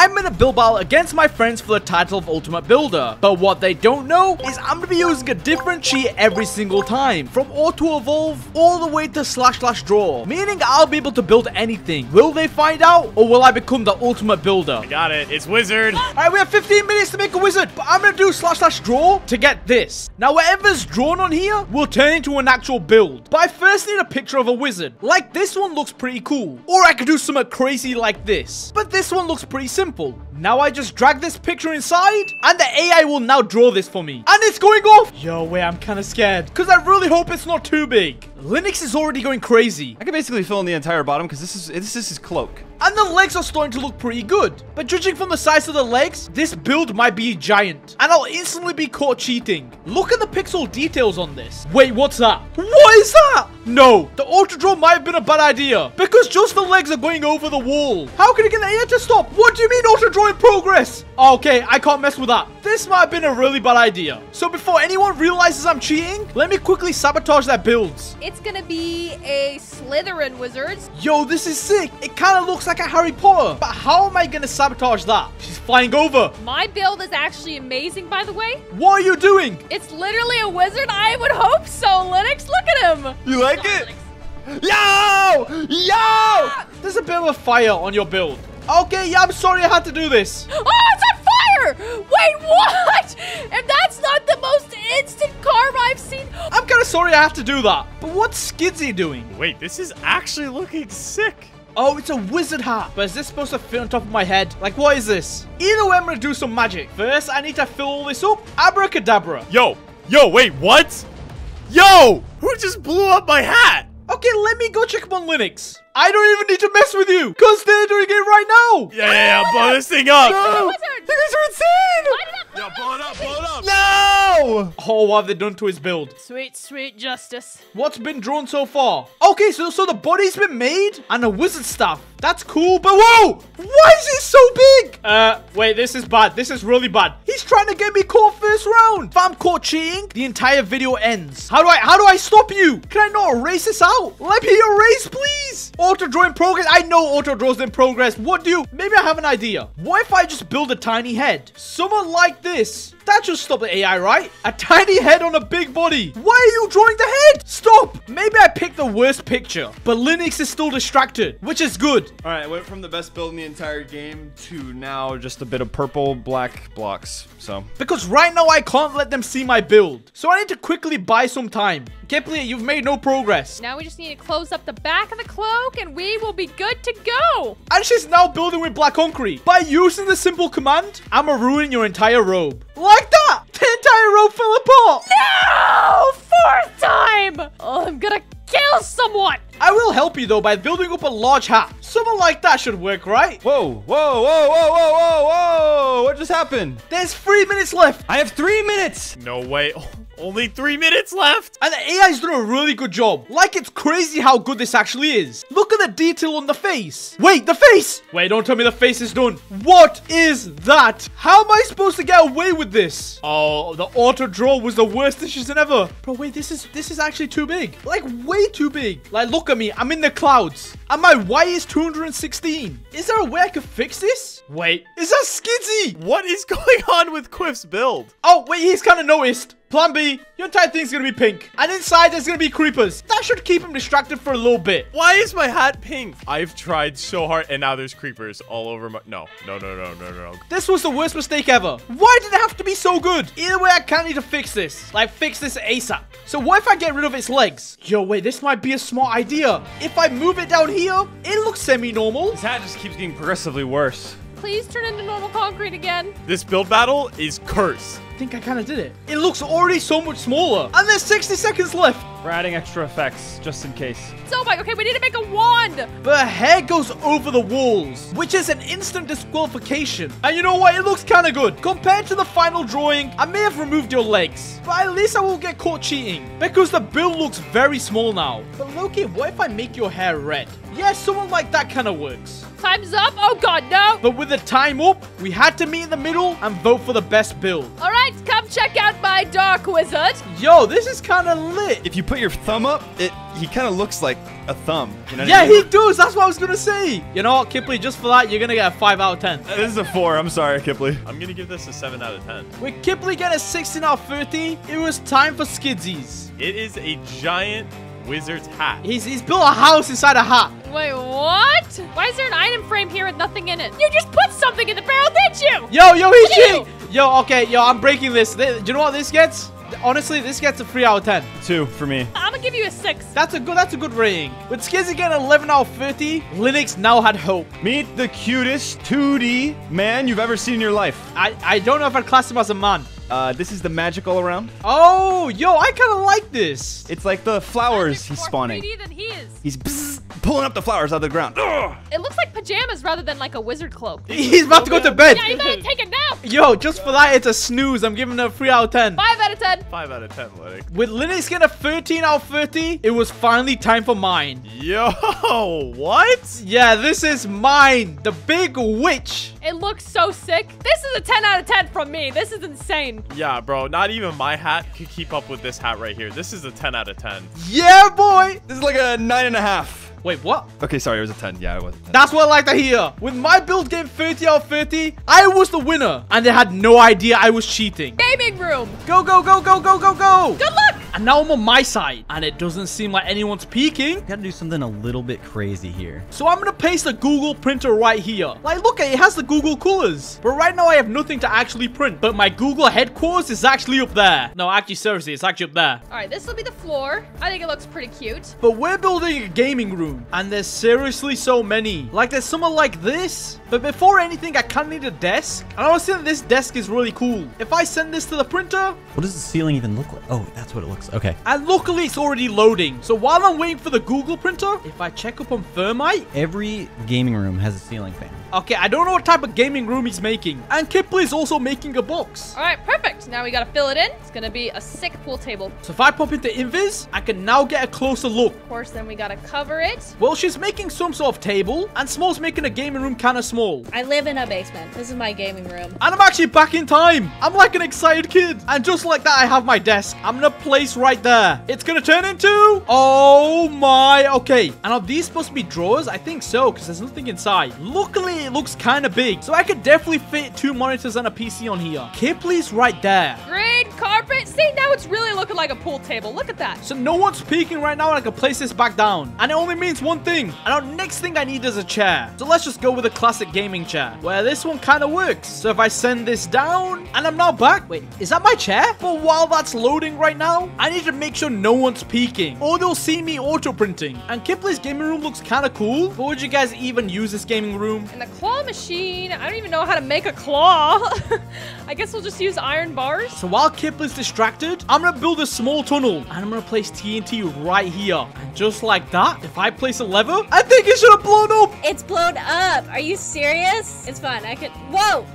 I'm in a build battle against my friends for the title of Ultimate Builder. But what they don't know is I'm gonna be using a different cheat every single time. From auto evolve all the way to slash slash draw. Meaning I'll be able to build anything. Will they find out or will I become the ultimate builder? I got it. It's wizard. Alright, we have 15 minutes to make a wizard, but I'm gonna do slash slash draw to get this. Now, whatever's drawn on here will turn into an actual build. But I first need a picture of a wizard. Like, this one looks pretty cool. Or I could do something crazy like this. But this one looks pretty simple. Now I just drag this picture inside, and the AI will now draw this for me. And it's going off! Yo, wait, I'm kind of scared. Because I really hope it's not too big. Linux is already going crazy. I can basically fill in the entire bottom because this is this is his cloak. And the legs are starting to look pretty good. But judging from the size of the legs, this build might be giant. And I'll instantly be caught cheating. Look at the pixel details on this. Wait, what's that? What is that? No, the auto draw might have been a bad idea. Because just the legs are going over the wall. How can I get the AI to stop? What do you mean auto draw in progress? Okay, I can't mess with that. This might have been a really bad idea. So before anyone realizes I'm cheating, let me quickly sabotage their builds. It's gonna be a Slytherin wizard. Yo, this is sick. It kind of looks like a Harry Potter. But how am I going to sabotage that? She's flying over. My build is actually amazing, by the way. What are you doing? It's literally a wizard. I would hope so, Linux. Look at him. You like it? Yo! Yo! There's a bit of a fire on your build. Okay, yeah, I'm sorry I had to do this. Oh, it's on fire! Wait, what? And that's not the most instant carve I've seen. I'm kind of sorry I have to do that. But what's Skidsy doing? Wait, this is actually looking sick. Oh, it's a wizard hat. But is this supposed to fit on top of my head? Like, what is this? Either way, I'm going to do some magic. First, I need to fill all this up. Abracadabra. Yo, yo, wait, what? Yo, who just blew up my hat? Okay, let me go check up on Linux. I don't even need to mess with you, because they're doing it right now. Yeah, yeah, yeah, blow this thing up. No! You guys are insane! Light it up. Yo, blow it up, blow it up. No! Oh, what have they done to his build? Sweet, sweet justice. What's been drawn so far? Okay, so so the body's been made and a wizard staff. That's cool, but whoa! Why is it so big? Uh, wait, this is bad. This is really bad. He's trying to get me caught first round. If I'm caught cheating, the entire video ends. How do I how do I stop you? Can I not erase this out? Let me erase, please. Auto draw in progress. I know auto draws in progress. What do you? Maybe I have an idea. What if I just build a tiny head? Someone like this. That should stop the AI, right? A tiny head on a big body. Why are you drawing the head? Stop. Maybe I picked the worst picture, but Linux is still distracted, which is good. All right, I went from the best build in the entire game to now just a bit of purple black blocks. So Because right now I can't let them see my build. So I need to quickly buy some time. Kepler, you've made no progress. Now we just need to close up the back of the cloak and we will be good to go. And she's now building with black concrete. By using the simple command, I'ma ruin your entire robe. Like that! The entire robe fell apart! No! Fourth time! Oh, I'm gonna kill someone! I will help you though by building up a large hat. Something like that should work, right? whoa, whoa, whoa, whoa, whoa, whoa, whoa! What just happened? There's three minutes left. I have three minutes. No way. Only three minutes left. And the AI's doing a really good job. Like, it's crazy how good this actually is. Look at the detail on the face. Wait, the face! Wait, don't tell me the face is done. What is that? How am I supposed to get away with this? Oh, the auto draw was the worst decision ever. Bro, wait, this is this is actually too big. Like, way too big. Like, look at me. I'm in the clouds. And my Y is 216. Is there a way I could fix this? Wait, is that Skidsy? What is going on with Quiff's build? Oh, wait, he's kind of noticed. Plan B, your entire thing's gonna be pink. And inside there's gonna be creepers. That should keep him distracted for a little bit. Why is my hat pink? I've tried so hard, and now there's creepers all over my. No, no, no, no, no, no. This was the worst mistake ever. Why did it have to be so good? Either way, I can't need to fix this. Like, fix this ASAP. So what if I get rid of its legs? Yo, wait, this might be a smart idea. If I move it down here, it looks semi-normal. This hat just keeps getting progressively worse. Please turn into normal concrete again. This build battle is cursed. I think I kind of did it. It looks already so much smaller. And there's 60 seconds left. We're adding extra effects just in case. So, Mike, okay, we need to make a wand. But her hair goes over the walls, which is an instant disqualification. And you know what? It looks kind of good. Compared to the final drawing, I may have removed your legs. But at least I won't get caught cheating. Because the build looks very small now. But Loki, what if I make your hair red? Yeah, someone like that kind of works. Time's up. Oh, God, no. But with the time up, we had to meet in the middle and vote for the best build. All right, come check out my dark wizard. Yo, this is kind of lit. If you put your thumb up, it he kind of looks like a thumb. You know Yeah, I mean? he does. That's what I was gonna say. You know what, Kipley? Just for that, you're gonna get a five out of ten. Uh, This is a four. I'm sorry, Kipley. I'm gonna give this a 7 out of 10. With Kipley getting a 16 out of 30, it was time for Skidsies. It is a giant wizard's hat. He's he's built a house inside a hat. Wait, what? Why is there an item frame here with nothing in it? You just put something in the barrel, didn't you? Yo, yo, he's Ew. cheating. Yo, okay, yo, I'm breaking this. Do you know what this gets? Honestly, this gets a 3 out of 10. Two for me. I'm gonna give you a six. That's a good that's a good rating. With Skizzy getting 11 out of 30, Linux now had hope. Meet the cutest 2D man you've ever seen in your life. I, I don't know if I'd class him as a man. Uh, this is the magic all around. Oh, yo, I kind of like this. It's like the flowers he's more spawning. Than he is. He's bzz, pulling up the flowers out of the ground. Ugh. It looks like pajamas rather than like a wizard cloak. He's about to go to bed. Yeah, you better take a nap. Yo, just for that, it's a snooze. I'm giving it a 3 out of 10. Five out of ten. 5 out of 10, Linux. With Linux getting a 13 out of 30, it was finally time for mine. Yo, what? Yeah, this is mine, the big witch. It looks so sick. This is a 10 out of 10 from me. This is insane. Yeah, bro, not even my hat could keep up with this hat right here. This is a 10 out of 10. Yeah, boy. This is like a nine and a half. Wait, what? Okay, sorry, it was a 10. Yeah, it was a 10. That's what I like to hear. With my build game 30 out of 30, I was the winner. And they had no idea I was cheating. Gaming room. Go, go, go, go, go, go, go. Good luck. And now I'm on my side. And it doesn't seem like anyone's peeking. Gotta do something a little bit crazy here. So I'm going to paste the Google printer right here. Like, look, it has the Google colors. But right now I have nothing to actually print. But my Google headquarters is actually up there. No, actually, seriously, it's actually up there. All right, this will be the floor. I think it looks pretty cute. But we're building a gaming room, and there's seriously so many. Like, there's someone like this. But before anything, I kind of need a desk. And I was saying this desk is really cool. If I send this to the printer, What does the ceiling even look like? Oh, that's what it looks. Okay. and luckily it's already loading. So while I'm waiting for the Google printer, if I check up on Thermite, Every gaming room has a ceiling fan. Okay, I don't know what type of gaming room he's making. And Kipley is also making a box. All right, perfect. Now we gotta fill it in. It's gonna be a sick pool table. So if I pop into Invis, I can now get a closer look. Of course, then we gotta cover it. Well, she's making some sort of table, and Small's making a gaming room kind of small. I live in a basement. This is my gaming room. And I'm actually back in time. I'm like an excited kid. And just like that, I have my desk. I'm gonna place right there. It's gonna turn into... Oh my... Okay. And are these supposed to be drawers? I think so, because there's nothing inside. Luckily, it looks kind of big. So I could definitely fit two monitors and a PC on here. Kipley's right there. Green carpet. See, now it's really looking like a pool table. Look at that. So no one's peeking right now and I can place this back down. And it only means one thing. And our next thing I need is a chair. So let's just go with a classic gaming chair. Where this one kind of works. So if I send this down and I'm now back. Wait, is that my chair? But while that's loading right now, I need to make sure no one's peeking. Or they'll see me auto printing. And Kipley's gaming room looks kind of cool. But would you guys even use this gaming room? And the claw machine. I don't even know how to make a claw. I guess we'll just use iron bars. So while Kipley's distracted, I'm gonna build a small tunnel and I'm gonna place TNT right here. And just like that, if I place a lever, I think it should have blown up. It's blown up. Are you serious? It's fine. I could. Whoa!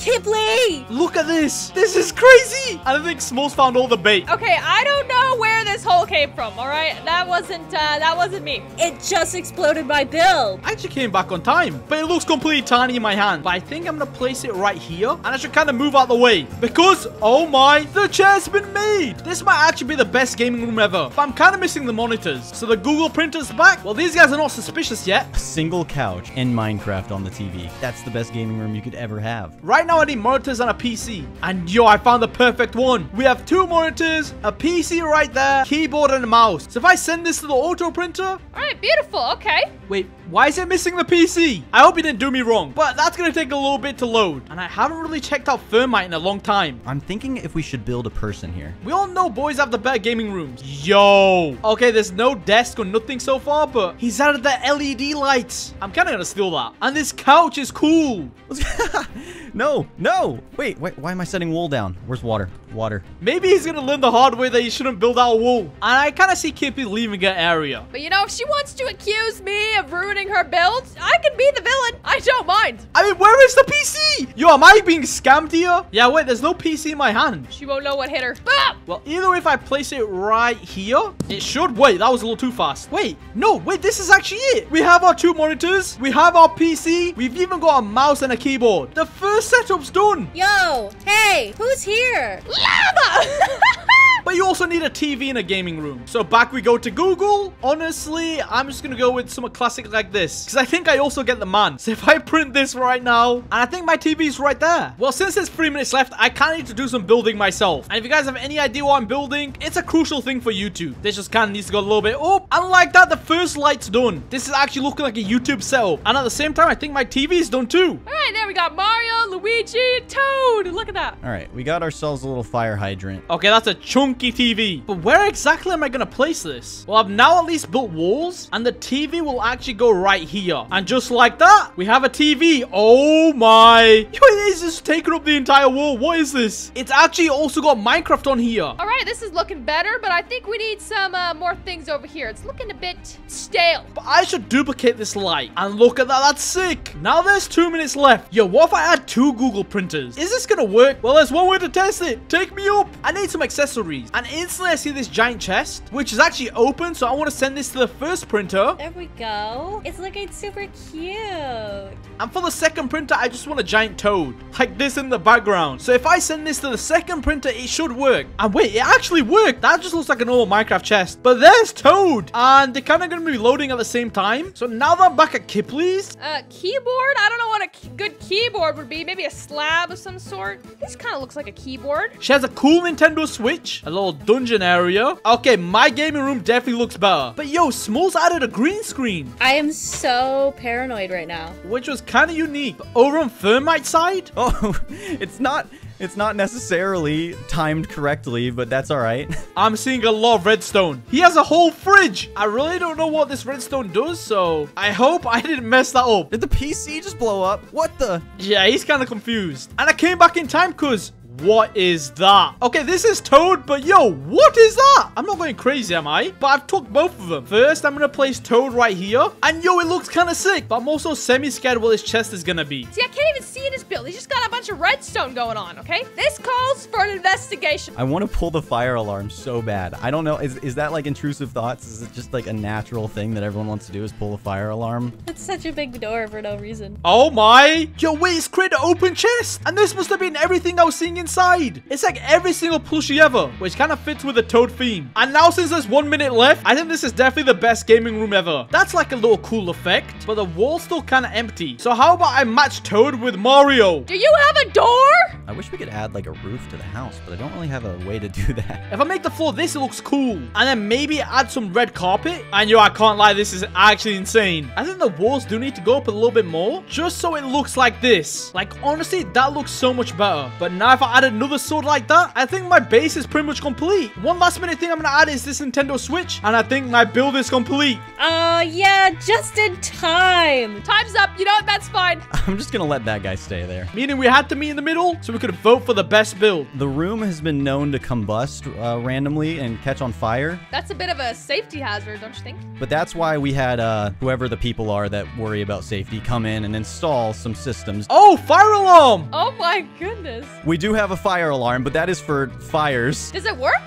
Kipley! Look at this. This is crazy. I think Smalls found all the bait. Okay, I don't know where this hole came from. All right, that wasn't uh, that wasn't me. It just exploded my build. I actually came back on time, but it looks completely tiny in my hand. But I think I'm gonna place it right here, and I should kind of move out the way because, oh my, the chair's been made. This might actually be the best gaming room ever. But I'm kind of missing the monitors, so the Google printer's back. Well, these guys are not suspicious yet. A single couch and Minecraft on the TV. That's the best gaming room you could ever have. Right now, I need monitors and a PC. And yo, I found the perfect one. We have two monitors, a PC right there, keyboard and a mouse. So if I send this to the auto printer, All right, beautiful. Okay. wait, why is it missing the PC? I hope you didn't do me wrong, but that's gonna take a little bit to load. And I haven't really checked out Thermite in a long time. I'm thinking if we should build a person here. We all know boys have the better gaming rooms. Yo. Okay, there's no desk or nothing so far, but he's added the LED lights. I'm kind of gonna steal that. And this couch is cool. no, no. Wait, wait, why am I setting wool down? Where's water? Water. Maybe he's gonna learn the hard way that he shouldn't build out wool. And I kind of see Kippy leaving an area. But you know, if she wants to accuse me of ruining her build, I can be the villain. I don't mind. I mean, where is the PC? Yo, am I being scammed here? Yeah, wait, there's no PC in my hand. She won't know what hit her. Ah! Well, either if I place it right here, it should. Wait, that was a little too fast. Wait, no, wait, this is actually it. We have our two monitors, we have our PC, we've even got a mouse and a keyboard. The first setup's done. Yo, hey, who's here? But you also need a TV in a gaming room. So back we go to Google. Honestly, I'm just gonna go with some classic like this. Because I think I also get the man. So if I print this right now, and I think my TV is right there. Well, since there's three minutes left, I kind of need to do some building myself. And if you guys have any idea what I'm building, it's a crucial thing for YouTube. This just kind of needs to go a little bit up. And like that, the first light's done. This is actually looking like a YouTube setup. And at the same time, I think my TV is done too. All right, there we got Mario, Luigi, Toad. Look at that. All right, we got ourselves a little fire hydrant. Okay, that's a chunky TV. But where exactly am I going to place this? Well, I've now at least built walls, and the TV will actually go right here. And just like that, we have a TV. Oh my. Yo, it is just taking up the entire wall. What is this? It's actually also got Minecraft on here. All right, this is looking better, but I think we need some uh, more things over here. It's looking a bit stale. But I should duplicate this light. And look at that, that's sick. Now there's two minutes left. Yo, what if I add two Google printers? Is this gonna work? Well, there's one way to test it. Take me up. I need some accessories. And instantly I see this giant chest, which is actually open. So I want to send this to the first printer. There we go. It's looking super cute. And for the second printer, I just want a giant toad. Like this in the background. So if I send this to the second printer, it should work. And wait, it actually worked. That just looks like a normal Minecraft chest. But there's Toad. And they're kind of going to be loading at the same time. So now that I'm back at Kipley's, Uh, keyboard? I don't know what a good keyboard would be. Maybe a slab of some sort. This kind of looks like a keyboard. She has a cool Nintendo Switch, a little dungeon area. Okay, my gaming room definitely looks better. But yo, Smalls added a green screen, I am so paranoid right now. which was kind of unique. Over on Thermite side, Oh, it's not it's not necessarily timed correctly, but that's all right. I'm seeing a lot of redstone. He has a whole fridge. I really don't know what this redstone does, so I hope I didn't mess that up. Did the PC just blow up? What the? Yeah, he's kind of confused. And I came back in time because what is that? Okay, this is Toad, but yo, what is that? I'm not going crazy, am I? But I've took both of them. First, I'm going to place Toad right here. And yo, it looks kind of sick, but I'm also semi-scared what this chest is going to be. See, I can't even see in his build. He's just got a bunch of redstone going on, okay? This calls for an investigation. I want to pull the fire alarm so bad. I don't know. Is, is that like intrusive thoughts? Is it just like a natural thing that everyone wants to do is pull a fire alarm? It's such a big door for no reason. Oh my. Yo, wait, it's created an open chest. And this must have been everything I was seeing inside. It's like every single plushie ever, which kind of fits with the Toad theme. And now since there's one minute left, I think this is definitely the best gaming room ever. That's like a little cool effect, but the wall's still kind of empty. So how about I match Toad with Mario? Do you have a door? I wish we could add like a roof to the house, but I don't really have a way to do that. If I make the floor this, it looks cool. And then maybe add some red carpet. And yo, I can't lie, this is actually insane. I think the walls do need to go up a little bit more, just so it looks like this. Like, honestly, that looks so much better. But now if I add another sword like that, I think my base is pretty much complete. One last minute thing I'm gonna add is this Nintendo Switch. And I think my build is complete. Uh, yeah, just in time. Time's up. You know what? That's fine. I'm just gonna let that guy stay there. Meaning we had to meet in the middle, so we could vote for the best build. The room has been known to combust uh, randomly and catch on fire, That's a bit of a safety hazard, don't you think? but that's why we had uh, whoever the people are that worry about safety come in and install some systems. Oh, fire alarm! Oh my goodness. We do have a fire alarm, but that is for fires. Does it work?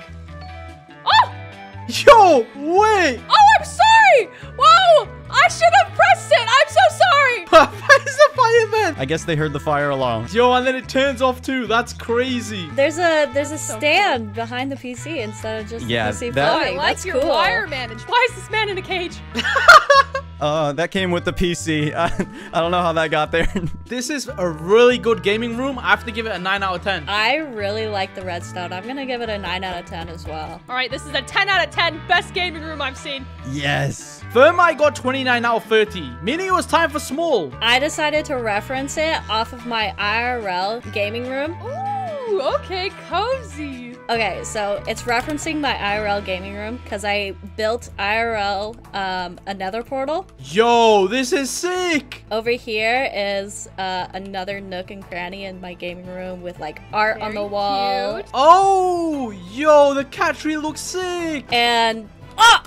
Oh! Yo, wait! Oh, I'm sorry! Whoa! I should have pressed it! I'm so sorry! Why is the fire then? I guess they heard the fire alarm. Yo, and then it turns off too. That's crazy. There's a there's a stand behind the PC instead of just Yeah, the PC that- I floating. like That's your cool. wire managed. Why is this man in a cage? Uh, that came with the PC. I, I don't know how that got there. This is a really good gaming room. I have to give it a 9 out of 10. I really like the redstone. I'm gonna give it a 9 out of 10 as well. All right, this is a 10 out of 10. Best gaming room I've seen. yes. Thermite got 29 out of 30, meaning it was time for small. I decided to reference it off of my IRL gaming room. Ooh, okay, cozy. Okay, so it's referencing my IRL gaming room because I built IRL um, another portal. Yo, this is sick. Over here is uh, another nook and cranny in my gaming room with like art on the wall. cute. Oh, yo, the cat tree looks sick. And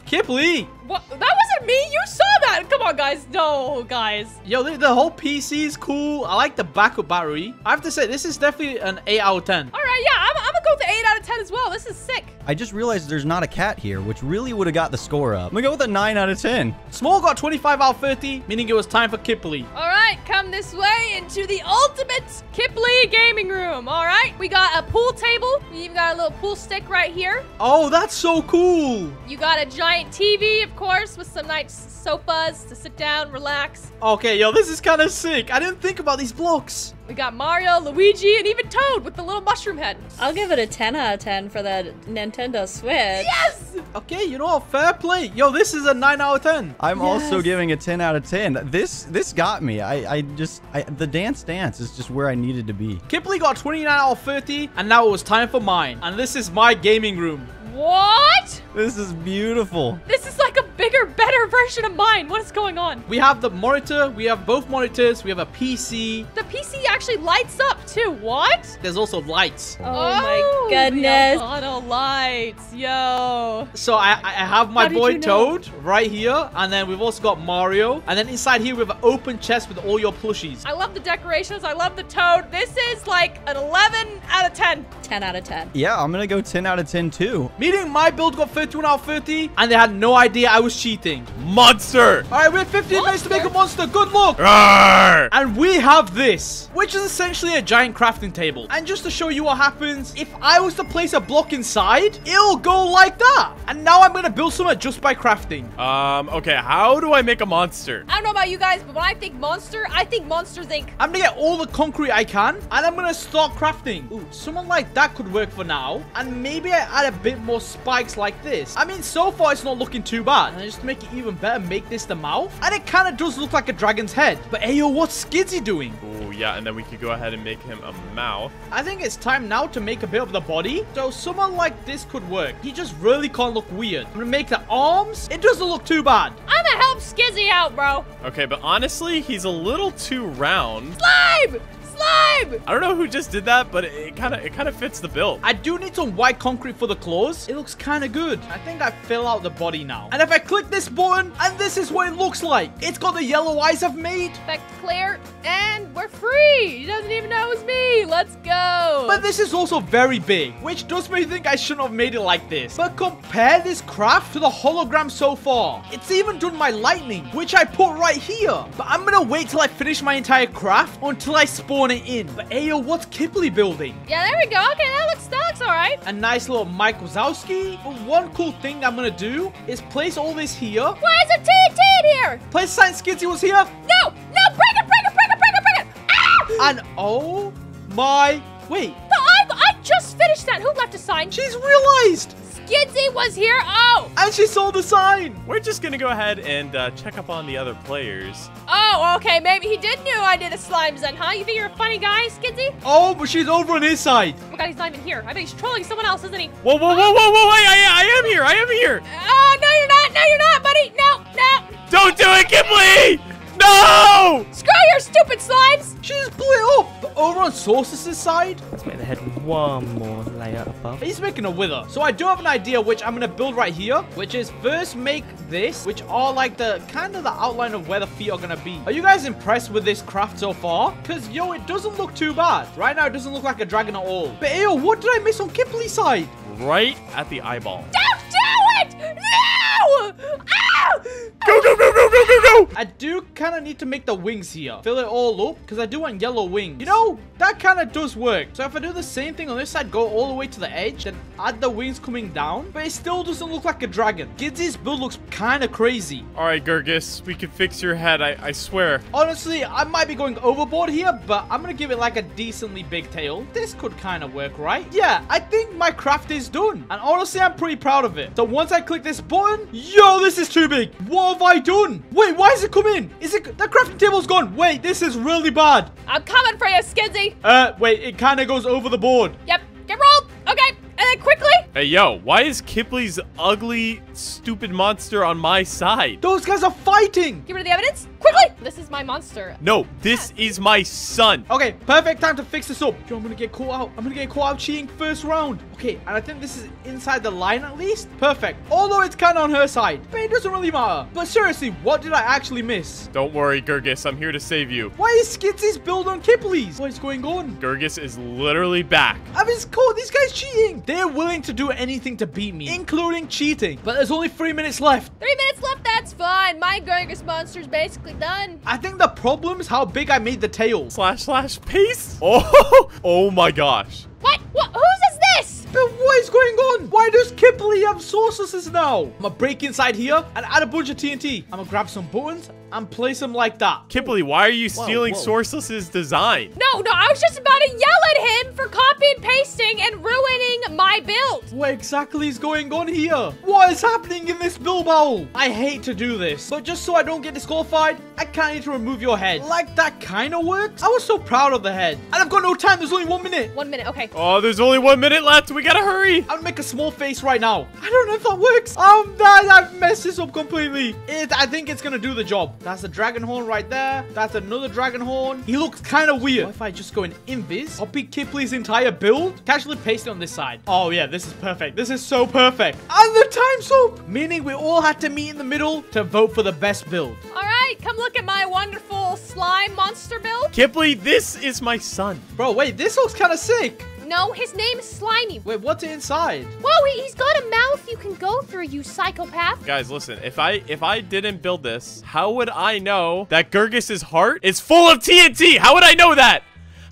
Kipley. What? That wasn't me. You saw that. Come on, guys. No, guys. Yo, the, the whole PC is cool. I like the backup battery. I have to say, this is definitely an 8 out of 10. All right, yeah, I'm, I'm gonna go with the 8 out of 10 as well. This is sick. I just realized there's not a cat here, which really would have got the score up. I'm gonna go with a 9 out of 10. Small got 25 out of 30, meaning it was time for Kipley. All right, right, come this way into the ultimate Kipley gaming room. All right, we got a pool table. We even got a little pool stick right here. Oh, that's so cool. You got a giant TV, of course, with some nice sofas to sit down, relax. Okay, yo, this is kind of sick. I didn't think about these blocks. We got Mario, Luigi, and even Toad with the little mushroom head. I'll give it a 10 out of 10 for the Nintendo Switch. Yes! Okay, you know what? Fair play. Yo, this is a 9 out of 10. I'm also giving a 10 out of 10. This this got me. I, I just I, the dance dance is just where I needed to be. Kipley got 29 out of 30, and now it was time for mine. And this is my gaming room. What? This is beautiful. This is like a bigger, better version of mine. What is going on? We have the monitor, we have both monitors, we have a PC. The PC actually lights up too. What? There's also lights. Oh, my goodness. We have auto lights, yo. So I, I have my How boy you know? Toad right here, and then we've also got Mario. And then inside here we have an open chest with all your plushies. I love the decorations. I love the toad. This is like an 11 out of 10. 10 out of 10. Yeah, I'm gonna go 10 out of 10 too. Meaning my build got 31 out of 30, and they had no idea I was cheating. Monster! All right, we have 15 minutes to make a monster. Good luck. Roar! And we have this, which is essentially a giant crafting table. And just to show you what happens, if I was to place a block inside, it'll go like that. And now I'm going to build something just by crafting. Um, okay, how do I make a monster? I don't know about you guys, but when I think monster, I think Monsters Inc. I'm going to get all the concrete I can, and I'm going to start crafting. Ooh, someone like that could work for now. And maybe I add a bit more spikes like this. I mean, so far it's not looking too bad. And just to make it even better, make this the mouth. And it kind of does look like a dragon's head. But ayo, what's Skidsy doing? Oh, yeah, and then we could go ahead and make him a mouth. I think it's time now to make a bit of the body. So someone like this could work. He just really can't look weird. I'm gonna make the arms. It doesn't look too bad. I'm gonna help Skizzy out, bro. Okay, but honestly, he's a little too round. Slime! Slime! I don't know who just did that, but it kind of it kind of fits the build. I do need some white concrete for the claws. It looks kind of good. I think I fill out the body now. And if I click this button, and this is what it looks like. It's got the yellow eyes I've made. Effect clear, and we're free. He doesn't even know it's me. Let's go. But this is also very big, which does me think I shouldn't have made it like this. But compare this craft to the hologram so far. It's even done my lightning, which I put right here. But I'm gonna wait till I finish my entire craft until I spawn it in. But ayo, what's Kipley building? yeah, there we go. Okay, that looks that looks all right. A nice little Mike Wazowski. But one cool thing I'm gonna do is place all this here. Why is there TNT in here? Place Science Skitsy was here. No, no, break it, break it, break it, break it, break it. Ah! And oh my, wait, But I, I just finished that. Who left a sign? she's realized. Skidsy was here. Oh, And she saw the sign. We're just gonna go ahead and uh, check up on the other players. oh, okay. Maybe he did know I did the slimes then, huh? You think you're a funny guy, Skidsy? Oh, but she's over on his side. Oh my god, he's not even here. I bet he's trolling someone else, isn't he? Whoa, whoa, whoa, whoa, whoa! I, I, I am here! I am here! Oh, no, you're not. No, you're not, buddy. No, no. Don't do it, Kipley! No! Screw your stupid slimes. She just blew it up. Over on Sauce's side, Let's make the head one more layer above. he's making a wither. So I do have an idea which I'm gonna build right here, which is first make this, which are like the kind of the outline of where the feet are gonna be. Are you guys impressed with this craft so far? Cause yo, it doesn't look too bad. Right now, it doesn't look like a dragon at all. But yo, what did I miss on Kipley's side? Right at the eyeball. Don't do it. No. Ow. Go, go, go, go, go, go, go! I do kind of need to make the wings here. Fill it all up because I do want yellow wings. You know, that kind of does work. So if I do the same thing on this side, go all the way to the edge, then add the wings coming down, but it still doesn't look like a dragon. Gidzy's build looks kind of crazy. All right, Gurgis, we can fix your head, I, I swear. Honestly, I might be going overboard here, but I'm going to give it like a decently big tail. This could kind of work, right? Yeah, I think my craft is done. And honestly, I'm pretty proud of it. So once I click this button, yo, this is too big. What have I done? Wait, why is it coming? Is it, the crafting table's gone. Wait, this is really bad. I'm coming for you, Skidsy. Uh, wait, it kind of goes over the board. Yep. Get rolled. Okay. And then quickly. Hey, yo, why is Kipley's ugly, stupid monster on my side? Those guys are fighting. Get rid of the evidence. Quickly. This is my monster. No, this is my son. Okay, perfect time to fix this up. Yo, I'm gonna get caught out. I'm gonna get caught out cheating first round. Okay, and I think this is inside the line at least. Perfect. Although it's kind of on her side, but it doesn't really matter. But seriously, what did I actually miss? Don't worry, Gurgis, I'm here to save you. Why is Skidsy's build on Kipley's? What is going on? Gurgis is literally back. I mean, it's cool. These guys cheating. They're willing to do anything to beat me, including cheating. But there's only three minutes left. Three minutes left. That's fine. My Gurgis monster's basically it done. I think the problem is how big I made the tail. Slash slash paste. Oh, oh my gosh. What? What? Whose is this? But what is going on? Why does Kipley have sauces now? I'm gonna break inside here and add a bunch of TNT. I'm gonna grab some buttons and place them like that. Kipley, why are you stealing whoa. Sourceless's design? No, no, I was just about to yell at him for copy and pasting and ruining my build. What exactly is going on here? What is happening in this build bowl? I hate to do this, but just so I don't get disqualified, I can't need to remove your head. Like that kind of works? I was so proud of the head. And I've got no time. There's only one minute. One minute, okay. Oh, there's only one minute left. We gotta hurry. I'll make a small face right now. I don't know if that works. Um, that, I've messed this up completely. It, I think it's gonna do the job. That's a dragon horn right there. That's another dragon horn. He looks kind of weird. What if I just go in invis? Copy Kipley's entire build. Casually paste it on this side. Oh yeah, this is perfect. This is so perfect. And the time up. Meaning we all had to meet in the middle to vote for the best build. All right, come look at my wonderful slime monster build. Kipley, this is my son. Bro, wait, this looks kind of sick. No, his name is Slimy. Wait, what's inside? Whoa, he, he's got a mouth you can go through, you psychopath. Guys, listen. If I if I didn't build this, how would I know that Gurgis's heart is full of TNT? How would I know that?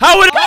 How would I?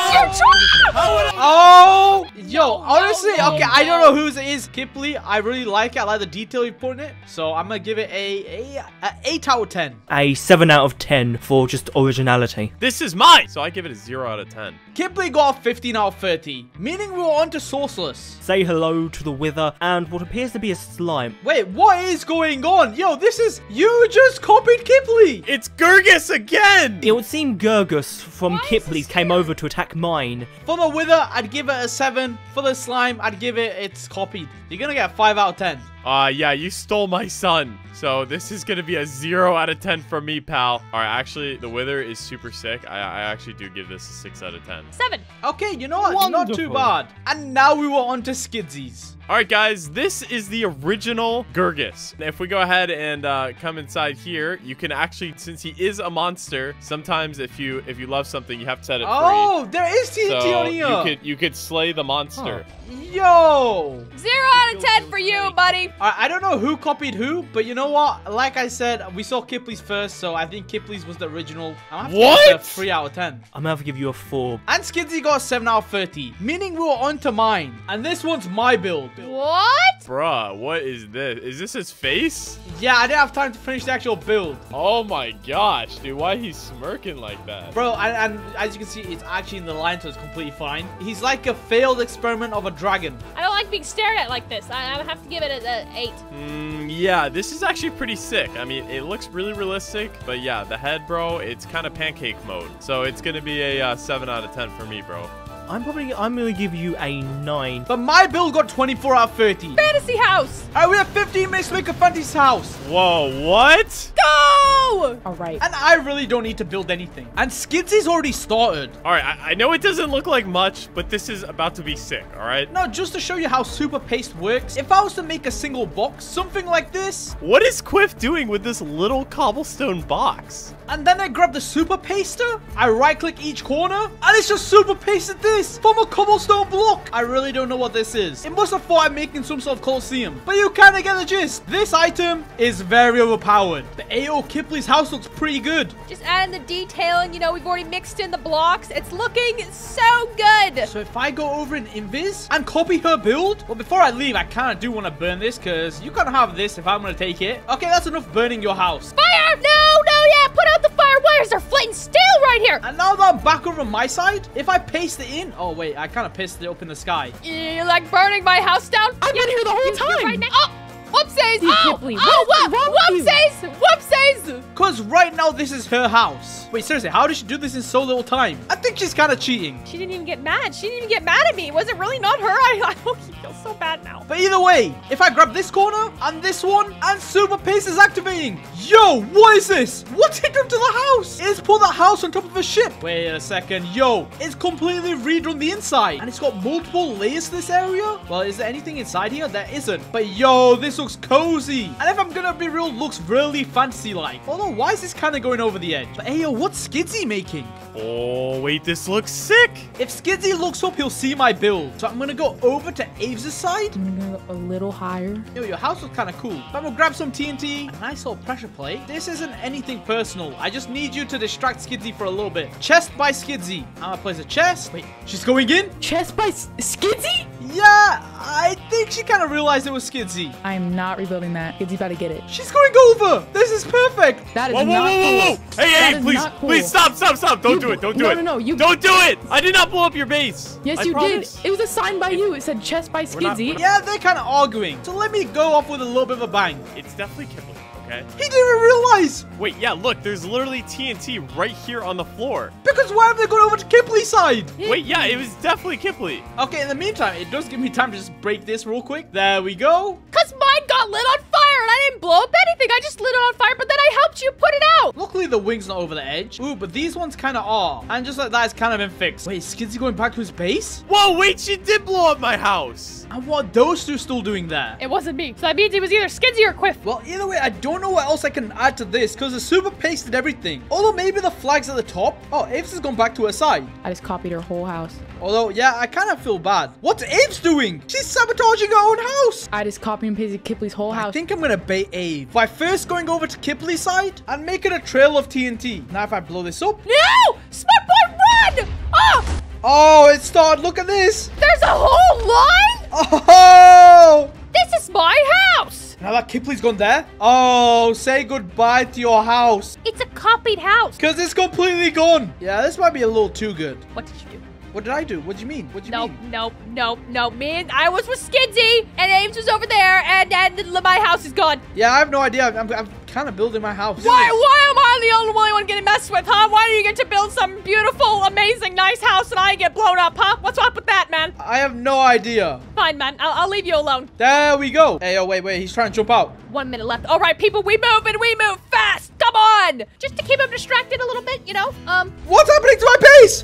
Oh, yo, honestly, okay, I don't know whose it is. Kipley, I really like it. I like the detail you put in it. So I'm gonna give it a, a, a 8 out of 10. A 7 out of 10 for just originality. This is mine. So I give it a zero out of ten. Kipley got a 15 out of 30, meaning we're on to Sourceless. Say hello to the Wither and what appears to be a slime. Wait, what is going on? Yo, this is, you just copied Kipley. It's Gurgis again. It would seem Gurgis from Why Kipley's came here? Over to attack mine. For the Wither, I'd give it a 7. For the Slime, I'd give it, it's copied. You're gonna get a 5 out of 10. Uh, yeah, you stole my son. So this is gonna be a zero out of ten for me, pal. All right, actually, the Wither is super sick. I, I actually do give this a six out of ten. Seven. Okay, you know what? Not too bad. And now we were on to Skidsies. All right, guys, this is the original Gurgis. If we go ahead and uh, come inside here, you can actually, since he is a monster, sometimes if you if you love something, you have to set it free. Oh, there is TNT so on here. you could you could slay the monster. Yo. Zero out of ten for you, buddy. I, I don't know who copied who, but you know what? Like I said, we saw Kipley's first, so I think Kipley's was the original. I'm gonna have to a What? 3 out of 10. I'm gonna have to give you a 4. And Skidsy got a 7 out of 30, meaning we were on to mine. And this one's my build. What? Bruh, what is this? Is this his face? Yeah, I didn't have time to finish the actual build. Oh my gosh, dude, why he's smirking like that? Bro, and, and as you can see, it's actually in the line, so it's completely fine. He's like a failed experiment of a dragon. I don't like being stared at like this. I, I have to give it an eight. Mm, yeah, this is actually pretty sick. I mean, it looks really realistic, but yeah, the head, bro, it's kind of pancake mode. So it's gonna be a uh, 7 out of 10 for me, bro. I'm probably I'm gonna give you a 9. But my build got 24 out of 30. Fantasy house. Alright, we have 15 minutes to make a fantasy house. Whoa, what? Go. All right. And I really don't need to build anything. And Skidsy's already started. All right, I, I know it doesn't look like much, but this is about to be sick, all right? Now, just to show you how super paste works, if I was to make a single box, something like this, What is Quiff doing with this little cobblestone box? and then I grab the super paster, I right click each corner, and it's just super pasted this from a cobblestone block. I really don't know what this is. It must have thought I'm making some sort of coliseum, but you kind of get the gist. This item is very overpowered. The AO Kipley's house looks pretty good. Just adding the detail, and you know we've already mixed in the blocks. It's looking so good. So if I go over in Invis and copy her build, well, before I leave, I kind of do want to burn this because you can't have this if I'm going to take it. Okay, that's enough burning your house. Fire! No, no, yeah. Put out the fire. Why is there flame still right here? And now that I'm back over on my side, if I paste it in, oh wait, I kind of pasted it up in the sky. You like burning my house down? I've been here the whole You- time. right oh, whoopsies! You oh, can't believe- oh, what whoop, is wrong with you? whoopsies! Whoopsies! Cause right now this is her house. Wait, seriously, how did she do this in so little time? I think she's kind of cheating. She didn't even get mad. She didn't even get mad at me. Was it really not her? I, I don't feel so bad now. But either way, if I grab this corner and this one and super paste is activating. Yo, what is this? What's it done to the house? It's put the house on top of a ship. Wait a second. Yo, it's completely redone the inside and it's got multiple layers to this area. Well, is there anything inside here? There isn't. But yo, this looks looks cozy. And if I'm gonna be real, looks really fancy-like. Although, why is this kind of going over the edge? But hey, yo, what's Skidsy making? Oh, wait, this looks sick. If Skidsy looks up, he'll see my build. So I'm gonna go over to Aves' side. I'm gonna go a little higher. Yo, your house looks kind of cool. I'm gonna grab some TNT, a nice little pressure plate. This isn't anything personal. I just need you to distract Skidsy for a little bit. Chest by Skidsy. I'm gonna place a chest. Wait, she's going in? Chest by S- Skidsy? Yeah, I think she kind of realized it was Skidsy. I am not rebuilding that. Skidsy about to get it. She's going over. This is perfect. That is Whoa, whoa, not whoa, whoa, cool. Hey, That hey, please, cool. please stop, stop, stop! Don't You- do it! Don't do no, it! no, no, you- don't do it! I did not blow up your base. Yes, I you promise. did. It was a sign by you. It said chest by We're not- Skidsy. Yeah, they're kind of arguing. So let me go off with a little bit of a bang. It's definitely Kipling. Okay. He didn't even realize. Wait, yeah, look, there's literally TNT right here on the floor. Because why have they gone over to Kipley's side? Wait, yeah, it was definitely Kipling. Okay, in the meantime, it does give me time to just break this real quick. There we go. Cause mine got lit on fire and I didn't blow up anything. I just lit it on fire, but then I helped you put it out. Luckily, the wing's not over the edge. Ooh, but these ones kind of are. And just like that, it's kind of been fixed. Wait, is Skidsy going back to his base? Whoa, wait, she did blow up my house. And what are those two still doing there? It wasn't me. So that means it was either Skidsy or Quiff. Well, either way, I don't know what else I can add to this because the super pasted everything. Although maybe the flag's at the top. Oh, Aves has gone back to her side. I just copied her whole house. Although, yeah, I kind of feel bad. What's Aves doing? She's sabotaging her own house. I just copy and pasted Kipley's whole house. I think I'm gonna bait Ave by first going over to Kipley's side and making a trail of TNT. Now, if I blow this up, No! Smart boy, run! Oh, oh, it started. Look at this. there's a whole line? Oh, This is my house. Now that Kipley's gone there. Oh, say goodbye to your house It's a copied house. because it's completely gone. Yeah, this might be a little too good. What did you do? What did I do? What do you mean? What do you No, mean? no, no, no. Me and I was with Skidsy, and Ames was over there, and and my house is gone. Yeah, I have no idea. I'm, I'm kind of building my house. Why? Why am I the only one getting messed with, huh? Why do you get to build some beautiful, amazing, nice house, and I get blown up, huh? What's up with that, man? I have no idea. Fine, man. I'll, I'll leave you alone. There we go. Hey, oh, wait, wait. He's trying to jump out. One minute left. All right, people, we move and we move fast. Come on, just to keep him distracted a little bit, you know. Um, What's happening to my base?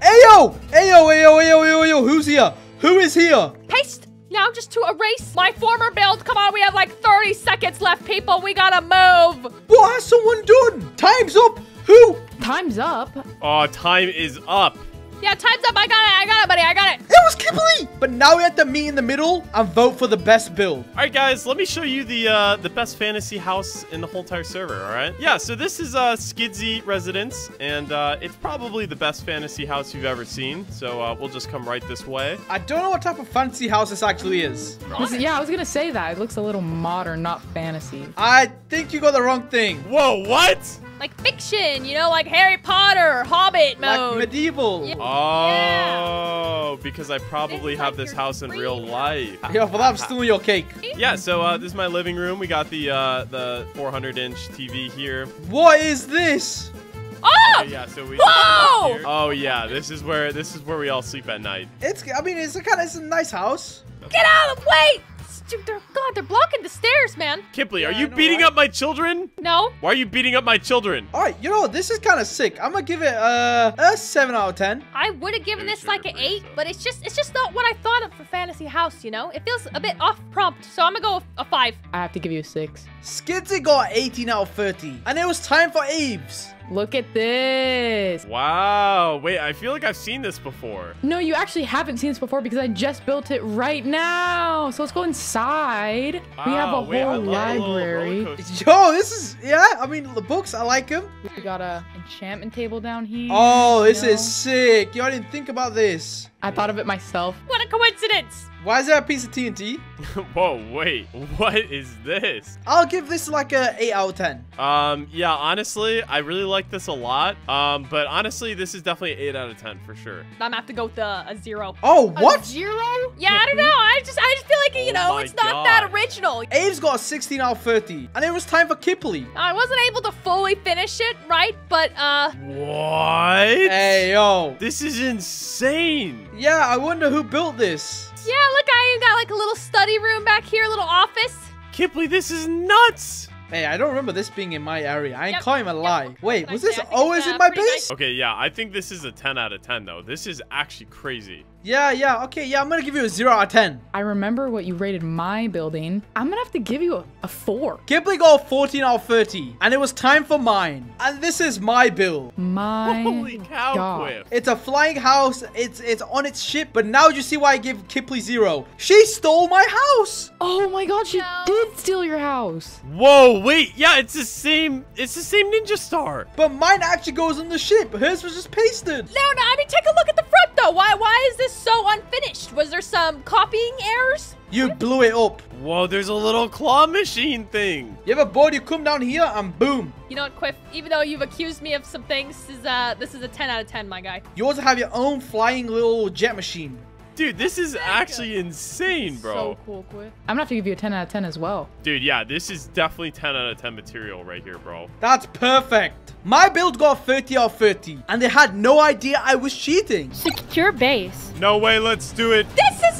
Ayo! Ayo, ayo, ayo, ayo, ayo. Who's here? Who is here? paste. Now, just to erase my former build. Come on, we have like 30 seconds left, people. We gotta move. What has someone done? Time's up. Who? Time's up. Oh, time is up. Yeah, time's up. I got it. I got it, buddy. I got it. It was Kipley. But now we have to meet in the middle and vote for the best build. All right, guys, let me show you the uh, the best fantasy house in the whole entire server. All right. Yeah. So this is uh, Skidsy Residence, and uh, it's probably the best fantasy house you've ever seen. So uh, we'll just come right this way. I don't know what type of fancy house this actually is. This is- yeah, I was gonna say that. It looks a little modern, not fantasy. I think you got the wrong thing. Whoa! What? Like fiction, you know, like Harry Potter, Hobbit Like mode. medieval. Yeah. Oh, because I probably It's have like this your house in real life. Yeah, for that, I'm stealing your cake. Yeah, so uh, this is my living room. We got the uh, the 400 inch TV here. What is this? Oh! Yeah, so we. Whoa! Oh yeah, this is where this is where we all sleep at night. It's. I mean, it's a kind of. It's a nice house. Get out of the way! Dude, they're, God, they're blocking the stairs, man. Kipley, are you know, beating right? up my children? No. Why are you beating up my children? All right, you know? This is kind of sick. I'm gonna give it uh, a seven out of ten. I would have given Very this like an eight, so- but it's just it's just not what I thought of for fantasy house. You know, it feels a bit off prompt, so I'm gonna go a five. I have to give you a six. Skidsy got 18 out of 30, and it was time for Aves. Look at this. Wow. Wait, I feel like I've seen this before. No, you actually haven't seen this before because I just built it right now. So let's go inside. we have a wait, whole love the little library. roller. Yo, this is yeah. I mean, the books I like them. We got a enchantment table down here. Oh, this you know. is sick. Yo, I didn't think about this. I thought of it myself. What a coincidence! Why is there a piece of TNT? Whoa, wait. What is this? I'll give this like a 8 out of 10. Um, yeah, honestly, I really like this a lot. Um, but honestly, this is definitely 8 out of 10 for sure. I'm gonna have to go with a, a zero. Oh, what? zero? Yeah, I don't know. I just I just feel like you Oh know my it's not that original. original. Aves got a 16 out of 30, and it was time for Kipley. I wasn't able to fully finish it, right? But uh, What? Hey, yo. This is insane. Yeah, I wonder who built this. Yeah, look, I got like a little study room back here, a little office. Kipley, this is nuts. Hey, I don't remember this being in my area. I ain't Yep, calling him a yep. lie. What Wait, was this always it's, in uh, my pretty base? Okay, yeah, I think this is a 10 out of 10 though. This is actually crazy. Yeah, yeah, okay, yeah, I'm gonna give you a 0 out of 10. I remember what you rated my building. I'm gonna have to give you a, a four. Kipley got 14 out of 30, and it was time for mine. And this is my build. My Holy cow, God. Quiff. It's a flying house, it's it's on its ship, but now you see why I give Kipley 0. She stole my house! Oh my god, she No. did steal your house. Whoa, wait, yeah, it's the same, it's the same ninja star. But mine actually goes on the ship. Hers was just pasted. No, no, I mean, take a look at the front, though. Why, why is this so unfinished? Was there some copying errors? You blew it up. Whoa, there's a little claw machine thing. You have a board, You come down here and boom. You know what, Quiff? Even though you've accused me of some things, this is, uh, this is a 10 out of 10, my guy. You also have your own flying little jet machine. Dude, this is actually insane, bro. So cool, Quiff. I'm gonna have to give you a 10 out of 10 as well. Dude, yeah, this is definitely 10 out of 10 material right here, bro. That's perfect. My build got 30 out of 30, and they had no idea I was cheating. Secure base. No way, let's do it. This is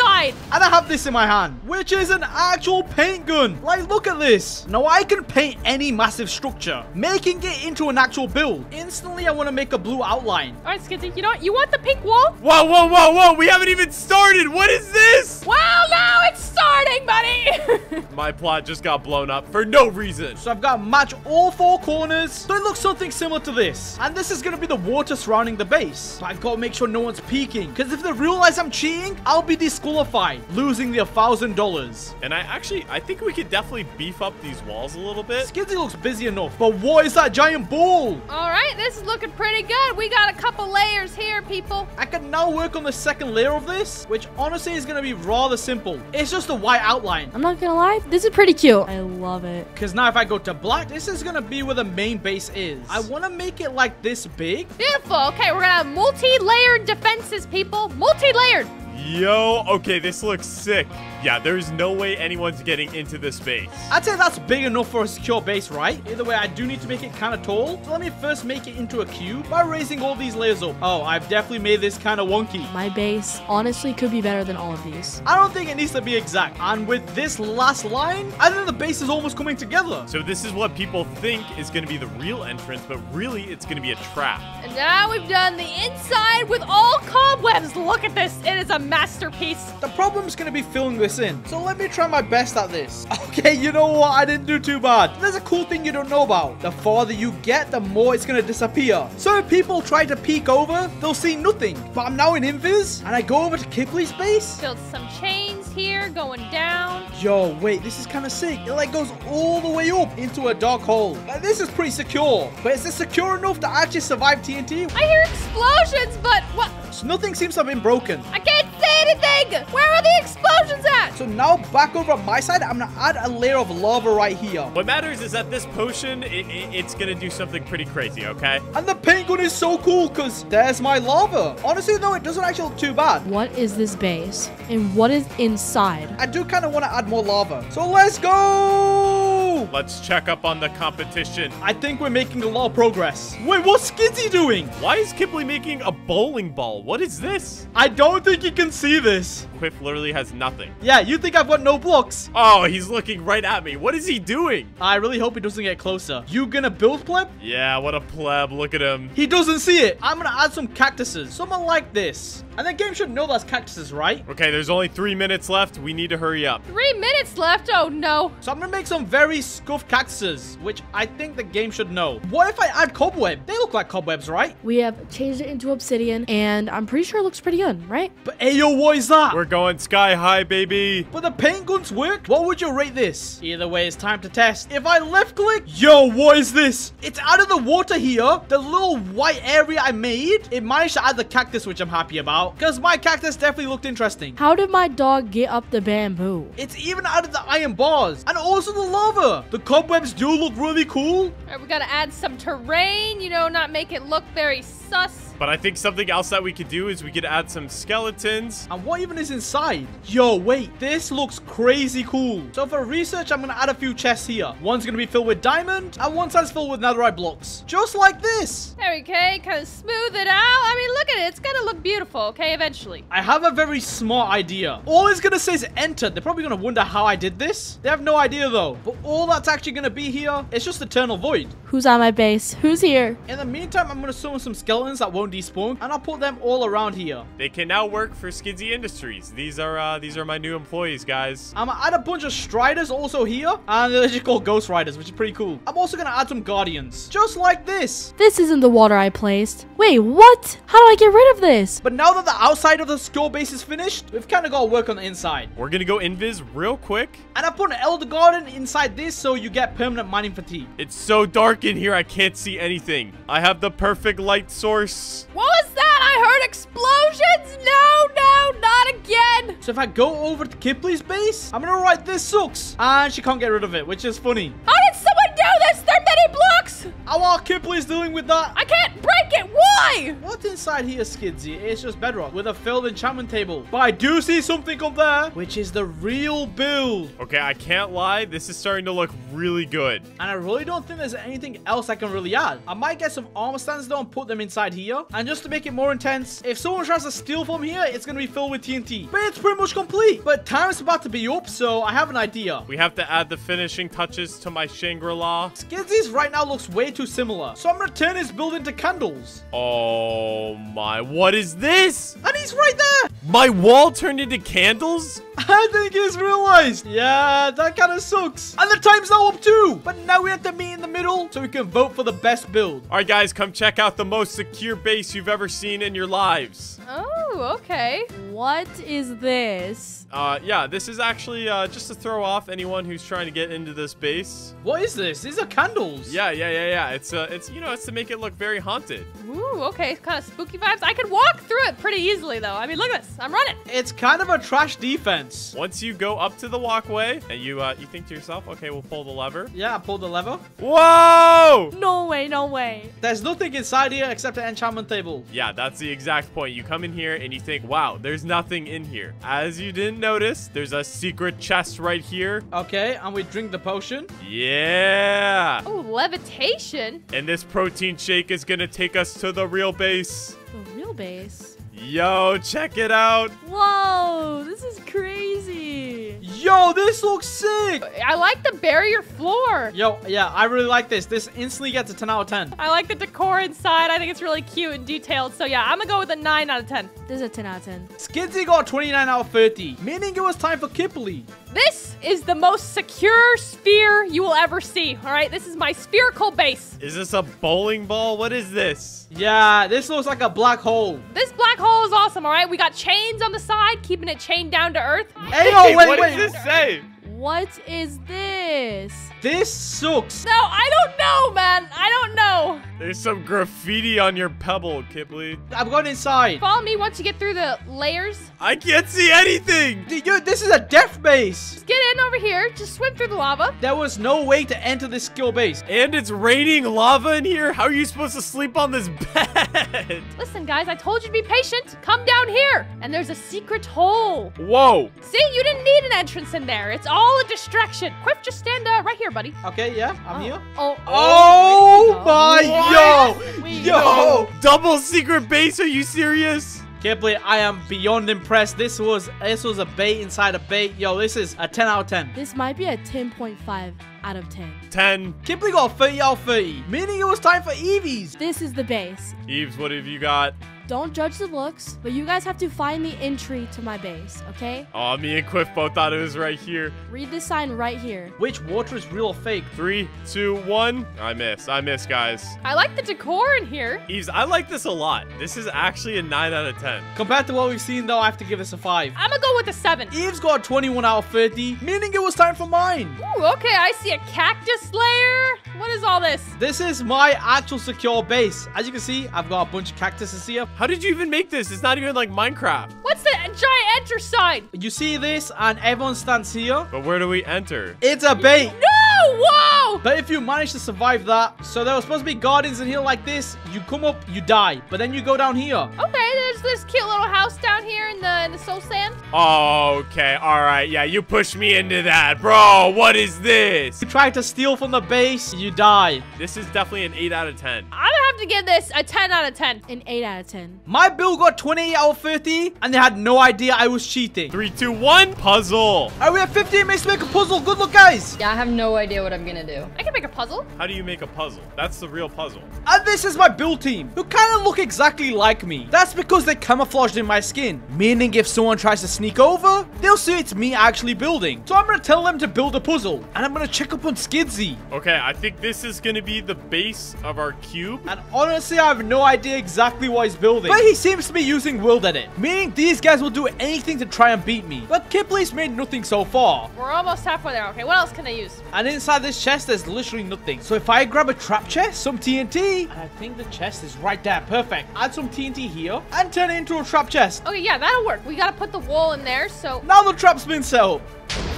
side! And I have this in my hand, which is an actual paint gun. Like, look at this. Now, I can paint any massive structure, making it into an actual build. Instantly, I want to make a blue outline. All right, Skidsy, you know what? You want the pink wall? Whoa, whoa, whoa, whoa, we haven't even started. What is this? Well, now it's starting, buddy! My plot just got blown up for no reason. So I've got to match all four corners. So it looks something similar to this. And this is going to be the water surrounding the base. But I've got to make sure no one's peeking. Because if they realize I'm cheating, I'll be disqualified, losing the $1,000. And I actually, I think we could definitely beef up these walls a little bit. Skidsy looks busy enough. But what is that giant ball? All right, this is looking pretty good. We got a couple layers here, people. I can now work on the second layer of this, which honestly is going to be rather simple. It's just a white outline. I'm not gonna lie, this is pretty cute. I love it. Because now if I go to black, this is going to be where the main base is. I want to make it like this big. Beautiful. Okay, we're gonna have multi-layered defenses, people. Multi-layered. Yo, okay, this looks sick. Yeah, there's no way anyone's getting into this base. I'd say that's big enough for a secure base, right? Either way, I do need to make it kind of tall. So let me first make it into a cube by raising all these layers up. Oh, I've definitely made this kind of wonky. My base honestly could be better than all of these. I don't think it needs to be exact. And with this last line, I think the base is almost coming together. So this is what people think is going to be the real entrance, but really it's going to be a trap. And now we've done the inside with all cobwebs. Look at this. It is a masterpiece. The problem's going to be filling this in. So let me try my best at this. Okay, you know what? I didn't do too bad. There's a cool thing you don't know about. The farther you get, the more it's going to disappear. So if people try to peek over, they'll see nothing. But I'm now in Invis, and I go over to Kipley's base. Built some chains here going down. Yo, wait, this is kind of sick. It like goes all the way up into a dark hole. Like, this is pretty secure. But is it secure enough to actually survive TNT? I hear explosions, but what? So nothing seems to have been broken. I can't say anything. Where are the explosions at? So now back over on my side, I'm gonna add a layer of lava right here. What matters is that this potion, it, it- it's going to do something pretty crazy, okay? And the paint gun is so cool because there's my lava. Honestly though, it doesn't actually look too bad. What is this base? And what is inside? I do kind of want to add more lava. So let's go! Let's check up on the competition. I think we're making a lot of progress. Wait, what's Skidsy doing? Why is Kipley making a bowling ball? What is this? I don't think you can see this. Quiff literally has nothing. Yeah, you think I've got no blocks? Oh, he's looking right at me. What is he doing? I really hope he doesn't get closer. You gonna build pleb? Yeah, what a pleb. Look at him. He doesn't see it. I'm gonna add some cactuses. Someone like this. And the game should know that's cactuses, right? Okay, there's only three minutes left. We need to hurry up. Three minutes left. Oh no. So I'm gonna make some very scuffed cactuses, which I think the game should know. What if I add cobweb? They look like cobwebs, right? We have changed it into obsidian, and I'm pretty sure it looks pretty good, right? But ayo, what is that? We're going sky high, baby. But the paint guns work? What would you rate this? Either way, it's time to test. If I left click, yo, what is this? It's out of the water here. The little white area I made, it managed to add the cactus, which I'm happy about. Because my cactus definitely looked interesting. How did my dog get up the bamboo? It's even out of the iron bars. And also the lava. The cobwebs do look really cool. All right, we gotta add some terrain. You know, not make it look very sus. But I think something else that we could do is we could add some skeletons. And what even is inside? Yo, wait, this looks crazy cool. So for research, I'm gonna add a few chests here. One's gonna be filled with diamond, and one side's filled with netherite blocks. Just like this. There we go. Kind of smooth it out. I mean, look at it. It's gonna look beautiful, okay, eventually. I have a very smart idea. All it's gonna say is enter. They're probably gonna wonder how I did this. They have no idea though. But all that's actually gonna be here, it's just eternal void. Who's on my base? Who's here? In the meantime, I'm gonna summon some skeletons that won't don't despawn. And I'll put them all around here. They can now work for Skidsy Industries. These are uh, these are my new employees, guys. I'm gonna add a bunch of Striders also here. And they're just called Ghost Riders, which is pretty cool. I'm also gonna add some Guardians. Just like this. This isn't the water I placed. Wait, what? How do I get rid of this? But now that the outside of the skill base is finished, we've kind of got to work on the inside. We're gonna go invis real quick. And I put an Elder Guardian inside this so you get permanent mining fatigue. It's so dark in here, I can't see anything. I have the perfect light source. What was that? I heard explosions. No, no, not again. So if I go over to Kipley's base, I'm gonna write this sucks. And she can't get rid of it, which is funny. How did someone do this? There are many blocks. How are Kipley's dealing with that? I can't break it. Why? What's inside here, Skidsy? It's just bedrock with a filled enchantment table. But I do see something up there, which is the real build. Okay, I can't lie. This is starting to look really good. And I really don't think there's anything else I can really add. I might get some armor stands though and put them inside here. And just to make it more intense, if someone tries to steal from here, it's going to be filled with TNT. But it's pretty much complete. But time's about to be up, so I have an idea. We have to add the finishing touches to my Shangri-La. Skidsy's right now looks way too similar. So I'm going to turn his build into candles. Oh my, what is this? And he's right there. My wall turned into candles? I think he's realized. Yeah, that kind of sucks. And the time's now up too. But now we have to meet in the middle so we can vote for the best build. All right, guys, come check out the most secure base you've ever seen in your lives. Oh, okay. What is this? Uh, yeah, this is actually uh, just to throw off anyone who's trying to get into this base. What is this? These are candles. Yeah, yeah, yeah, yeah. It's uh, it's you know, it's to make it look very haunted. Ooh, okay. Kind of spooky vibes. I could walk through it pretty easily, though. I mean, look at this. I'm running. It's kind of a trash defense. Once you go up to the walkway and you uh, you think to yourself, okay, we'll pull the lever. Yeah, pull the lever. Whoa! No way, no way. There's nothing inside here except an enchantment table. Yeah, that's the exact point. You come in here and you think, wow, there's nothing in here. As you didn't notice, there's a secret chest right here. Okay, and we drink the potion. Yeah! Oh, levitation. And this protein shake is gonna take us to the real base. The real base. Yo, check it out. Whoa, this is crazy. Yo, this looks sick. I like the barrier floor. Yo, yeah, I really like this. This instantly gets a 10 out of 10. I like the decor inside. I think it's really cute and detailed. So yeah, I'm gonna go with a 9 out of 10. This is a 10 out of 10. Skidsy got 29 out of 30, meaning it was time for Kipley. This is the most secure sphere you will ever see. All right, this is my spherical base. Is this a bowling ball? What is this? Yeah, this looks like a black hole. This black hole is awesome. All right, we got chains on the side, keeping it chained down to earth. Hey, yo, wait, what wait. does this say? What is this? This sucks. No, I don't know, man. I don't know. There's some graffiti on your pebble, Kipley. I'm going inside. Follow me once you get through the layers. I can't see anything. Dude, this is a death base. Just get in over here. Just swim through the lava. There was no way to enter this skill base. And it's raining lava in here? How are you supposed to sleep on this bed? Listen, guys, I told you to be patient. Come down here. And there's a secret hole. Whoa. See, you didn't need an entrance in there. It's all a distraction. Quiff, just stand uh, right here, buddy. Okay, yeah, I'm oh. here. Oh, Oh, oh my, yo, We yo. Double secret base? Are you serious? Kipley, I am beyond impressed. This was this was a bait inside a bait. Yo, this is a 10 out of 10. This might be a 10.5 out of 10. 10. Kipley got 30 out of 30, meaning it was time for Eevees. This is the base. Eves, what have you got? Don't judge the looks, but you guys have to find the entry to my base, okay? Oh, me and Quiff both thought it was right here. Read this sign right here. Which water is real or fake? Three, two, one. I miss. I miss, guys. I like the decor in here. Eves, I like this a lot. This is actually a 9 out of 10. Compared to what we've seen, though, I have to give this a 5. I'm gonna go with a 7. Eve's got 21 out of 30, meaning it was time for mine. Ooh, okay, I see a cactus layer. What is all this? This is my actual secure base. As you can see, I've got a bunch of cactuses here. How did you even make this? It's not even like Minecraft. What's the giant enter sign? You see this, and everyone stands here. But where do we enter? It's a bait. No! Whoa! But if you manage to survive that, so there was supposed to be guardians in here like this. You come up, you die. But then you go down here. Okay, there's this cute little house down here in the sand, the soul sand. Okay, all right. Yeah, you pushed me into that. Bro, what is this? You tried to steal from the base, you die. This is definitely an 8 out of 10. I'm gonna have to give this a 10 out of 10. An 8 out of 10. My bill got 28 out of 30, and they had no idea I was cheating. 3, 2, 1, puzzle. All right, we have 15 minutes to make a puzzle. Good luck, guys. Yeah, I have no idea what I'm gonna do. I can make a puzzle. How do you make a puzzle? That's the real puzzle. And this is my build team, who kind of look exactly like me. That's because they're camouflaged in my skin, meaning if someone tries to sneak over, they'll see it's me actually building. So I'm gonna tell them to build a puzzle, and I'm gonna check up on Skidsy. Okay, I think this is going to be the base of our cube. And honestly, I have no idea exactly what he's building. But he seems to be using World Edit, meaning these guys will do anything to try and beat me. But Kipley's made nothing so far. We're almost halfway there. Okay, what else can I use? And inside this chest, there's literally nothing. So if I grab a trap chest, some TNT, and I think the chest is right there. Perfect. Add some TNT here, and turn it into a trap chest. Okay, yeah, that'll work. We gotta put the wall in there, so... Now the trap's been set up.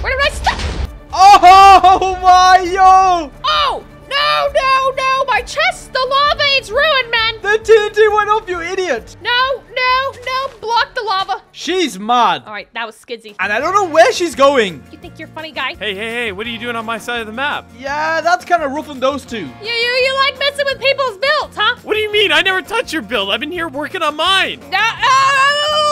Where did I stop? Oh my yo! Oh! No, no, no! My chest! The lava is ruined, man! The TNT went off, you idiot! No, no, no! Block the lava! She's mad. Alright, that was Skidsy. And I don't know where she's going. You think you're funny, guy? Hey, hey, hey, what are you doing on my side of the map? Yeah, that's kind of rough on those two. You, you, you like messing with people's builds, huh? What do you mean? I never touched your build. I've been here working on mine. No, oh!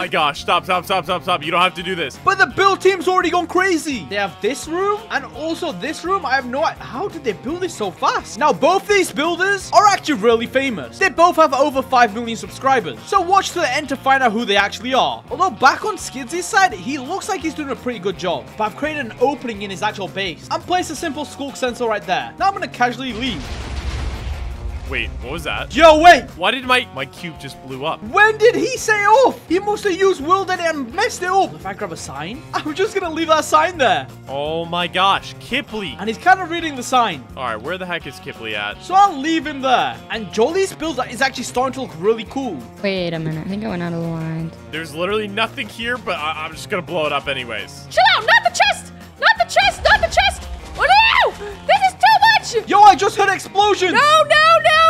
Oh my gosh. Stop, stop, stop, stop, stop. You don't have to do this. But the build team's already gone crazy. They have this room and also this room. I have no idea. How did they build this so fast? Now, both these builders are actually really famous. They both have over 5 million subscribers. So watch to the end to find out who they actually are. Although back on Skidsy's side, he looks like he's doing a pretty good job. But I've created an opening in his actual base and placed a simple sculk sensor right there. Now I'm going to casually leave. Wait, what was that? Yo, wait. Why did my my cube just blew up? When did he say off? He must have used World Edit and messed it up. If I grab a sign, I'm just going to leave that sign there. Oh my gosh, Kipley. And he's kind of reading the sign. All right, where the heck is Kipley at? So I'll leave him there. And Jolly's build is actually starting to look really cool. Wait a minute. I think I went out of the line. There's literally nothing here, but I am just gonna blow it up anyways. Chill out! Not the chest! Not the chest! Not the chest! Oh no! Yo, I just heard explosions. No, no, no, no!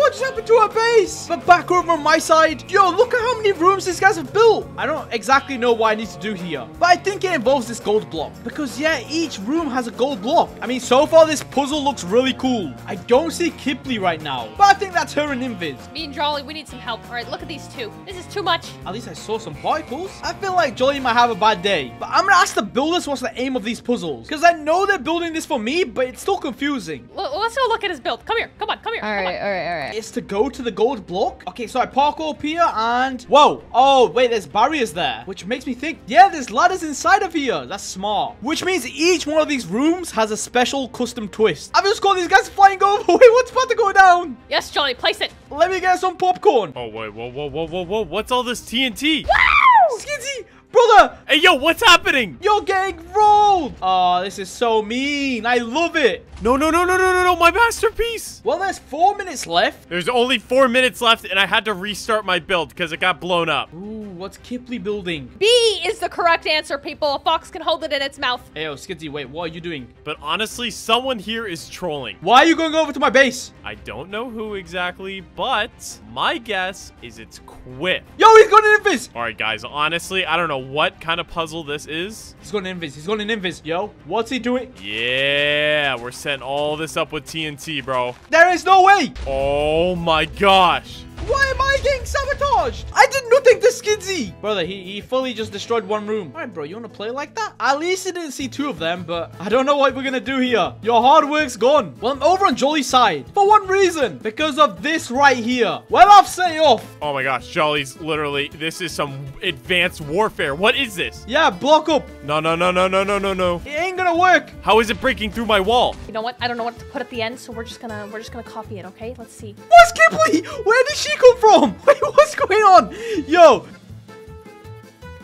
What just happened to our base? But back over on my side. Yo, look at how many rooms these guys have built. I don't exactly know what I need to do here. But I think it involves this gold block. Because yeah, each room has a gold block. I mean, so far this puzzle looks really cool. I don't see Kipley right now. But I think that's her and Invis. Me and Jolly, we need some help. All right, look at these two. This is too much. At least I saw some particles. I feel like Jolly might have a bad day. But I'm gonna ask the builders what's the aim of these puzzles. Because I know they're building this for me, but it's still confusing. L let's go look at his build. Come here. Come on. Come here. All right, all right, all right. It's to go to the gold block. Okay, so I parkour up here and... Whoa. Oh, wait, there's barriers there. Which makes me think, yeah, there's ladders inside of here. That's smart. Which means each one of these rooms has a special custom twist. I've just got these guys flying over. Wait, what's about to go down? Yes, Jolly, place it. Let me get some popcorn. Oh, wait, whoa, whoa, whoa, whoa, whoa. What's all this TNT? Woo! Skidsy, brother. Hey, yo, what's happening? You're getting rolled. Oh, this is so mean. I love it. No, no, no, no, no, no, no, my masterpiece. Well, there's four minutes left. There's only four minutes left, and I had to restart my build because it got blown up. Ooh, what's Kipley building? B is the correct answer, people. A fox can hold it in its mouth. Hey, yo, Skidsy, wait, what are you doing? But honestly, someone here is trolling. Why are you going over to my base? I don't know who exactly, but my guess is it's Quiff. Yo, he's going in invis. All right, guys, honestly, I don't know what kind of puzzle this is. He's going in invis. He's going in invis. Yo, what's he doing? Yeah, we're setting all this up with TNT, bro. There is no way. Oh my gosh. Why am I getting sabotaged? I did nothing to Skidsy. Brother, he, he fully just destroyed one room. All right, bro, you want to play like that? At least he didn't see two of them, but I don't know what we're going to do here. Your hard work's gone. Well, I'm over on Jolly's side. For one reason. Because of this right here. Well, I've set it off. Oh my gosh, Jolly's literally, this is some advanced warfare. What is this? Yeah, block up. No, no, no, no, no, no, no, no. It ain't gonna work. How is it breaking through my wall? You know what? I don't know what to put at the end, so we're just gonna we're just gonna copy it, okay? Let's see. What's Kipley? Where did she come from? Wait, what's going on? Yo.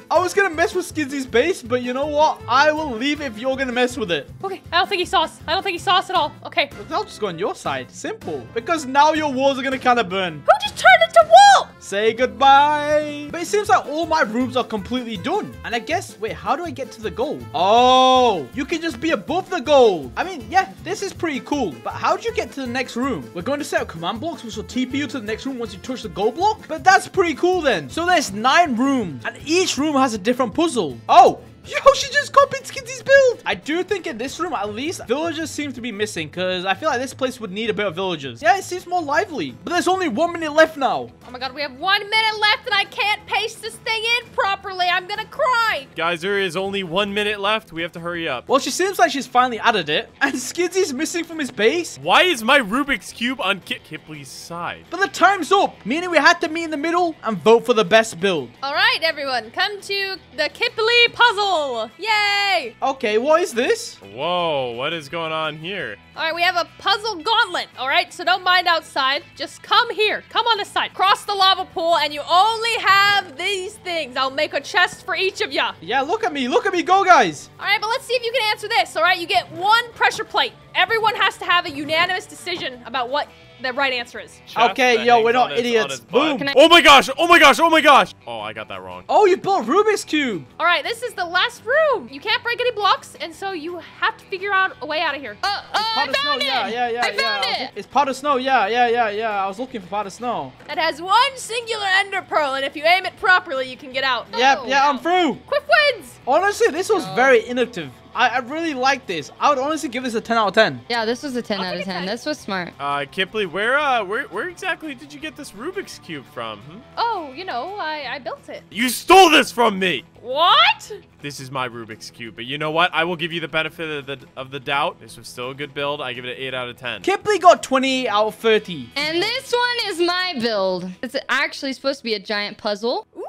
I was gonna mess with Skidsy's base, but you know what? I will leave if you're gonna mess with it. Okay, I don't think he saw us. I don't think he saw us at all. Okay. I'll just go on your side. Simple. Because now your walls are gonna kind of burn. Who just turned into wool? Say goodbye. But it seems like all my rooms are completely done. And I guess, wait, how do I get to the goal? Oh, you can just be above the goal. I mean, yeah, this is pretty cool. But how do you get to the next room? We're going to set up command blocks, which will TP you to the next room once you touch the goal block. But that's pretty cool then. So there's nine rooms, and each room has a different puzzle. Oh, Yo, she just copied Skidsy's build. I do think in this room, at least, villagers seem to be missing because I feel like this place would need a bit of villagers. Yeah, it seems more lively. But there's only one minute left now. Oh my god, we have one minute left and I can't paste this thing in properly. I'm gonna cry. Guys, there is only one minute left. We have to hurry up. Well, she seems like she's finally added it. And Skidsy's missing from his base. Why is my Rubik's Cube on Kip Kipley's side? But the time's up, meaning we had to meet in the middle and vote for the best build. All right, everyone, come to the Kipley puzzle. Yay! Okay, what is this? Whoa, what is going on here? All right, we have a puzzle gauntlet. All right, so don't mind outside. Just come here. Come on this side. Cross the lava pool, and you only have these things. I'll make a chest for each of ya. Yeah, look at me. Look at me go, guys. All right, but let's see if you can answer this. All right, you get one pressure plate. Everyone has to have a unanimous decision about what the right answer is. Chest Okay, yo, we're not on his- on idiots. his butt. Boom. Oh my gosh, oh my gosh, oh my gosh. Oh, I got that wrong. Oh, you built Rubik's Cube. All right, this is the last room. You can't break any blocks, and so you have to figure out a way out uh, uh, of here. Oh, oh, I Part snow, found it! yeah, yeah, yeah, I yeah. found I was- it! It's part of snow, yeah, yeah, yeah, yeah. I was looking for part of snow. It has one singular ender pearl, and if you aim it properly, you can get out. Yep, Oh, yeah, I'm through. Quick wins! Honestly, this was uh, very innovative. I, I really like this. I would honestly give this a 10 out of 10. Yeah, this was a 10 I'll out of 10. 10. This was smart. Uh, Kipley, where, uh, where, where exactly did you get this Rubik's Cube from? Hmm? Oh, you know, I, I built it. You stole this from me! What? This is my Rubik's Cube, but you know what? I will give you the benefit of the, of the doubt. This was still a good build. I give it an 8 out of 10. Kipley got 20 out of 30. And this one is my build. It's actually supposed to be a giant puzzle. Ooh.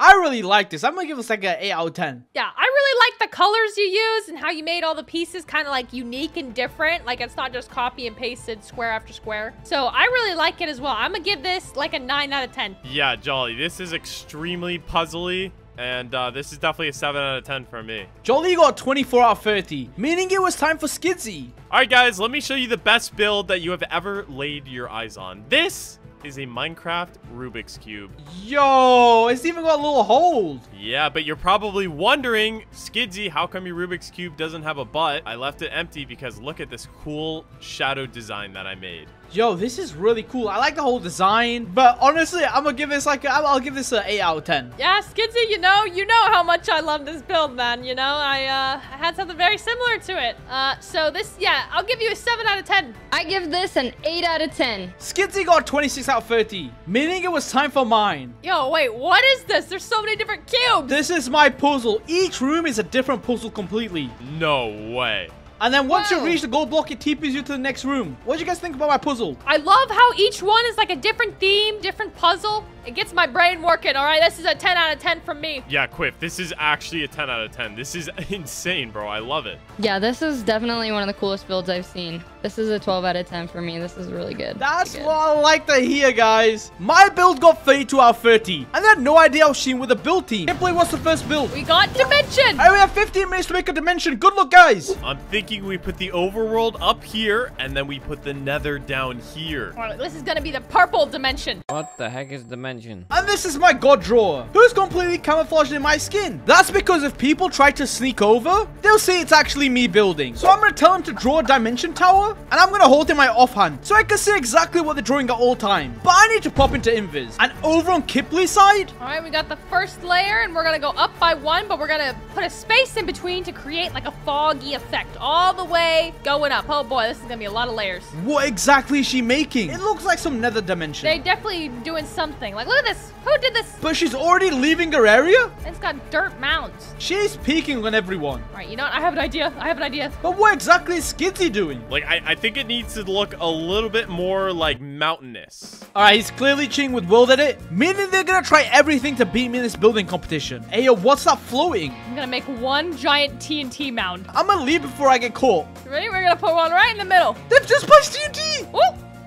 I really like this. I'm gonna give this like an 8 out of 10. Yeah, I really like the colors you use and how you made all the pieces kind of like unique and different. Like it's not just copy and pasted square after square. So I really like it as well. I'm gonna give this like a 9 out of 10. Yeah, Jolly, this is extremely puzzly, and uh, this is definitely a 7 out of 10 for me. Jolly got 24 out of 30, meaning it was time for Skidsy. All right, guys, let me show you the best build that you have ever laid your eyes on. This is a Minecraft Rubik's Cube. Yo, it's even got a little hole. Yeah, but you're probably wondering, Skidsy, how come your Rubik's Cube doesn't have a butt? I left it empty because look at this cool shadow design that I made. Yo, this is really cool. I like the whole design, but honestly, I'm gonna give this like a, I'll give this an 8 out of 10. Yeah, Skidsy, you know, you know how much I love this build, man. You know, I uh, I had something very similar to it. Uh, so this, yeah, I'll give you a 7 out of 10. I give this an 8 out of 10. Skidsy got 26 out of 30, meaning it was time for mine. Yo, wait, what is this? There's so many different cubes. This is my puzzle. Each room is a different puzzle completely. No way. And then once you reach the gold block, it TPs you to the next room. What do you guys think about my puzzle? I love how each one is like a different theme, different puzzle. It gets my brain working, all right? This is a 10 out of 10 from me. Yeah, Quiff, this is actually a 10 out of 10. This is insane, bro. I love it. Yeah, this is definitely one of the coolest builds I've seen. This is a 12 out of 10 for me. This is really good. That's Really what. I like to hear, guys. My build got 32 out of 30. And I had no idea I was seen with a build team. Gameplay, what's the first build? We got Dimension. Hey, we have 15 minutes to make a dimension. Good luck, guys. I'm thinking we put the overworld up here, and then we put the nether down here. All right, this is gonna be the purple dimension. What the heck is dimension? And this is my god drawer, who's completely camouflaged in my skin. That's because if people try to sneak over, they'll see it's actually me building. So I'm gonna tell them to draw a dimension tower, and I'm gonna hold it in my offhand, so I can see exactly what they're drawing at all time. But I need to pop into Invis. And over on Kipley's side, All right, we got the first layer, and we're gonna go up by one, but we're gonna put a space in between to create like a foggy effect, all the way going up. Oh boy, this is gonna be a lot of layers. what exactly is she making? It looks like some nether dimension. They're definitely doing something. Like, look at this. Who did this? but she's already leaving her area? It's got dirt mounds. She's peeking on everyone. All right, you know what? I have an idea. I have an idea. But what exactly is Skidsy doing? Like, I, I think it needs to look a little bit more like mountainous. Alright, he's clearly cheating with World Edit, meaning they're gonna try everything to beat me in this building competition. Hey yo, what's that floating? I'm gonna make one giant TNT mound. I'm gonna leave before I get caught. You ready? We're gonna put one right in the middle. They've just placed TNT! Woo!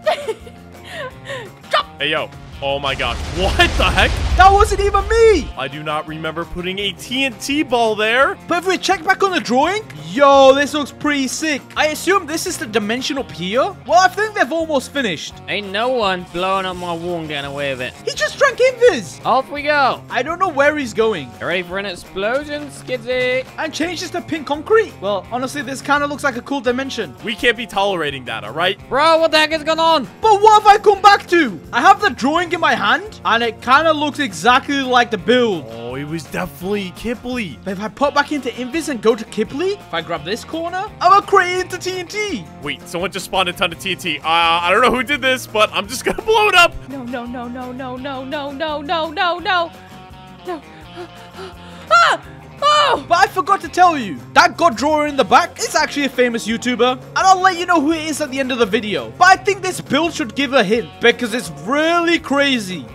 Drop! Hey, yo. Oh my gosh. What the heck? That wasn't even me! I do not remember putting a TNT ball there. But if we check back on the drawing, yo, this looks pretty sick. I assume this is the dimension up here? Well, I think they've almost finished. Ain't no one blowing up my wall and getting away with it. He just drank invis. Off we go. I don't know where he's going. You ready for an explosion, Skidsy? And change this to pink concrete. Well, honestly, this kind of looks like a cool dimension. We can't be tolerating that, all right? Bro, what the heck is going on? But what have I come back to? I have the drawing in my hand, and it kind of looks exactly like the build. Oh, it was definitely Kipley. But if I pop back into Invis and go to Kipley, if I grab this corner, I'm gonna create into TNT. Wait, someone just spawned a ton of TNT. Uh, I don't know who did this, but I'm just gonna blow it up. No, no, no, no, no, no, no, no, no, no, no. No. ah! Oh! But I forgot to tell you, that god drawer in the back is actually a famous YouTuber, and I'll let you know who it is at the end of the video. But I think this build should give a hint, because it's really crazy.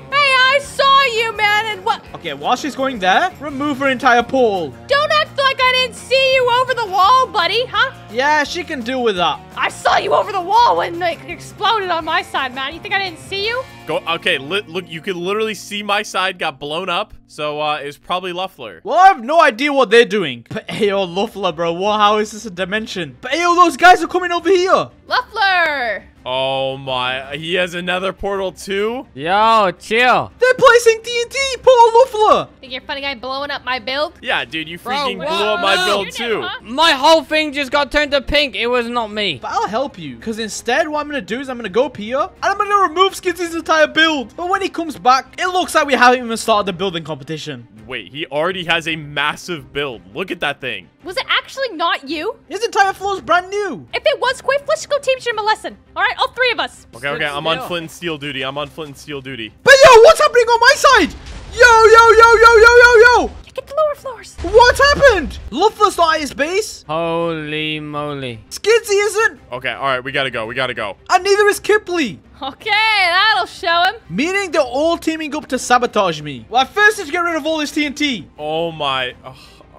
Hey, I saw you, man, and what? Okay, while she's going there, remove her entire portal. Don't act like I didn't see you over the wall, buddy, huh? Yeah, she can do with that. I saw you over the wall when it exploded on my side, man. You think I didn't see you? Go. Okay, li look, you can literally see my side got blown up. So uh, it's probably Luffler. Well, I have no idea what they're doing. But ayo, Luffler, bro, what? How is this a dimension? But ayo, those guys are coming over here. Luffler! Oh my, he has another portal too? Yo, chill. They're placing TNT, poor Luffler. Think you're a funny guy blowing up my build? Yeah, dude, you freaking what? blew up my build You did, too. huh? My whole thing just got turned to pink. It was not me. But I'll help you, because instead what I'm going to do is I'm going to go up here, and I'm going to remove Skidsy's entire build. But when he comes back, it looks like we haven't even started the building competition. Wait, he already has a massive build. Look at that thing. Was it actually not you? His entire floor is brand new. If it was Quiff, let's go teach him a lesson. All right, all three of us. Okay, okay, I'm on Flint and Steel duty. I'm on Flint and Steel duty. But yo, what's happening on my side? Yo, yo, yo, yo, yo, yo, yo. Get the lower floors. What happened? Luffler's not at his base. Holy moly. Skidsy isn't. Okay, all right, we gotta go. We gotta go. And neither is Kipley. Okay, that'll show him. Meaning they're all teaming up to sabotage me. Well, I first need to get rid of all this TNT. Oh my. Oh,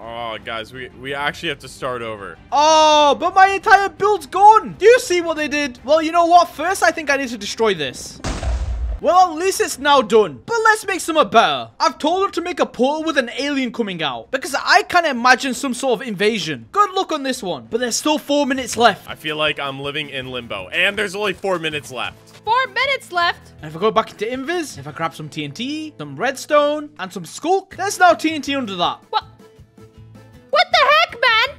oh, guys, we we actually have to start over. Oh, but my entire build's gone. Do you see what they did? Well, you know what? First, I think I need to destroy this. Well, at least it's now done. But let's make something better. I've told them to make a portal with an alien coming out. Because I can imagine some sort of invasion. Good luck on this one. But there's still four minutes left. I feel like I'm living in limbo, and there's only four minutes left. Four minutes left. And if I go back into Invis, if I grab some TNT, some redstone, and some sculk, there's now TNT under that. What? What the heck, man?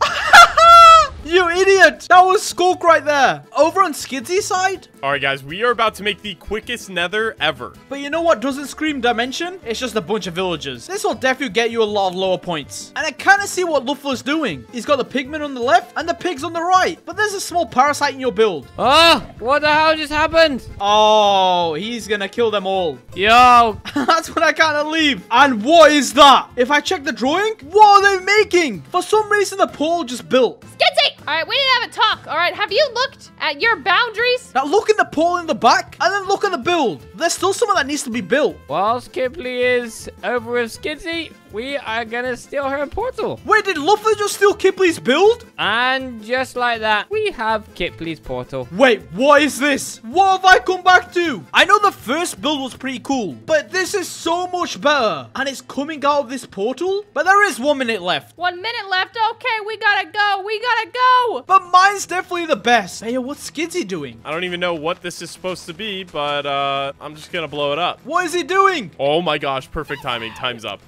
You idiot! That was Sculk right there. Over on Skidsy's side? All right, guys, we are about to make the quickest nether ever. But you know what doesn't scream dimension? It's just a bunch of villagers. This will definitely get you a lot of lower points. And I kind of see what Luffler's doing. He's got the pigmen on the left and the pigs on the right. But there's a small parasite in your build. Oh, what the hell just happened? Oh, he's gonna kill them all. Yo, That's when I can't leave. And what is that? If I check the drawing, what are they making? For some reason, the pole just built. Skidsy! All right, we need to have a talk. All right, have you looked at your boundaries? Now look at the pole in the back and then look at the build. There's still some of that needs to be built. whilst Kipley is over with Skidsy, we are gonna steal her portal. Wait, did Luffler just steal Kipley's build? And just like that, we have Kipley's portal. Wait, what is this? What have I come back to? I know the first build was pretty cool, but this is so much better. And it's coming out of this portal? But there is one minute left. One minute left. Okay, we gotta go. We gotta go. But mine's definitely the best. Hey, what's Skidsy doing? I don't even know what this is supposed to be, but uh, I'm just gonna blow it up. What is he doing? Oh my gosh, perfect timing. Time's up.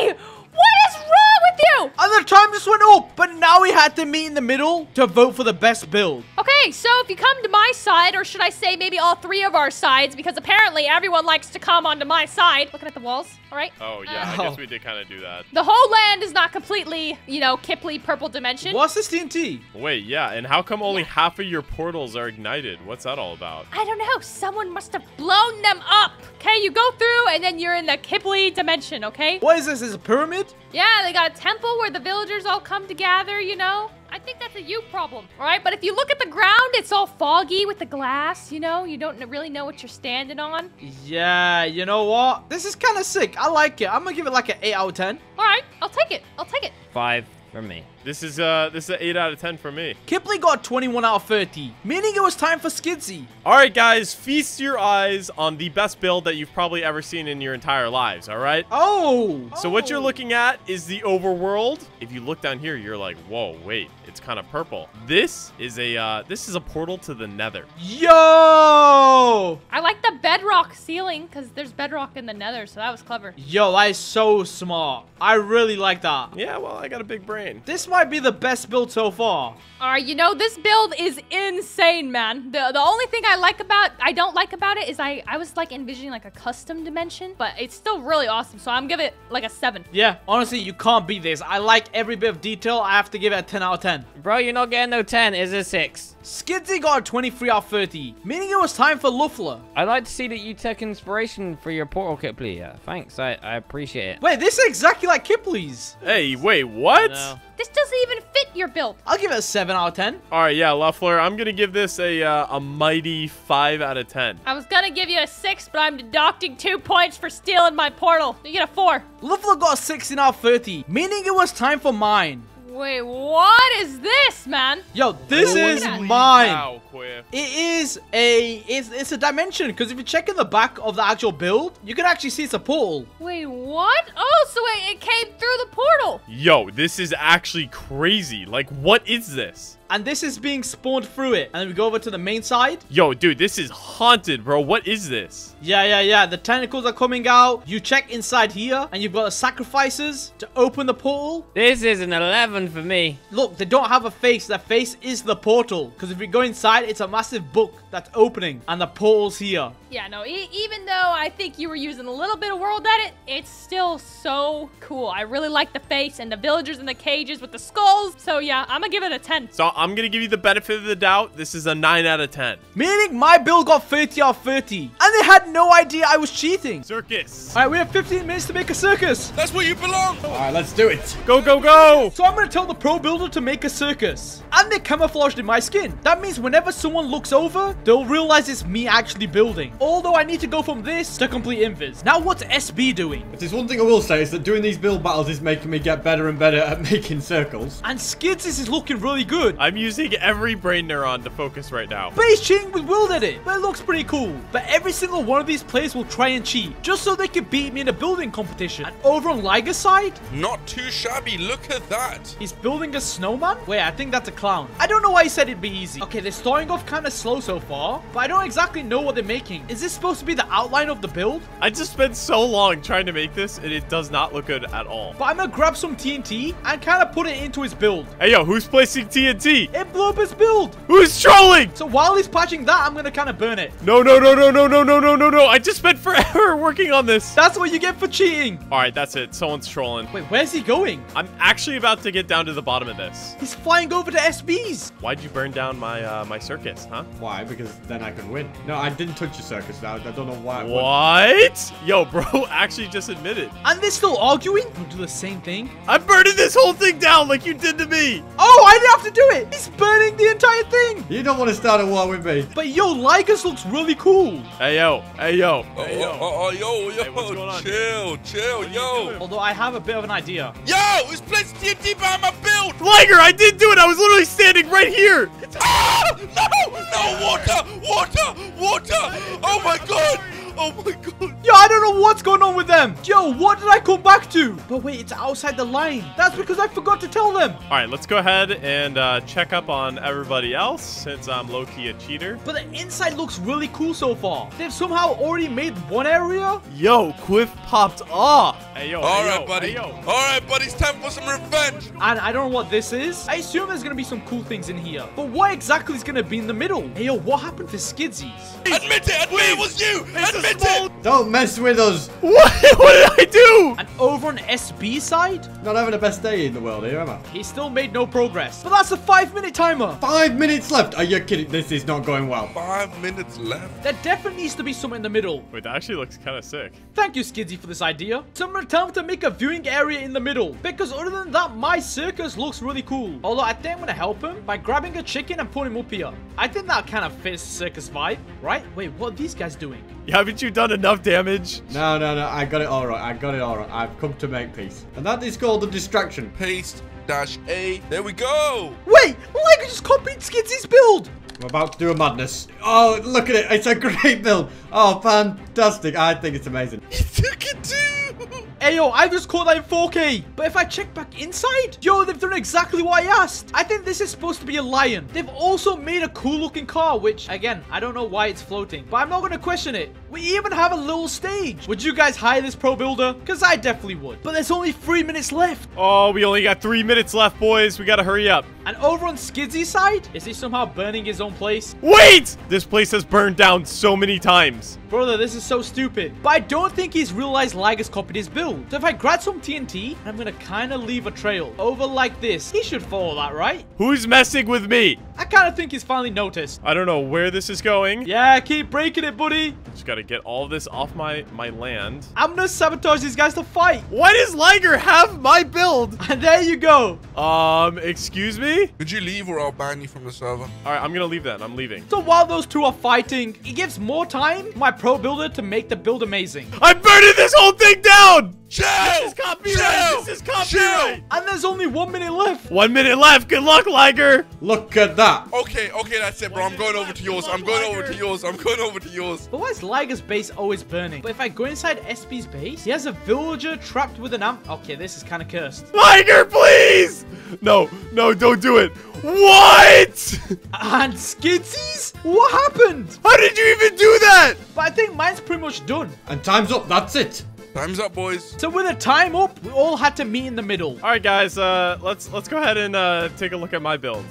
Skidsy! What is wrong with you? And the time just went up, but now we had to meet in the middle to vote for the best build. Okay, so if you come to my side, or should I say maybe all three of our sides, because apparently everyone likes to come onto my side. Looking at the walls, all right? Oh yeah, Oh. I guess we did kind of do that. The whole land is not completely, you know, Kipley purple dimension. What's this TNT? Wait, yeah, and how come only half of your portals are ignited? What's that all about? I don't know. Someone must have blown them up. Okay, you go through and then you're in the Kipley dimension, okay? What is this? Is a pyramid? Yeah, they got a temple where the villagers all come to gather, you know? I think that's a you problem, all right? But if you look at the ground, it's all foggy with the glass, you know? You don't really know what you're standing on. Yeah, you know what? This is kind of sick. I like it. I'm gonna give it like an 8 out of 10. All right, I'll take it. I'll take it. Five for me. This is uh this is an 8 out of 10 for me. Kipley got 21 out of 30, meaning it was time for Skidsy. All right, guys, feast your eyes on the best build that you've probably ever seen in your entire lives, all right? Oh! So what you're looking at is the overworld. If you look down here, you're like, whoa, wait, it's kind of purple. This is a uh, this is a portal to the nether. Yo! I like the bedrock ceiling because there's bedrock in the nether, so that was clever. Yo, that is so smart. I really like that. Yeah, well, I got a big brain. This might be the best build so far. All right, you know, this build is insane, man. The, the only thing I like about, I don't like about it is I, I was like envisioning like a custom dimension, but it's still really awesome. So I'm giving it like a seven. Yeah, honestly, you can't beat this. I like every bit of detail. I have to give it a 10 out of 10. Bro, you're not getting no 10. It's a 6. Skidsy got a 23 out of 30, meaning it was time for Luffler. I'd like to see that you took inspiration for your portal kit, please. Yeah, thanks. I, I appreciate it. Wait, this is exactly like Kipley's. Hey, wait, what? This doesn't even fit your build. I'll give it a 7 out of 10. All right, yeah, Luffler, I'm gonna give this a uh, a mighty five out of ten. I was gonna give you a six, but I'm deducting two points for stealing my portal. You get a four. Luffler got a 16 out of 30, meaning it was time for mine. Wait, what is this, man? Yo, this Holy is mine. Wow, Quiff. It is a it's, it's a dimension because if you check in the back of the actual build, you can actually see it's a portal. Wait, what? Oh, so it, it came through the portal. Yo, this is actually crazy. Like, what is this? And this is being spawned through it. And then we go over to the main side. Yo, dude, this is haunted, bro. What is this? Yeah, yeah, yeah. The tentacles are coming out. You check inside here, and you've got the sacrifices to open the portal. This is an 11 for me. Look, they don't have a face. Their face is the portal. Because if you go inside, it's a massive book that's opening, and the portal's here. Yeah, no, e even though I think you were using a little bit of world edit, it's still so cool. I really like the face and the villagers in the cages with the skulls. So yeah, I'm gonna give it a 10. So I'm gonna give you the benefit of the doubt. This is a nine out of ten. Meaning my build got 30 out of 30. And they had no idea I was cheating. Circus. All right, we have 15 minutes to make a circus. That's where you belong. All right, let's do it. Go, go, go. So I'm going to tell the pro builder to make a circus. And they're camouflaged in my skin. That means whenever someone looks over, they'll realize it's me actually building. Although I need to go from this to complete invis. Now what's SB doing? If there's one thing I will say is that doing these build battles is making me get better and better at making circles. And Skids is looking really good. I'm using every brain neuron to focus right now. But he's cheating with World Edit. But it looks pretty cool. But every single one of these players will try and cheat. Just so they can beat me in a building competition. And over on Liger's side, Not too shabby. Look at that. He's building a snowman? Wait, I think that's a clown. I don't know why he said it'd be easy. Okay, they're starting off kind of slow so far, but I don't exactly know what they're making. Is this supposed to be the outline of the build? I just spent so long trying to make this, and it does not look good at all. But I'm gonna grab some TNT and kind of put it into his build. Hey, yo, who's placing TNT? It blew up his build. Who's trolling? So while he's patching that, I'm gonna kind of burn it. No, no, no, no, no, no, no, no, no, no. I just spent forever working on this. That's what you get for cheating. All right, that's it. Someone's trolling. Wait, where's he going? I'm actually about to get down to the bottom of this. He's flying over to SBs. Why'd you burn down my uh, my circus, huh? Why? Because then I can win. No, I didn't touch your circus. I, I don't know why. What? Yo, bro, actually just admitted. And they're still arguing? We'll do the same thing. I'm burning this whole thing down like you did to me. Oh, I didn't have to do it. He's burning the entire thing. You don't want to start a war with me. But yo, Ligus looks really cool. Hey, yo. Hey, yo. Oh, Hey, yo. oh, oh, yo, yo, Hey, what's going on chill, chill, yo. Although I have a bit of an idea. Yo, who's placed TNT behind my build? Liger, I didn't do it. I was literally standing right here. Ah! No, no, water, water, water. Oh Oh my god. Oh my god. Yo, I don't know what's going on with them. Yo, what did I come back to? But wait, it's outside the line. That's because I forgot to tell them. All right, let's go ahead and uh, check up on everybody else since I'm low-key a cheater. But the inside looks really cool so far. They've somehow already made one area. Yo, Quiff popped off. Hey, yo. All hey, right, yo, buddy. Hey, yo. All right, buddy. It's time for some revenge. And I don't know what this is. I assume there's going to be some cool things in here. But what exactly is going to be in the middle? Hey, yo, what happened to Skidsy's? Admit it. Admit it was you. Admit it. Don't mess with us. What? what did I do? And over on SB side, Not having the best day in the world here, am I? he still made no progress. But that's a five minute timer. Five minutes left. Are you kidding? This is not going well. Five minutes left. There definitely needs to be something in the middle. Wait, that actually looks kind of sick. Thank you, Skidsy, for this idea. So I'm gonna tell him to make a viewing area in the middle. Because other than that, my circus looks really cool. Although I think I'm gonna help him by grabbing a chicken and putting him up here. I think that kind of fits the circus vibe, right? Wait, what are these guys doing? Haven't you done enough damage? No, no, no. I got it all right. I got it all right. I've come to make peace. And that is called the distraction. Paste dash A. There we go. Wait, Liger just copied Skidsy's build. I'm about to do a madness. Oh, look at it. It's a great build. Oh, fantastic. I think it's amazing. Took it too. Ayo, I just caught that in 4K. But if I check back inside, yo, they've done exactly what I asked. I think this is supposed to be a lion. They've also made a cool looking car, which, again, I don't know why it's floating, but I'm not going to question it. We even have a little stage. Would you guys hire this pro builder? Because I definitely would. But there's only three minutes left. Oh, we only got three minutes left, boys. We gotta hurry up. And over on Skidsy's side, is he somehow burning his own place? Wait! This place has burned down so many times. Brother, this is so stupid. But I don't think he's realized Liger's copied his build. So if I grab some TNT, I'm gonna kind of leave a trail over like this. He should follow that, right? Who's messing with me? I kind of think he's finally noticed. I don't know where this is going. Yeah, keep breaking it, buddy. Just gotta get all this off my, my land. I'm gonna sabotage these guys to fight. Why does Liger have my build? And there you go. Um, excuse me? Could you leave or I'll ban you from the server? All right, I'm gonna leave then. I'm leaving. So while those two are fighting, it gives more time my pro builder to make the build amazing. I'm burning this whole thing down! Chill! This is copyright! Chill! This is copyright! And there's only one minute left. One minute left. Good luck, Liger! Look at that. Okay, okay, that's it, bro. I'm going over to yours. I'm going over to yours. I'm going over to yours. But why is Liger's base always burning? But if I go inside SB's base, he has a villager trapped with an amp. Okay, this is kind of cursed. Liger, please! No, no, don't do it. What? And Skidsy's? What happened? How did you even do that? But I think mine's pretty much done. And time's up. That's it. Time's up, boys. So with the time up, we all had to meet in the middle. All right, guys. Uh, let's let's go ahead and uh, take a look at my build.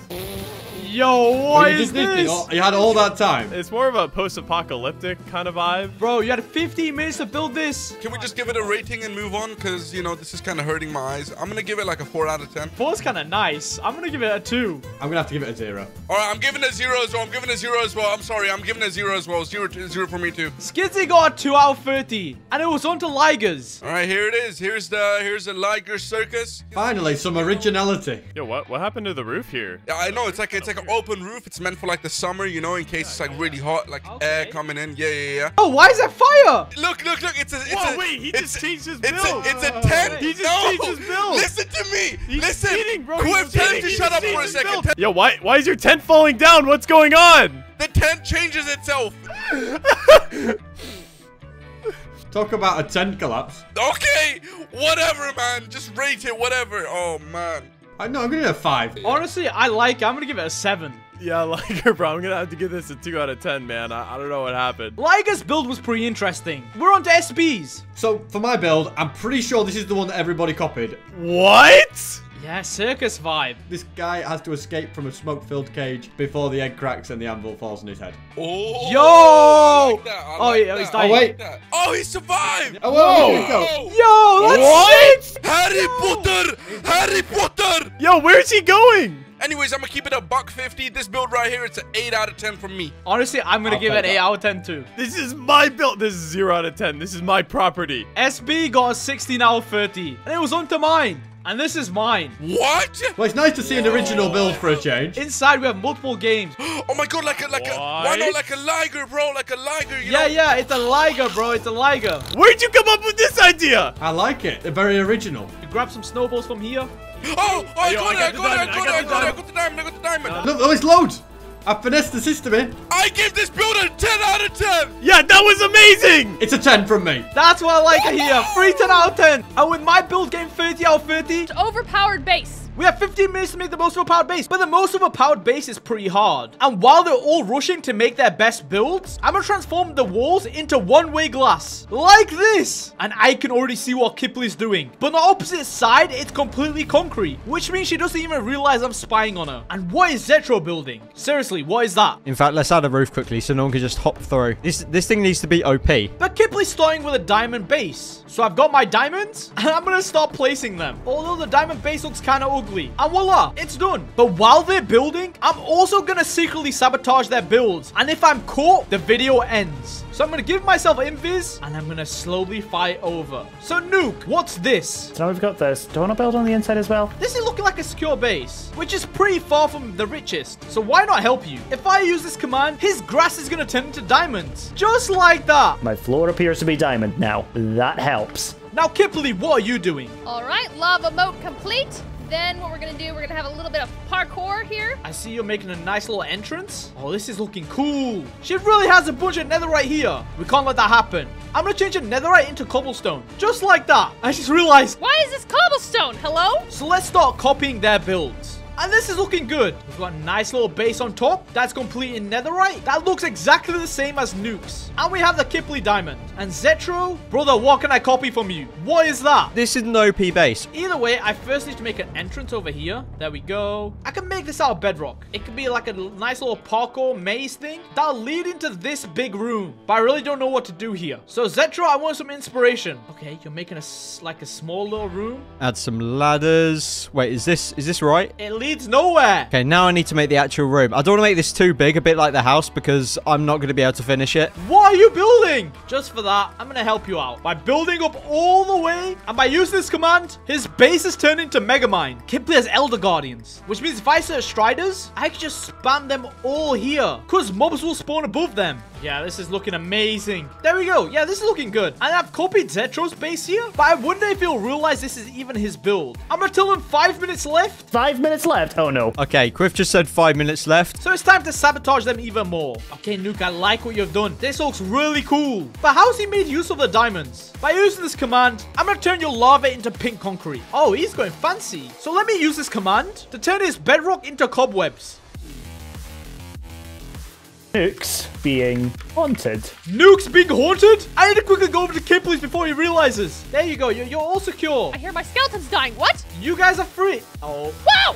Yo, Well, what you is just did this? You had all that time. It's more of a post-apocalyptic kind of vibe. Bro, you had 15 minutes to build this. Can we just give it a rating and move on? Because, you know, this is kind of hurting my eyes. I'm going to give it like a 4 out of 10. Four's kind of nice. I'm going to give it a 2. I'm gonna have to give it a zero. All right, I'm giving it a 0 as well. I'm giving it a 0 as well. I'm sorry. I'm giving it a 0 as well. 0, to- 0 for me, too. Skidsy got a 2 out of 30. And it was on to Liger's. All right, here it is. Here's the here's the Liger Circus. Finally, some originality. Yo, what what happened to the roof here? Yeah, I know. It's like it's like an open roof. It's meant for like the summer, you know, in case it's like really hot, like air coming in. Yeah, yeah, yeah. Oh, why is that fire? Look, look, look! It's a, it's Whoa, a, wait, he it's just a- changed his it's. A, it's a ten. He just no, changed his build. Listen to me. He's Listen, cheating, bro. Quit, He's cheating. to He shut up for a second. build. Yo, why why is your tent falling down? What's going on? The tent changes itself. Talk about a tent collapse. Okay, whatever, man. Just rate it, whatever. Oh man. I know. I'm gonna give it a five. Honestly, I like. I'm going to give it a 7. Yeah, Liger, bro. I'm gonna have to give this a two out of ten, man. I, I don't know what happened. Liger's build was pretty interesting. We're on to SB's. So for my build, I'm pretty sure this is the one that everybody copied. What? Yeah, circus vibe. This guy has to escape from a smoke-filled cage before the egg cracks and the anvil falls on his head. Oh. Yo! I like that, I Oh, like yeah, he's that, dying. Oh, wait. that. Oh, he survived. Oh, whoa, here we go. Oh. Yo, that's sick! Harry Potter! Harry Potter! Yo, where's he going? Anyways, I'm gonna keep it a buck fifty. This build right here, it's an eight out of ten from me. Honestly, I'm going to I'll give it take an 8 out of 10 too. This is my build. This is zero out of ten. This is my property. SB got a 16 out of 30. And it was onto mine. And this is mine. What? Well, it's nice to see an original build for a change. Inside, we have multiple games. Oh my god, like a like a why not like a liger, bro? Like a liger, you Yeah, know? yeah, it's a Liger, bro. It's a Liger. Where'd you come up with this idea? I like it. They're very original. You grab some snowballs from here. Oh, oh, I Yo, got I it, I got got it, I got it, I got it, I got the diamond, I got the diamond. Look, oh, it's loads. I finessed the system in. I give this build a 10 out of 10. Yeah, that was amazing. It's a 10 from me. That's what I like to hear. Free 10 out of 10. And with my build game 30 out of 30, Overpowered base. We have 15 minutes to make the most overpowered base. But the most overpowered base is pretty hard. And while they're all rushing to make their best builds, I'm going to transform the walls into one-way glass. Like this. And I can already see what Kipley's doing. But on the opposite side, it's completely concrete. Which means she doesn't even realize I'm spying on her. And what is Zetro building? Seriously, what is that? In fact, let's add a roof quickly so no one can just hop through. This this thing needs to be OP. But Kipley's starting with a diamond base. So I've got my diamonds, and I'm gonna start placing them. Although the diamond base looks kind of ugly. And ah, voila, it's done. But while they're building, I'm also gonna secretly sabotage their builds. And if I'm caught, the video ends. So I'm gonna give myself invis, and I'm gonna slowly fight over. So Nuke, what's this? So now we've got this. Do you want to build on the inside as well? This is looking like a secure base, which is pretty far from the richest. So why not help you? If I use this command, his grass is gonna turn into diamonds. Just like that. My floor appears to be diamond now. That helps. Now, Kipley, what are you doing? All right, lava moat complete. Then what we're gonna do, we're gonna have a little bit of parkour here. I see you're making a nice little entrance. Oh, this is looking cool. She really has a bunch of netherite here. We can't let that happen. I'm gonna change a netherite into cobblestone. Just like that. I just realized. Why is this cobblestone? Hello? So let's start copying their builds. And this is looking good. We've got a nice little base on top. That's complete in netherite. That looks exactly the same as Nuke's. And we have the Kipley diamond. And Zetro, brother, what can I copy from you? What is that? This is an OP base. Either way, I first need to make an entrance over here. There we go. I can make this out of bedrock. It could be like a nice little parkour maze thing that'll lead into this big room. But I really don't know what to do here. So Zetro, I want some inspiration. Okay, you're making a like a small little room. Add some ladders. Wait, is this is this right? It leads nowhere. Okay, now I need to make the actual room. I don't want to make this too big, a bit like the house, because I'm not going to be able to finish it. What are you building? Just for that, I'm going to help you out by building up all the way. And by using this command, his base is turned into Megamind. Kipley has Elder Guardians, which means if I search Striders, I can just spam them all here. Because mobs will spawn above them. Yeah, this is looking amazing. There we go. Yeah, this is looking good. And I've copied Zetro's base here, but I wonder if he'll realize this is even his build. I'm gonna tell him five minutes left. Five minutes left? Oh, no. Okay, Quiff just said five minutes left. So it's time to sabotage them even more. Okay, Nuke, I like what you've done. This looks really cool. But how's he made use of the diamonds? By using this command, I'm gonna turn your lava into pink concrete. Oh, he's going fancy. So let me use this command to turn his bedrock into cobwebs. Nukes being haunted. Nuke's being haunted? I need to quickly go over to Kipley's before he realizes. There you go. You're, you're all secure. I hear my skeleton's dying. What? You guys are free. Oh. Wow! Wow,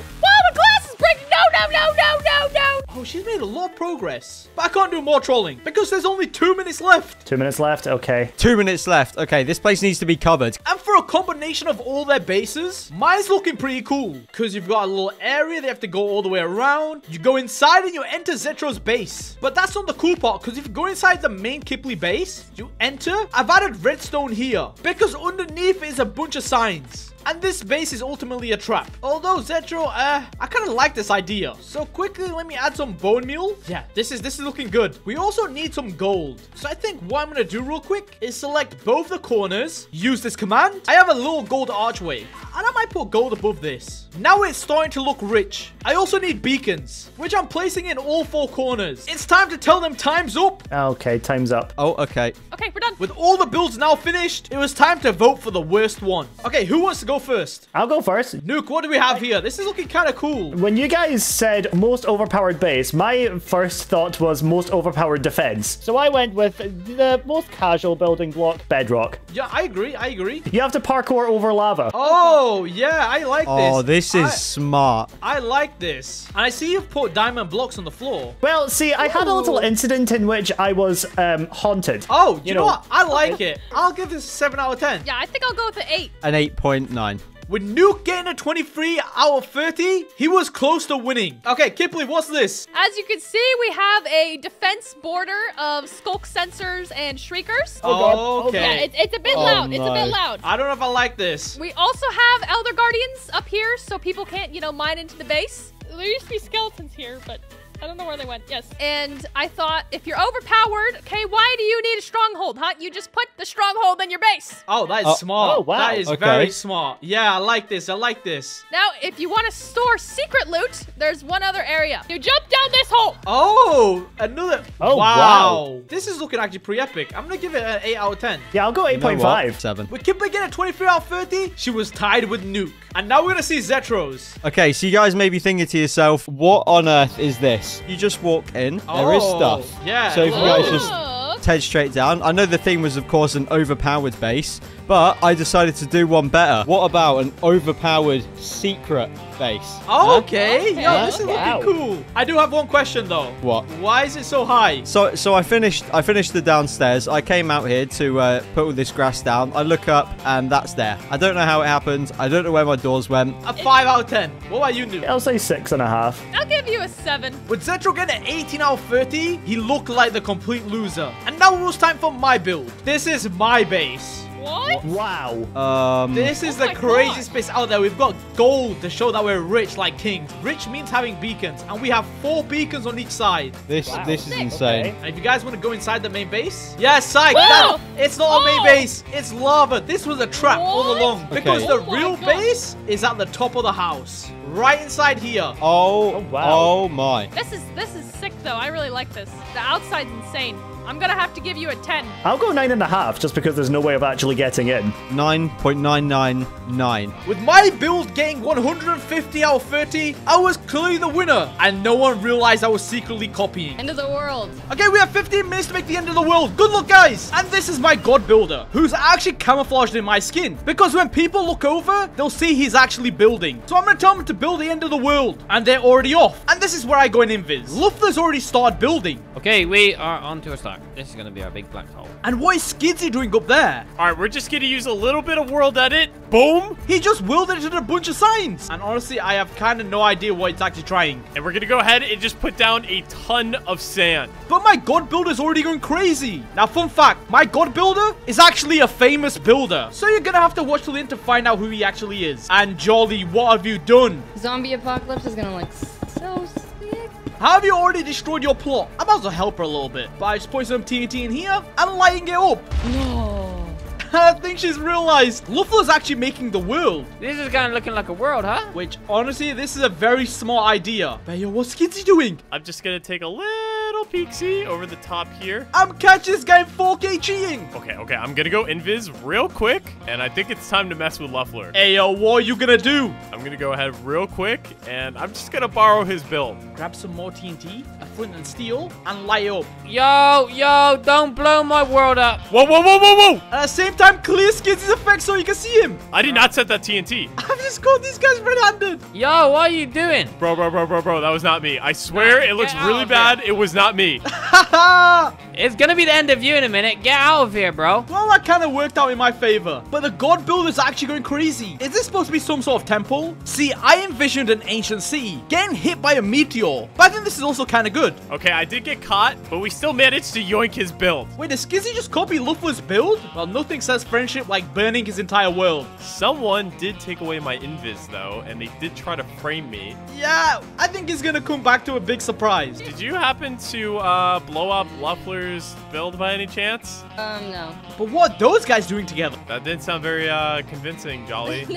my glass is breaking! No, no, no, no, no, no! Oh, she's made a lot of progress. But I can't do more trolling because there's only two minutes left. Two minutes left? Okay. Two minutes left. Okay, this place needs to be covered. And for a combination of all their bases, mine's looking pretty cool. Because you've got a little area they have to go all the way around. You go inside and you enter Zetro's base. But that's not the cool part because if you go inside the main Kipley base, you enter. I've added redstone here because underneath is a bunch of signs. And this base is ultimately a trap. Although Zetro, uh, I kind of like this idea. So quickly, let me add some bone meal. Yeah, this is this is looking good. We also need some gold. So I think what I'm gonna do real quick is select both the corners, use this command. I have a little gold archway, and I might put gold above this. Now it's starting to look rich. I also need beacons, which I'm placing in all four corners. It's time to tell them time's up. Ah, okay, time's up. Oh, okay. Okay, we're done. With all the builds now finished, it was time to vote for the worst one. Okay, who wants to go first? I'll go first. Nuke, what do we have here? This is looking kind of cool. When you guys said most overpowered base, my first thought was most overpowered defense. So I went with the most casual building block, bedrock. Yeah, I agree. I agree. You have to parkour over lava. Oh, yeah, I like this. Oh, this is I, smart. I like this. And I see you've put diamond blocks on the floor. Well, see, I had a little incident in which I was um, haunted. Oh, you, you know, know, what? I like it. I'll give this a 7 out of 10. Yeah, I think I'll go with an 8. An 8.9. With Nuke getting a 23 out of 30, he was close to winning. Okay, Kipley, what's this? As you can see, we have a defense border of sculk sensors and shriekers. Oh, oh okay. Yeah, it's, it's a bit oh, loud. No. It's a bit loud. I don't know if I like this. We also have Elder Guardians up here, so people can't, you know, mine into the base. There used to be skeletons here, but I don't know where they went. Yes. And I thought, if you're overpowered, okay, why do you need a stronghold, huh? You just put the stronghold in your base. Oh, that is oh. smart. Oh, wow. That is okay. very smart. Yeah, I like this. I like this. Now, if you want to store secret loot, there's one other area. You jump down this hole. Oh, another. Oh, wow. wow. This is looking actually pretty epic. I'm going to give it an 8 out of 10. Yeah, I'll go 8.5. 7. With Kipley getting a 23 out of 30, she was tied with Nuke. And now we're going to see Zetro's. Okay, so you guys may be thinking to yourself, what on earth is this? You just walk in, there is Oh, stuff. yeah. So if you guys just Look. head straight down. I know the theme was, of course, an overpowered base, but I decided to do one better. What about an overpowered secret base? Oh, Huh? okay. Yo, Okay. this is Wow. looking cool. I do have one question though. What? Why is it so high? So, so I finished. I finished the downstairs. I came out here to uh, put all this grass down. I look up, and that's there. I don't know how it happened. I don't know where my doors went. A 5 out of 10. What about you, Nuke? I'll say six and a half. I'll give you a 7. With Zetro getting an 18 out of 30, he looked like the complete loser. And now it was time for my build. This is my base. What? Wow. Um, This is Oh the craziest space out there. We've got gold to show that we're rich like kings. Rich means having beacons, and we have four beacons on each side. this Wow. this is insane. Okay. And if you guys want to go inside the main base, yeah, psych. Whoa! that- it's not a main base. It's lava. This was a trap all along because Okay. the Oh my real God. base is at the top of the house, right inside here. Oh, Oh, wow. oh my. This is this is sick though. I really like this. The outside's insane. I'm gonna have to give you a 10. I'll go nine and a half just because there's no way of actually getting in. 9.999. With my build getting 150 out of 30, I was clearly the winner, and no one realized I was secretly copying. End of the world. Okay, we have 15 minutes to make the end of the world. Good luck, guys. And this is my god builder, who's actually camouflaged in my skin. Because when people look over, they'll see he's actually building. So I'm gonna tell him to build the end of the world. And they're already off. And this is where I go in invis. Luffler's already started building. Okay, we are on to a start. This is gonna be our big black hole. And what is Skidsy doing up there? All right, we're just gonna use a little bit of world edit. Boom. He just wielded it in a bunch of signs. And honestly, I have kind of no idea what it's actually trying. And we're gonna go ahead and just put down a ton of sand. But my god builder's already going crazy. Now, fun fact, my god builder is actually a famous builder. So you're gonna have to watch till the end to find out who he actually is. And Jolly, what have you done? Zombie apocalypse is gonna look so sick. How have you already destroyed your plot? I'm as well help her a little bit by just putting some TNT in here and lighting it up. No. I think she's realized Luffler's actually making the world. This is kind of looking like a world, huh? Which, honestly, this is a very smart idea. But yo, what's Skidsy doing? I'm just gonna take a little peek-see over the top here. I'm catching this guy in 4K cheating. Okay, okay, I'm gonna go invis real quick, and I think it's time to mess with Luffler. Hey, yo, what are you gonna do? I'm gonna go ahead real quick, and I'm just gonna borrow his build. Grab some more TNT, a flint and steel, and light up. Yo, yo, don't blow my world up. Whoa, whoa, whoa, whoa, whoa! At the same time, clear Skids' effects so you can see him. I did not set that TNT. I've just caught these guys red-handed. Yo, what are you doing? Bro, bro, bro, bro, bro, that was not me. I swear Nah, it looks really of here. bad. It was not me. Haha! It's gonna be the end of you in a minute. Get out of here, bro. well, that kind of worked out in my favor. But the god builder's actually going crazy. Is this supposed to be some sort of temple? See, I envisioned an ancient city getting hit by a meteor. But I think this is also kind of good. Okay, I did get caught, but we still managed to yoink his build. Wait, did Skidsy just copy Luffler's build? Well, nothing says friendship like burning his entire world. Someone did take away my invis, though, and they did try to frame me. Yeah, I think he's gonna come back to a big surprise. Did you happen to uh, blow up Luffler's build by any chance? Um, no. But what are those guys doing together? That didn't sound very uh, convincing, Jolly.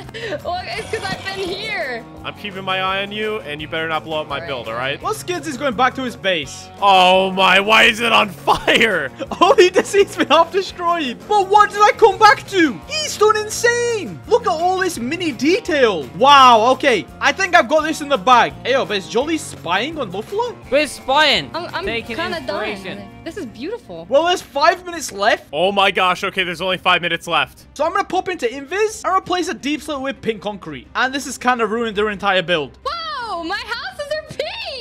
well, it's because I've been here. I'm keeping my eye on you, and you better not blow up my build, all right? Well, Skids is going back to his base. Oh my, why is it on fire? Only the seat's been half destroyed. But what did I come back to? He's done insane. Look at all this mini detail. Wow, okay. I think I've got this in the bag. Hey, yo, but is Jolly spying on Luffler? We're spying. I'm, I'm Taking kind of done. This is beautiful. Well, there's five minutes left. Oh my gosh, okay, there's only five minutes left. So I'm going to pop into Invis and replace a deepslate with pink concrete. And this has kind of ruined their entire build. Whoa, my houses are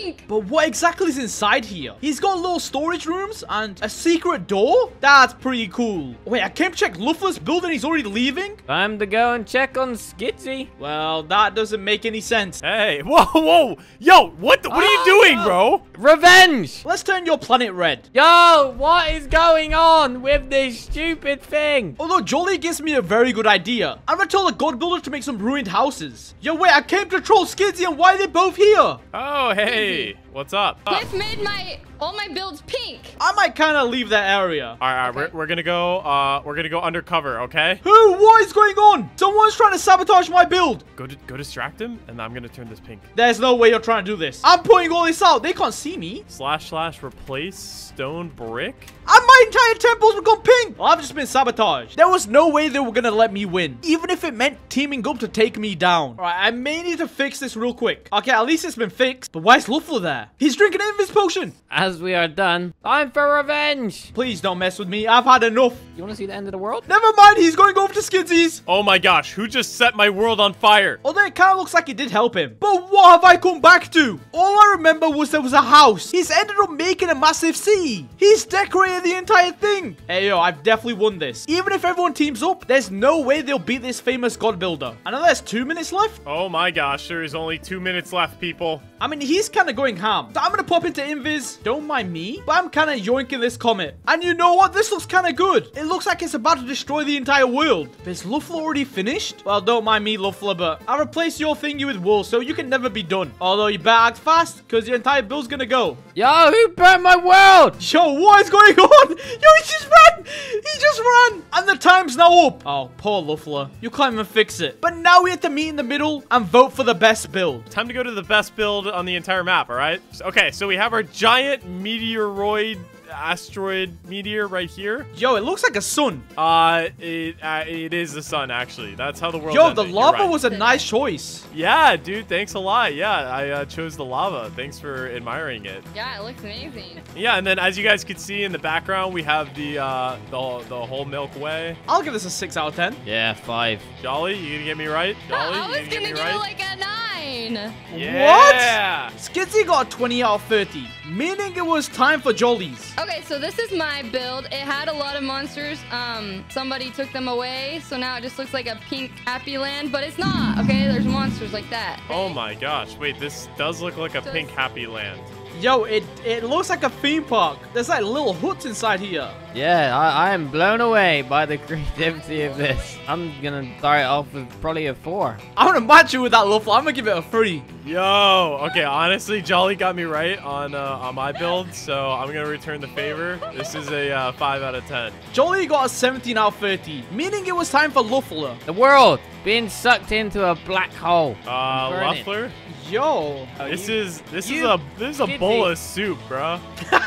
pink. But what exactly is inside here? He's got little storage rooms and a secret door? That's pretty cool. Wait, I came to check Luffler's building. he's already leaving? Time to go and check on Skidsy. Well, that doesn't make any sense. Hey, whoa, whoa, yo, what the, what are you ah! doing, bro? Revenge! Let's turn your planet red. Yo, what is going on with this stupid thing? Although Jolly gives me a very good idea. I'm gonna tell the God Builder to make some ruined houses. Yo, wait, I came to troll Skidsy and why are they both here? Oh, hey, what's up? Quiff made my all my builds pink. I might kind of leave that area. all right, all right, we're, we're gonna go, uh, we're gonna go undercover, okay? Who? What is going on? Someone's trying to sabotage my build. Go, go distract him, and I'm gonna turn this pink. There's no way you're trying to do this. I'm putting all this out. They can't see me. Slash slash replace stone brick. And my entire temple's become pink. Well, I've just been sabotaged. There was no way they were gonna let me win, even if it meant teaming up to take me down. All right, I may need to fix this real quick. Okay, at least it's been fixed. But why is Luffler there? He's drinking an Invis potion. As we are done, time for revenge. Please don't mess with me. I've had enough. You want to see the end of the world? Never mind. He's going over to Skidsy's. Oh my gosh, who just set my world on fire? Although it kind of looks like it did help him. But what have I come back to? All I remember was there was a house. He's ended up making a massive city. He's decorated the entire thing. Hey, yo, I've definitely won this. Even if everyone teams up, there's no way they'll beat this famous god builder. I know there's two minutes left. Oh my gosh, there is only two minutes left, people. I mean, he's kind of going ham. So I'm going to pop into Invis. Don't don't mind me, but I'm kind of yoinking this comet. And you know what? This looks kind of good. It looks like it's about to destroy the entire world. But is Luffler already finished? Well, don't mind me, Luffler, but I replaced your thingy with wool, so you can never be done. Although you better act fast, because your entire build's gonna go. Yo, who burnt my world? Yo, what is going on? Yo, he just ran! He just ran! And the time's now up. Oh, poor Luffler. You can't even fix it. But now we have to meet in the middle and vote for the best build. Time to go to the best build on the entire map, all right? Okay, so we have our giant meteoroid asteroid meteor right here. Yo, it looks like a sun. Uh, it uh, it is the sun actually. That's how the world. Yo, ended. the lava right. was a nice choice. Yeah, dude. Thanks a lot. Yeah, I uh, chose the lava. Thanks for admiring it. Yeah, it looks amazing. Yeah, and then as you guys can see in the background, we have the uh the the whole Milky Way. I'll give this a 6 out of 10. Yeah, five. Jolly, you gonna get me right? Jolly, I you was gonna get gonna me give right? it like a nine. Yeah. What? Skidsy got 20 out of 30, meaning it was time for Jolly's. Okay, so this is my build. It had a lot of monsters. Um, somebody took them away, so now it just looks like a pink happy land, but it's not. Okay, there's monsters like that. Oh my gosh! Wait, this does look like a pink happy land. Yo, it, it looks like a theme park. There's like little huts inside here. Yeah, I, I am blown away by the creativity of this. I'm gonna start it off with probably a four. I'm gonna match you with that Luffle. I'm gonna give it a 3. Yo, okay, honestly, Jolly got me right on uh, on my build, so I'm gonna return the favor. This is a uh, five out of ten. Jolly got a 17 out of 30, meaning it was time for Luffler. The world being sucked into a black hole. Uh, Luffler, Yo. this is this is a this is a bowl the- of soup, bro.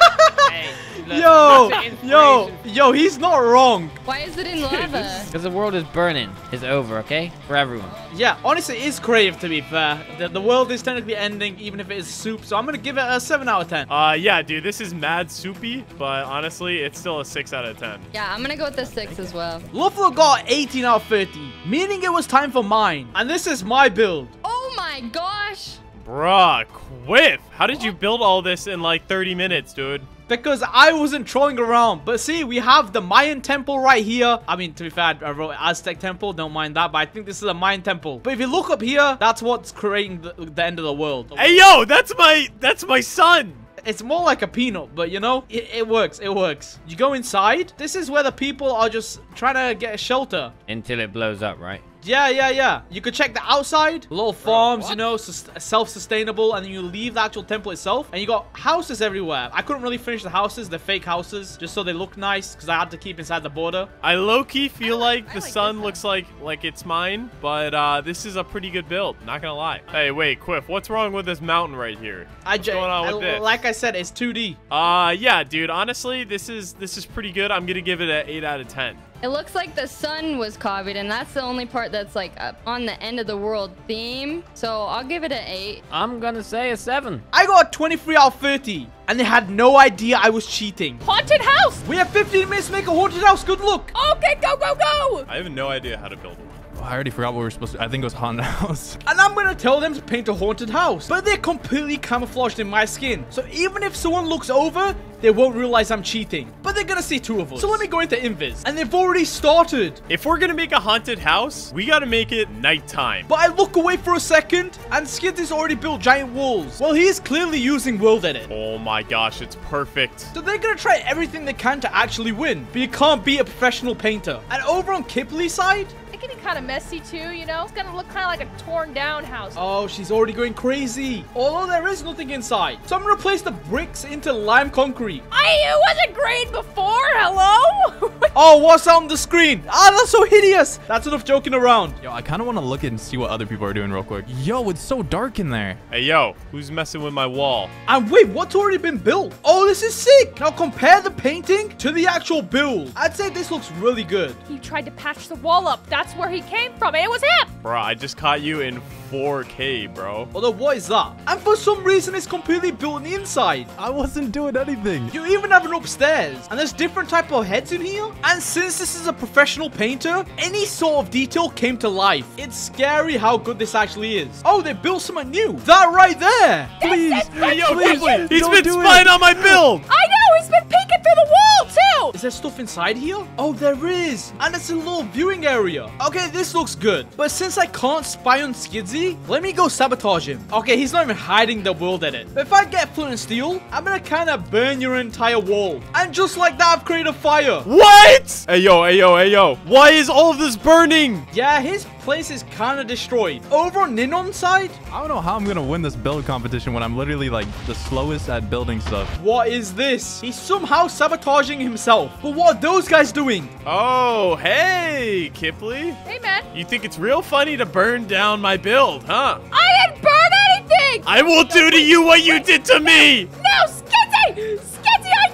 Yo, yo, yo, he's not wrong. Why is it in lava? Because the world is burning. It's over, okay? For everyone. Yeah, honestly, it is creative to be fair. The, the world is technically ending, even if it is soup, so I'm gonna give it a 7 out of 10. Uh, yeah, dude, this is mad soupy, but honestly, it's still a six out of ten. yeah, I'm gonna go with the six as well. Luffler got 18 out of 30, meaning it was time for mine. And this is my build. Oh my gosh! Bruh, Quiff, how did you build all this in like 30 minutes, dude? Because I wasn't trolling around. But see, we have the Mayan temple right here. I mean, to be fair, I wrote Aztec temple. Don't mind that. But I think this is a Mayan temple. But if you look up here, that's what's creating the, the end of the world. Hey, yo, that's my that's my son. It's more like a peanut, but you know, it, it works. It works. You go inside. This is where the people are just trying to get a shelter. Until it blows up, right? Yeah, yeah, yeah. You could check the outside. Little farms, you know, self-sustainable. And then you leave the actual temple itself. And you got houses everywhere. I couldn't really finish the houses, the fake houses, just so they look nice. Because I had to keep inside the border. I low-key feel like the sun looks like like it's mine, but uh, this is a pretty good build. Not gonna lie. Hey, wait, Quiff, what's wrong with this mountain right here? I What's going on with I- this? Like I said, it's 2D. Uh, yeah, dude. Honestly, this is this is pretty good. I'm gonna give it an eight out of ten. It looks like the sun was copied, and that's the only part that's like uh, on the end of the world theme. So I'll give it an eight. I'm gonna say a seven. I got a 23 out of 30. And they had no idea I was cheating. Haunted house! We have 15 minutes to make a haunted house. Good luck. Okay, go, go, go! I have no idea how to build one. I already forgot what we were supposed to. I think it was haunted house. And I'm gonna tell them to paint a haunted house. But they're completely camouflaged in my skin. So even if someone looks over, they won't realize I'm cheating. But they're gonna see two of us. So let me go into Invis. And they've already started. If we're gonna make a haunted house, we gotta make it nighttime. But I look away for a second, and Skid has already built giant walls. Well, he is clearly using World Edit. Oh my gosh, it's perfect. So they're gonna try everything they can to actually win. But you can't be a professional painter. And over on Kipley's side, It can be kind of messy too, you know? It's gonna look kind of like a torn down house. Oh, she's already going crazy. Although there is nothing inside. So I'm gonna place the bricks into lime concrete. I wasn't green before, hello? oh, what's on the screen? Ah, that's so hideous. That's enough joking around. Yo, I kind of want to look and see what other people are doing real quick. Yo, it's so dark in there. Hey, yo, who's messing with my wall? And wait, what's already been built? Oh, this is sick. Now compare the painting to the actual build. I'd say this looks really good. he tried to patch the wall up. That's where he came from. It was him. Bro, I just caught you in 4K, bro. Although, what is that? And for some reason, it's completely built on the inside. I wasn't doing anything. You even have an upstairs. And there's different type of heads in here. And since this is a professional painter, any sort of detail came to life. It's scary how good this actually is. Oh, they built something new. That right there. Please, Hey, yo, please, Kipley, he's been spying it. on my build. I know. He's been peeking through the wall. Go! Is there stuff inside here? Oh, there is. And it's a little viewing area. Okay, this looks good. But since I can't spy on Skidsy, let me go sabotage him. Okay, he's not even hiding the world edit. But if I get flint and steel, I'm gonna kind of burn your entire wall. And just like that, I've created a fire. What? Hey, yo, hey, yo, hey, yo. Why is all of this burning? Yeah, his place is kind of destroyed. Over on Ninon's side, I don't know how I'm gonna win this build competition when I'm literally like the slowest at building stuff. what is this? He's somehow sabotaging himself. But what are those guys doing? Oh, hey, Kipley. Hey, man. You think it's real funny to burn down my build, huh? I didn't burn anything! I will do to you what you did to me! No, Skidsy! Skidsy, I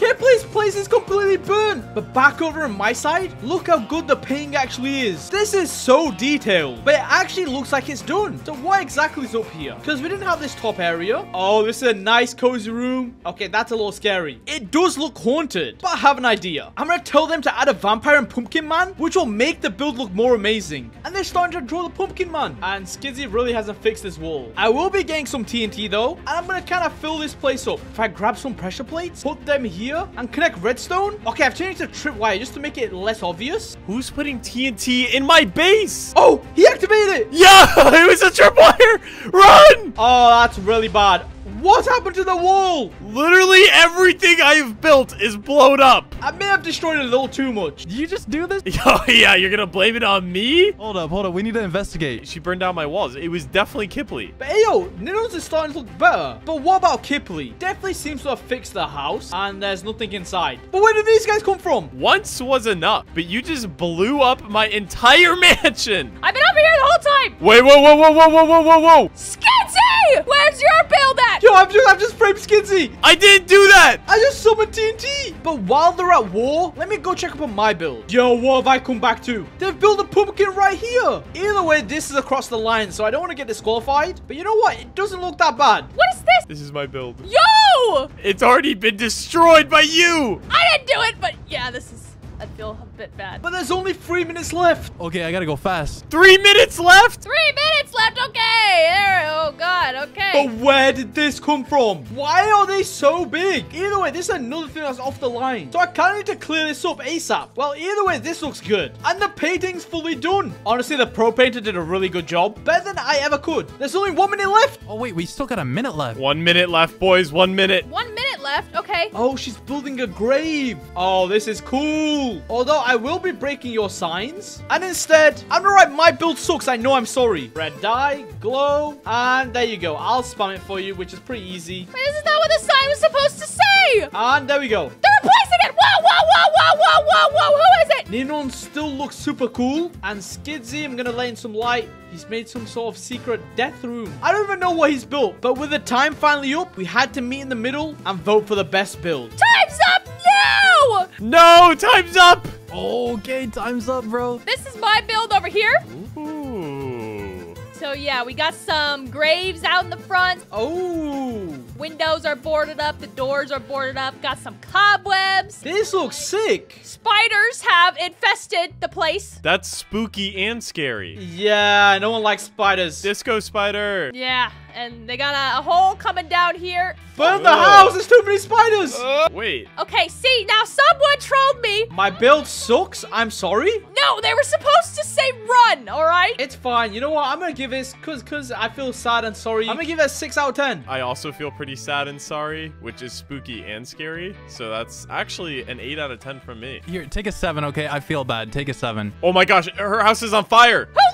Kipley's place is completely burned. But back over on my side, look how good the painting actually is. This is so detailed, but it actually looks like it's done. So what exactly is up here? Because we didn't have this top area. Oh, this is a nice cozy room. Okay, that's a little scary. It does look haunted, but I have an idea. I'm gonna tell them to add a vampire and pumpkin man, which will make the build look more amazing. And they're starting to draw the pumpkin man. And Skidsy really hasn't fixed this wall. I will be getting some TNT though, and I'm gonna kind of fill this place up. If I grab some pressure plates, put them here, and connect redstone. Okay, I've changed the tripwire just to make it less obvious. Who's putting TNT in my base? Oh, he activated it. Yeah, it was a tripwire. Run! Oh, that's really bad. What happened to the wall? Literally everything I have built is blown up. I may have destroyed it a little too much. Did you just do this? Oh, yeah, you're gonna blame it on me? Hold up, hold up. We need to investigate. She burned down my walls. It was definitely Kipley. But hey, yo, Nino's is starting to look better. But what about Kipley? Definitely seems to have fixed the house, and there's nothing inside. But where did these guys come from? Once was enough, but you just blew up my entire mansion. I've been over here the whole time! Wait, whoa, whoa, whoa, whoa, whoa, whoa, whoa, whoa. Skidsy! Where's your build at? Yo, I've just, I've just framed Skidsy. I didn't do that. I just summoned TNT. But while they're at war, let me go check up on my build. Yo, what have I come back to? They've built a pumpkin right here. Either way, this is across the line, so I don't want to get disqualified. But you know what? It doesn't look that bad. What is this? This is my build. Yo! It's already been destroyed by you. I didn't do it, but yeah, this is. I feel a bit bad. But there's only three minutes left. Okay, I gotta go fast. Three minutes left. Three minutes left. Okay. There. Oh God. Okay. But where did this come from? Why are they so big? Either way, this is another thing that's off the line. So I kind of need to clear this up ASAP. Well, either way, this looks good. And the painting's fully done. Honestly, the pro painter did a really good job. Better than I ever could. There's only one minute left. Oh wait, we still got a minute left. One minute left, boys. One minute. One minute left. Okay. Oh, she's building a grave. Oh, this is cool. Although I will be breaking your signs. And instead, I'm gonna write my build sucks. I know I'm sorry. Red dye, glow, and there you go. I'll spam it for you, which is pretty easy. Wait, this is not what the sign was supposed to say. And there we go. They're replacing it. Whoa, whoa, whoa, whoa, whoa, whoa, whoa. Who is it? Ninon still looks super cool. And Skidsy, I'm gonna lay in some light. He's made some sort of secret death room. I don't even know what he's built, but with the time finally up, we had to meet in the middle and vote for the best build. Time's up now. No, time's up. Okay, time's up, bro. This is my build over here. Ooh. So yeah, we got some graves out in the front. Oh. Windows are boarded up. The doors are boarded up. Got some cobwebs. This looks sick. Spiders have infested the place. That's spooky and scary. Yeah, no one likes spiders. Disco spider. Yeah, and they got a, a hole coming down here. Burn the house. There's too many spiders. Uh, wait. Okay, see, now someone trolled me. My build sucks. I'm sorry. No, they were supposed to say run, all right? It's fine. You know what? I'm going to give this, because cause I feel sad and sorry. I'm going to give it a 6 out of 10. I also feel pretty sad and sorry, which is spooky and scary. So that's actually an 8 out of 10 from me. Here, take a seven, okay? I feel bad. Take a seven. Oh my gosh, her house is on fire. Who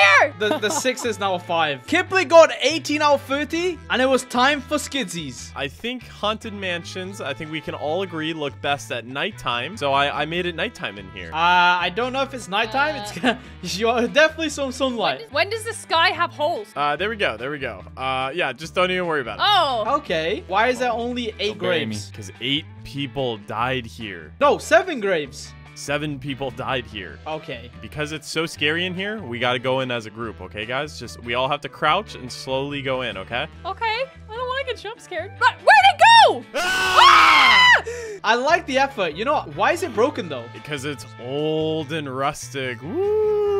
lit it on fire? The, the 6 is now a 5. Kipley got 18 out of 30, and it was time for Skidsy's. I think haunted mansions, I think we can all agree, look best at nighttime. So I, I made it nighttime in here. Uh, I don't know if it's nighttime. It's gonna, you're definitely some sunlight. When does the sky have holes? Uh, there we go. There we go. Uh, yeah, just don't even worry about it. Oh. Okay. Why is there only 8 graves? Because eight people died here. No, 7 graves. Seven people died here. Okay. Because it's so scary in here, we got to go in as a group, okay, guys? Just we all have to crouch and slowly go in, okay? Okay. I don't want to get jump scared. But where'd it go? Ah! I like the effort. You know? Why is it broken though? Because it's old and rustic. Woo!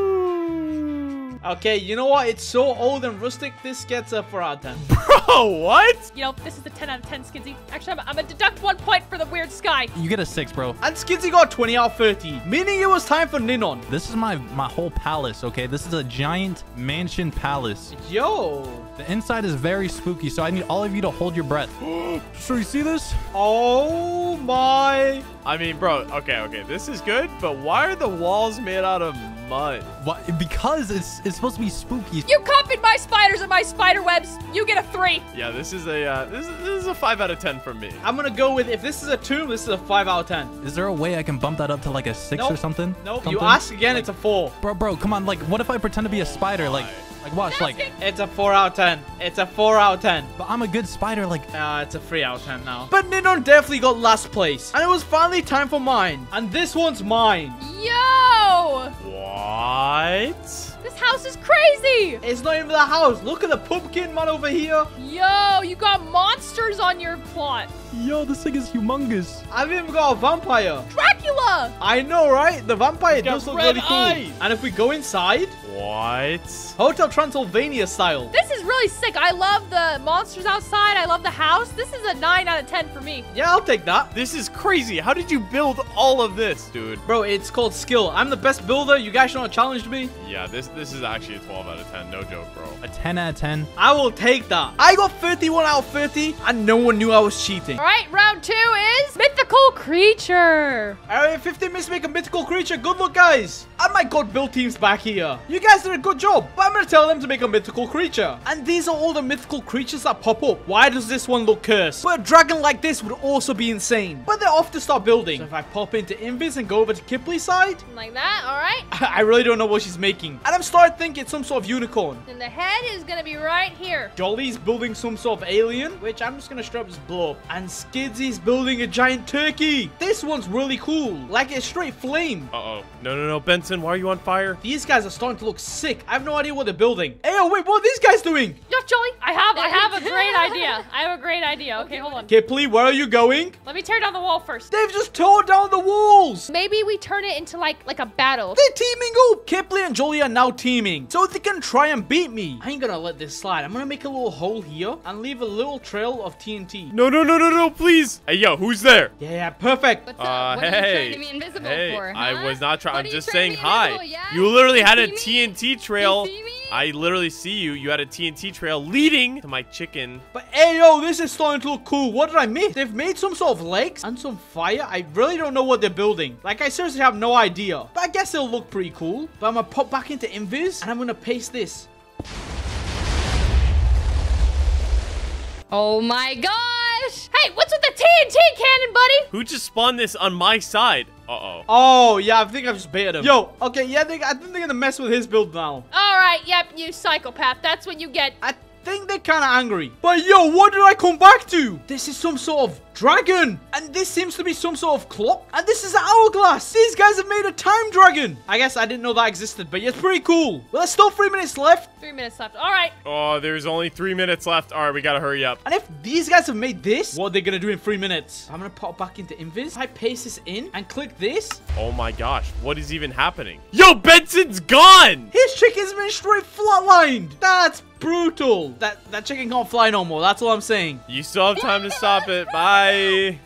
Okay, you know what? It's so old and rustic. This gets a 4 out of 10. Bro, what? You know, this is a 10 out of 10, Skidsy. Actually, I'm, I'm gonna deduct one point for the weird sky. You get a six, bro. And Skidsy got 20 out of 30, meaning it was time for Ninon. This is my my whole palace, okay? This is a giant mansion palace. Yo. The inside is very spooky, so I need all of you to hold your breath. so you see this? Oh my. I mean, bro, okay, okay, this is good, but why are the walls made out of mud? What? Because it's it's supposed to be spooky. You copied my spiders and my spider webs. You get a three. Yeah, this is a uh, this, is, this is a five out of ten from me. I'm gonna go with if this is a tomb, this is a 5 out of 10. Is there a way I can bump that up to like a six Nope. or something? Nope. You Something? ask again, it's a 4. Bro, bro, come on. Like, what if I pretend to be a spider? Like, like watch, like. It's a 4 out of 10. It's a 4 out of 10. But I'm a good spider. Like, Uh, it's a 3 out of 10 now. But Ninon definitely got last place. And it was finally time for mine. And this one's mine. Yo! What? This house is crazy! It's not even the house. Look at the pumpkin man over here. Yo, you got monsters on your plot. yo, this thing is humongous. I've even got a vampire. Dracula! I know, right? The vampire does look really cool. eyes. And if we go inside, What? Hotel Transylvania style. This is really sick. I love the monsters outside. I love the house. This is a 9 out of 10 for me. Yeah, I'll take that. This is crazy. How did you build all of this, dude? Bro, it's called skill. I'm the best builder. You guys shouldn't have challenged me. Yeah, this this is actually a 12 out of 10. No joke, bro. A 10 out of 10. I will take that. I got 31 out of 30, and no one knew I was cheating. All right, round two is mythical creature. Area 15 missed make a mythical creature. Good luck, guys. And my god build team's back here. You guys did a good job, but I'm gonna tell them to make a mythical creature. And these are all the mythical creatures that pop up. Why does this one look cursed? But a dragon like this would also be insane. But they're off to start building. So if I pop into Invis and go over to Kipley's side, Like that, all right? I really don't know what she's making. And I'm starting to think it's some sort of unicorn. And the head is gonna be right here. Jolly's building some sort of alien, which I'm just gonna straight up just blow up. And Skidsy's building a giant turkey. This one's really cool. Like it's straight flame. Uh-oh. No, no, no, Benson, why are you on fire? These guys are starting to look sick. I have no idea what they're building. Hey, oh wait, what are these guys doing? Yes, Jolly. I have, I have a great idea. I have a great idea. Okay, hold on. Kipley, where are you going? Let me tear down the wall first. They've just tore down the walls. Maybe we turn it into like like a battle. They're teaming up. Kipley and Jolly are now teaming. So they can try and beat me. I ain't gonna let this slide. I'm gonna make a little hole here and leave a little trail of TNT. No, no, no, no, no, please. Hey, yo, who's there? Yeah, yeah, perfect. What's Uh, up? What are you hey. trying to be invisible hey, for? I was not trying. I'm just saying hi. yeah? You literally had a You see me? TNT trail. You see me? I literally see you. You had a TNT trail leading to my chicken. But hey, yo, this is starting to look cool. What did I miss? They've made some sort of legs and some fire. I really don't know what they're building. Like, I seriously have no idea. But I guess it'll look pretty cool. But I'm gonna pop back into Invis and I'm gonna paste this. Oh my gosh! Hey, what's with the TNT cannon, buddy? Who just spawned this on my side? Uh-oh. Oh, yeah, I think I've just baited him. Yo, okay, yeah, they, I think they're gonna mess with his build now. All right, yep, you psychopath. That's what you get. I think they're kind of angry. But yo, what did I come back to? This is some sort of dragon. And this seems to be some sort of clock. And this is an hourglass. These guys have made a time dragon. I guess I didn't know that existed, but yeah, it's pretty cool. Well, there's still three minutes left. Three minutes left. All right. Oh, there's only three minutes left. All right, we gotta hurry up. And if these guys have made this, what are they gonna do in three minutes? I'm gonna pop back into Invis. I paste this in and click this. Oh my gosh, what is even happening? Yo, Benson's gone! His chicken's been straight flatlined. That's brutal. That that chicken can't fly no more. That's all I'm saying. You still have time to stop it. Bye. Still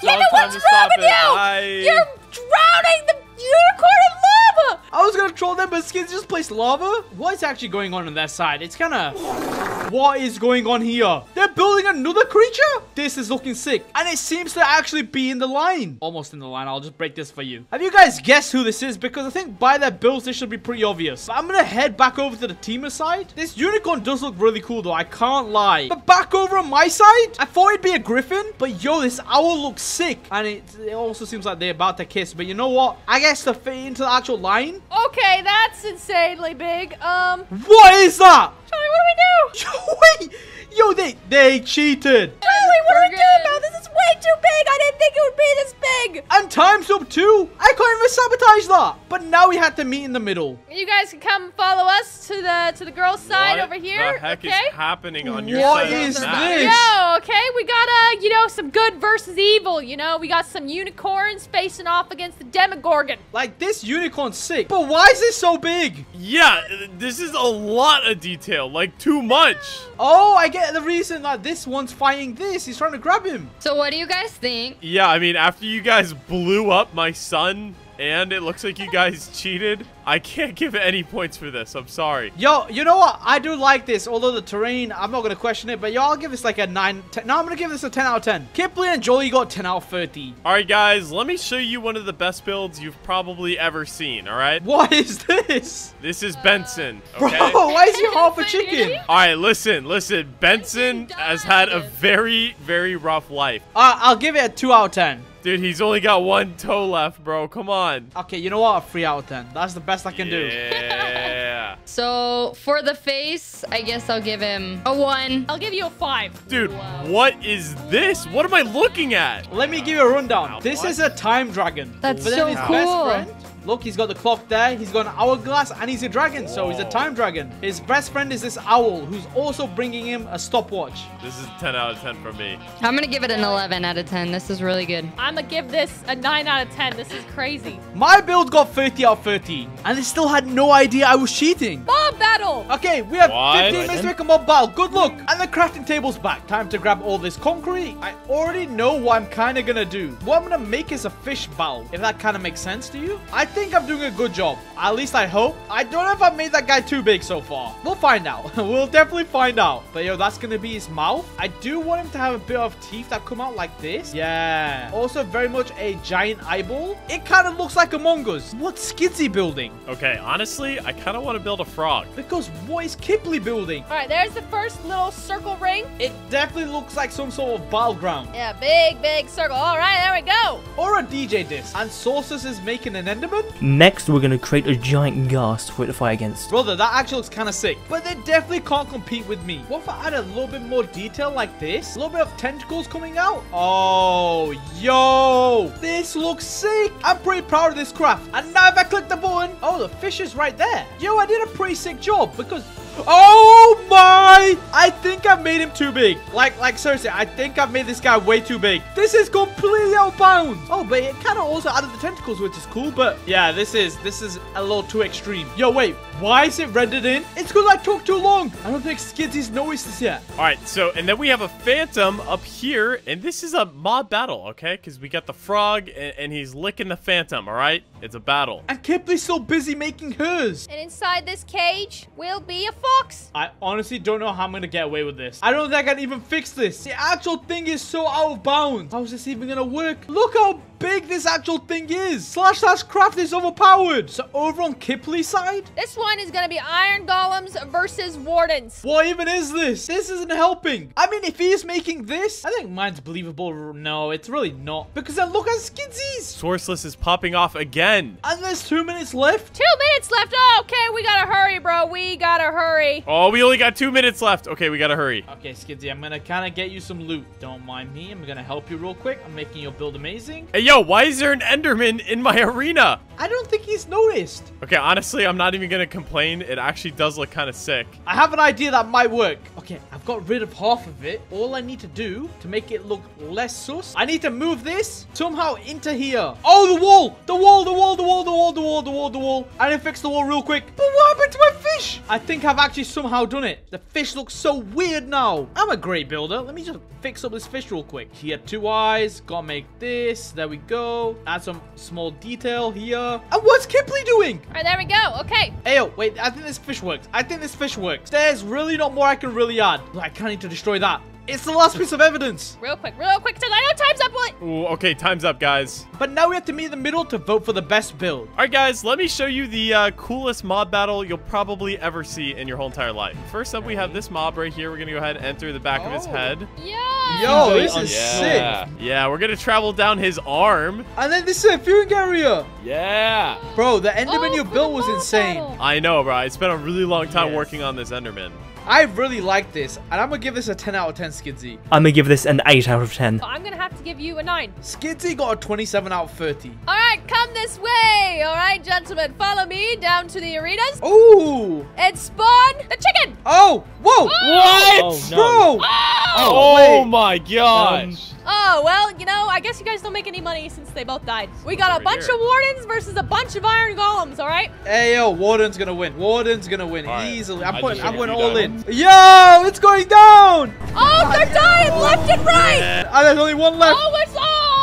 Chicken, have time what's wrong with you? Bye. You're drowning the unicorn in lava. I was gonna troll them, but Skins just placed lava. What is actually going on on that side? It's kind of... What is going on here? They're building another creature? This is looking sick. And it seems to actually be in the line. Almost in the line. I'll just break this for you. Have you guys guessed who this is? Because I think by their builds, this should be pretty obvious. But I'm gonna head back over to the teamer side. This unicorn does look really cool, though. I can't lie. But back over on my side, I thought it'd be a griffin. But yo, this owl looks sick. And it, it also seems like they're about to kiss. But you know what? I guess to fit into the actual line. Okay, that's insanely big. Um, What is that? Charlie, what do we do? Wait. Yo, they, they cheated. Charlie, what We're do we do now? This is way too big. I didn't think it would be this big. And time's up too. I can't even sabotage that. But now we had to meet in the middle. You guys can come follow us to the to the girls' side what over here. What the heck okay. is happening on your What side of is the map? this? Yo, okay, we got uh, you know, some good versus evil. You know, we got some unicorns facing off against the Demogorgon. Like this unicorn's sick. But why is this so big? Yeah, this is a lot of detail, like too much. Oh, I get the reason that this one's fighting this. He's trying to grab him. So what do you guys think? Yeah, I mean, after you guys blew up my son and it looks like you guys cheated, I can't give any points for this. I'm sorry. Yo, you know what? I do like this. Although the terrain, I'm not going to question it. But yo, I'll give this like a 9. 10. No, I'm going to give this a 10 out of 10. Kipley and Jolly got 10 out of 30. All right, guys, let me show you one of the best builds you've probably ever seen, all right? What is this? This is Benson, Bro, why is he half a chicken? All right, listen, listen. Benson has had a very, very rough life. Uh, I'll give it a 2 out of 10. Dude, he's only got one toe left, bro. Come on. Okay, you know what? A 3 out of 10. That's the best I can do. Yeah. So for the face, I guess I'll give him a one. I'll give you a five. Dude, what is this? What am I looking at? Let me give you a rundown. This is a time dragon. That's But then so his cool. Best friend, look, he's got the clock there. He's got an hourglass and he's a dragon. So he's a time dragon. His best friend is this owl who's also bringing him a stopwatch. This is 10 out of 10 for me. I'm gonna give it an 11 out of 10. This is really good. I'm gonna give this a nine out of ten. This is crazy. My build got 30 out of 30. And they still had no idea I was cheating. Mob battle. Okay, we have What? 15 minutes to make a mob battle. Good luck. And the crafting table's back. Time to grab all this concrete. I already know what I'm kind of going to do. What I'm going to make is a fish battle. If that kind of makes sense to you. I think I'm doing a good job. At least I hope. I don't know if I've made that guy too big so far. We'll find out. we'll definitely find out. But yo, that's going to be his mouth. I do want him to have a bit of teeth that come out like this. Yeah. Also very much a giant eyeball. It kind of looks like Among Us. What's Skidsy building? Okay, honestly, I kind of want to build a frog. Because what is Kipley building? All right, there's the first little circle ring. It definitely looks like some sort of battleground. Yeah, big, big circle. All right, there we go. Or a DJ disc. And Saucers is making an Enderman? Next, we're gonna create a giant ghast for it to fight against. Brother, that actually looks kind of sick. But they definitely can't compete with me. What if I add a little bit more detail like this? A little bit of tentacles coming out? Oh, yo. This looks sick. I'm pretty proud of this craft. And now if I click the button, oh, the fish is right there. Yo, I did a pretty sick job because... Oh my! I think I've made him too big. Like, like seriously, I think I've made this guy way too big. This is completely out of bounds. Oh, but it kind of also added the tentacles, which is cool. But yeah, this is this is a little too extreme. Yo, wait, why is it rendered in? It's because I took too long. I don't think Skidsy's noticed this yet. All right, so, and then we have a phantom up here, and this is a mob battle, okay? Because we got the frog, and, and he's licking the phantom, all right? It's a battle. And Kipley's so busy making hers. And inside this cage will be a fox. I honestly don't know how I'm gonna get away with this. I don't think I can even fix this. The actual thing is so out of bounds. How is this even gonna work? Look how big this actual thing is. Slash slash craft is overpowered. So over on Kipley's side? This one is gonna be iron golems versus wardens. What even is this? This isn't helping. I mean, if he's making this, I think mine's believable. No, it's really not. Because then look at Skidsy's. Sourceless is popping off again. And there's two minutes left. Two minutes left. Oh, okay, we gotta hurry, bro. We gotta hurry. Oh, we only got two minutes left. Okay, we gotta hurry. Okay, Skidsy, I'm gonna kind of get you some loot. Don't mind me. I'm gonna help you real quick. I'm making your build amazing. Hey, yo, why is there an Enderman in my arena? I don't think he's noticed. Okay, honestly, I'm not even gonna complain. It actually does look kind of sick. I have an idea that might work. Okay, I've got rid of half of it. All I need to do to make it look less sus, I need to move this somehow into here. Oh, the wall! The wall, the wall, the wall, the wall, the wall, the wall, the wall. I didn't fix the wall real quick. But what happened to my fish? I think I've actually somehow done it. The fish looks so weird now. I'm a great builder. Let me just fix up this fish real quick. He had two eyes. Gotta make this. There we go. Add some small detail here. And what's Kipley doing? All right, there we go. Okay. Ayo, wait, I think this fish works. I think this fish works. There's really not more I can really add. I kind of need to destroy that. It's the last piece of evidence. Real quick, real quick, because I know time's up. What? Ooh, okay, time's up, guys. But now we have to meet in the middle to vote for the best build. All right, guys, let me show you the uh, coolest mob battle you'll probably ever see in your whole entire life. First up, we have this mob right here. We're going to go ahead and enter the back of his head. Yeah. Yo, this is Yeah. sick. Yeah, we're going to travel down his arm. And then this is a viewing area. Yeah. Bro, the Enderman Oh, you for built was insane. battle. I know, bro. I spent a really long time Yes. working on this Enderman. I really like this, and I'm gonna give this a 10 out of 10 Skidsy. I'm gonna give this an 8 out of 10. So I'm gonna have to give you a nine. Skidsy got a 27 out of 30. All right, come this way. All right, gentlemen, follow me down to the arenas. Ooh. And spawn the chicken. Oh, whoa. Oh. What? Oh, no. Bro. Oh, oh wait. Oh my gosh. Oh, well, you know, I guess you guys don't make any money since they both died. We got a bunch here. of wardens versus a bunch of iron golems, all right? Hey, yo, Warden's gonna win. Warden's gonna win right. easily. I'm I putting, I'm hit going all down. in. Yo, it's going down. Oh, they're dying left and right. And ah, there's only one left. Oh, it's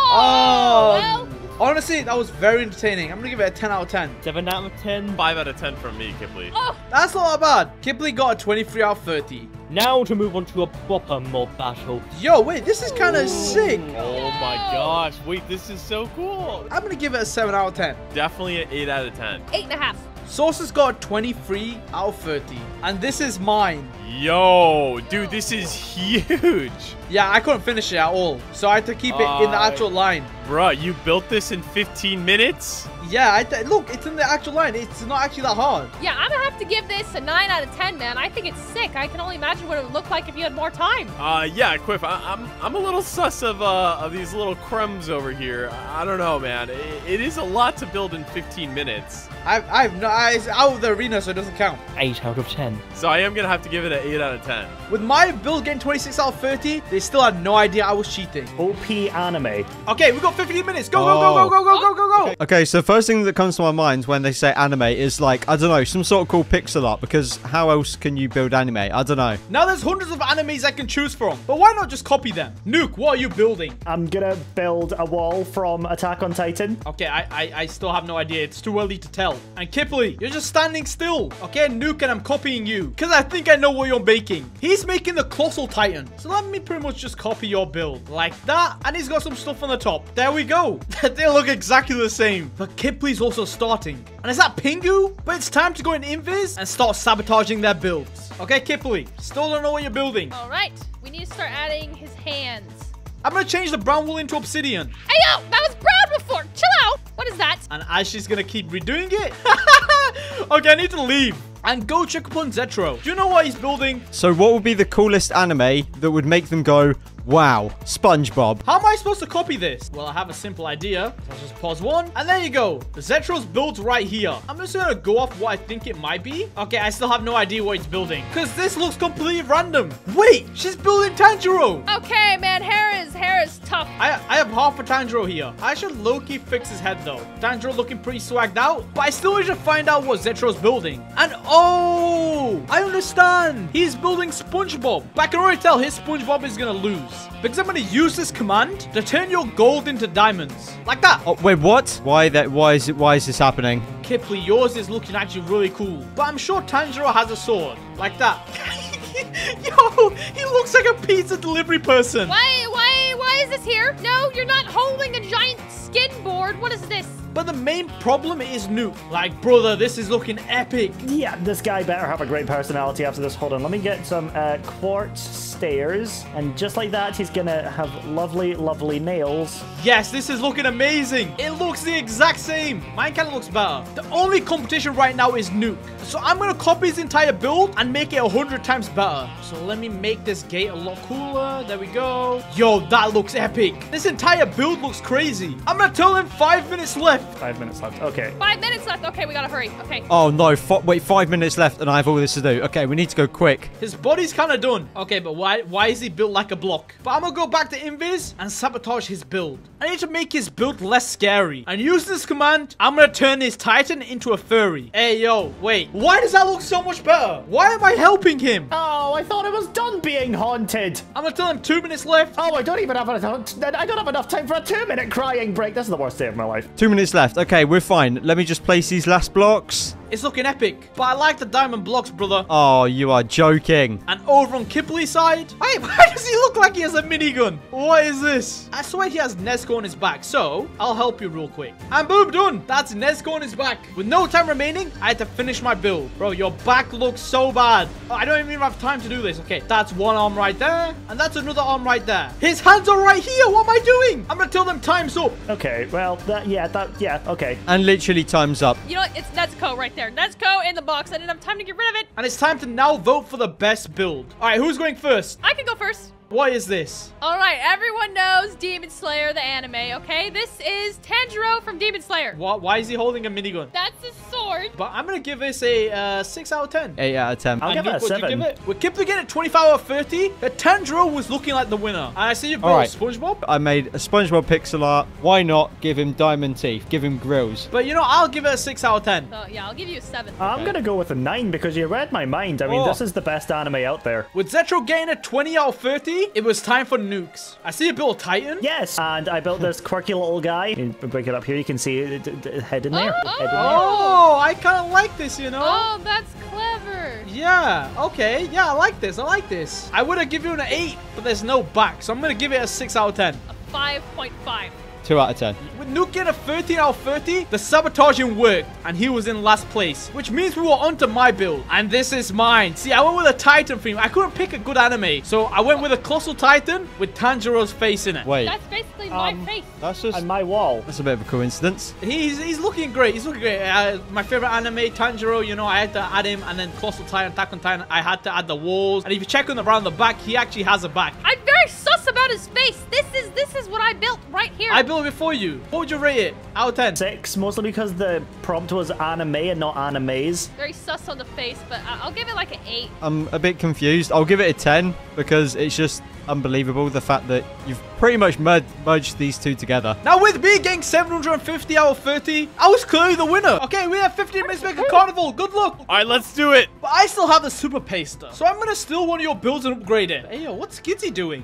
Oh. well. Honestly, that was very entertaining. I'm gonna give it a 10 out of 10. 7 out of 10. 5 out of 10 from me, Kipley. Oh, That's not bad. Kipley got a 23 out of 30. Now to move on to a proper mob battle. Yo, wait, this is kind of sick. Oh my gosh. Wait, this is so cool. I'm gonna give it a 7 out of 10. Definitely an 8 out of 10. 8.5. Sauce has got 23 out of 30. And this is mine. Yo, dude, this is huge. Yeah, I couldn't finish it at all. So I had to keep it in the Uh, actual line. Bruh, you built this in 15 minutes? Yeah, I th- look, it's in the actual line. It's not actually that hard. Yeah, I'm gonna have to give this a nine out of ten, man. I think it's sick. I can only imagine what it would look like if you had more time. Uh, yeah, Quiff, I, I'm I'm a little sus of uh of these little crumbs over here. I don't know, man. It, it is a lot to build in 15 minutes. I've, I've no, I- it's out of the arena, so it doesn't count. 8 out of 10. So I am gonna have to give it an 8 out of 10. With my build getting 26 out of 30, they still had no idea I was cheating. OP anime. Okay, we've got 15 minutes. Go, oh. go, go, go, go, go, go, go, go. Okay, so first thing that comes to my mind when they say anime is like, I don't know, some sort of cool pixel art because how else can you build anime? I don't know. Now there's hundreds of animes I can choose from, but why not just copy them? Nuke, what are you building? I'm gonna build a wall from Attack on Titan. Okay, I, I, I still have no idea. It's too early to tell. And Kipley, you're just standing still. Okay, Nuke, and I'm copying you because I think I know what you're making. He's making the Colossal Titan. So let me pretty much just copy your build. Like that. And he's got some stuff on the top. There we go. they look exactly the same. But Kipley's also starting. And is that Pingu? But it's time to go in Invis and start sabotaging their builds. Okay, Kipley, still don't know what you're building. All right, we need to start adding his hands. I'm going to change the brown wool into obsidian. Hey, yo, that was brown before. Chill out. What is that? And Ashley's gonna keep redoing it? okay, I need to leave. And go check upon Zetro. Do you know what he's building? So what would be the coolest anime that would make them go, wow, SpongeBob? How am I supposed to copy this? Well, I have a simple idea. I'll just pause one. And there you go. The Zetro's built right here. I'm just gonna go off what I think it might be. Okay, I still have no idea what he's building. Because this looks completely random. Wait, she's building Tanjiro. Okay, man, hair is hair is tough. I, I have half a Tanjiro here. I should low-key fix his head though. Tanjiro looking pretty swagged out, but I still need to find out what Zetro's building. And oh, I understand. He's building SpongeBob. But I can already tell his SpongeBob is gonna lose. Because I'm gonna use this command to turn your gold into diamonds. Like that. Oh, wait, what? Why that? Why is it? Why is this happening? Kipley, yours is looking actually really cool. But I'm sure Tanjiro has a sword. Like that. Yo, he looks like a pizza delivery person. Why, why, why is this here? No, you're not holding a giant skin board. What is this? But the main problem is Nuke. Like, brother, this is looking epic. Yeah, this guy better have a great personality after this. Hold on, let me get some uh, quartz stairs. And just like that, he's gonna have lovely, lovely nails. Yes, this is looking amazing. It looks the exact same. Mine kind of looks better. The only competition right now is Nuke. So I'm going to copy his entire build and make it a 100 times better. So let me make this gate a lot cooler. There we go. Yo, that looks epic. This entire build looks crazy. I'm going to tell him five minutes left. Five minutes left. Okay. Five minutes left. Okay, we gotta hurry. Okay. Oh no! F wait, five minutes left, and I have all this to do. Okay, we need to go quick. His body's kind of done. Okay, but why why is he built like a block? But I'm gonna go back to Invis and sabotage his build. I need to make his build less scary. And use this command, I'm gonna turn this Titan into a furry. Hey, yo, wait. Why does that look so much better? Why am I helping him? Oh, I thought it was done being haunted. I'm gonna tell him two minutes left. Oh, I don't even have enough. I don't have enough time for a two-minute crying break. This is the worst day of my life. Two minutes left. Okay, we're fine. Let me just place these last blocks. It's looking epic. But I like the diamond blocks, brother. Oh, you are joking. And over on Kipley's side, hey, why does he look like he has a minigun? What is this? I swear he has Nezuko on his back, so I'll help you real quick. And boom, done. That's Nezuko on his back. With no time remaining, I had to finish my build. Bro, your back looks so bad. Oh, I don't even have time to do this. Okay, that's one arm right there, and that's another arm right there. His hands are right here. What am I doing? I'm gonna tell them time's up. Okay, well, that, yeah, that, yeah, okay. And literally time's up. You know what? It's Nezuko right there. go in the box. I didn't have time to get rid of it. And it's time to now vote for the best build. All right, who's going first? I can go first. What is this? All right, everyone knows Demon Slayer, the anime, okay? This is Tanjiro from Demon Slayer. What? Why is he holding a minigun? That's his sword. But I'm gonna give this a uh, 6 out of 10. 8 out of 10. I'll give it a Nick, you 7. give it? With Kipley getting 25 out of 30, the Tanjiro was looking like the winner. And I see you built All right. SpongeBob. I made a SpongeBob pixel art. Why not give him diamond teeth? Give him grills. But you know, I'll give it a 6 out of 10. So, yeah, I'll give you a 7. I'm gonna go with a 9 because you read my mind. I mean, Oh. this is the best anime out there. With Zetro getting a 20 out of 30, it was time for nukes. I see you built a Titan. Yes, and I built this quirky little guy. You break it up here. You can see it, it- it- head in there. Oh, head in oh. there. Oh, I kind of like this, you know? Oh, that's clever. Yeah, okay. Yeah, I like this. I like this. I would have given you an 8, but there's no back. So I'm going to give it a 6 out of 10. A 5.5. 2 out of 10. With Nuke getting a 13 out of 30, the sabotaging worked, and he was in last place. Which means we were onto my build, and this is mine. See, I went with a Titan theme. I couldn't pick a good anime, so I went with a Colossal Titan with Tanjiro's face in it. Wait, That's basically my Um, face. that's just... And my wall. That's a bit of a coincidence. He's, he's looking great. He's looking great. Uh, my favorite anime, Tanjiro, you know, I had to add him, and then Colossal Titan, Attack on Titan, I had to add the walls. And if you check on around the back, he actually has a back. I'm very sus about his face. This is this is what I built right here. I built it for you. What would you rate it? Out of 10. Six, mostly because the prompt was anime and not animes. very sus on the face, but I- I'll give it like an 8. I'm a bit confused. I'll give it a 10 because it's just unbelievable the fact that you've pretty much mud- merged these two together. Now with me getting 750 out of 30, I was clearly the winner. Okay, we have 15 minutes to make a carnival. Good luck. All right, let's do it. But I still have the super paster. So I'm gonna steal one of your builds and upgrade it. Hey yo, what's Skidsy doing?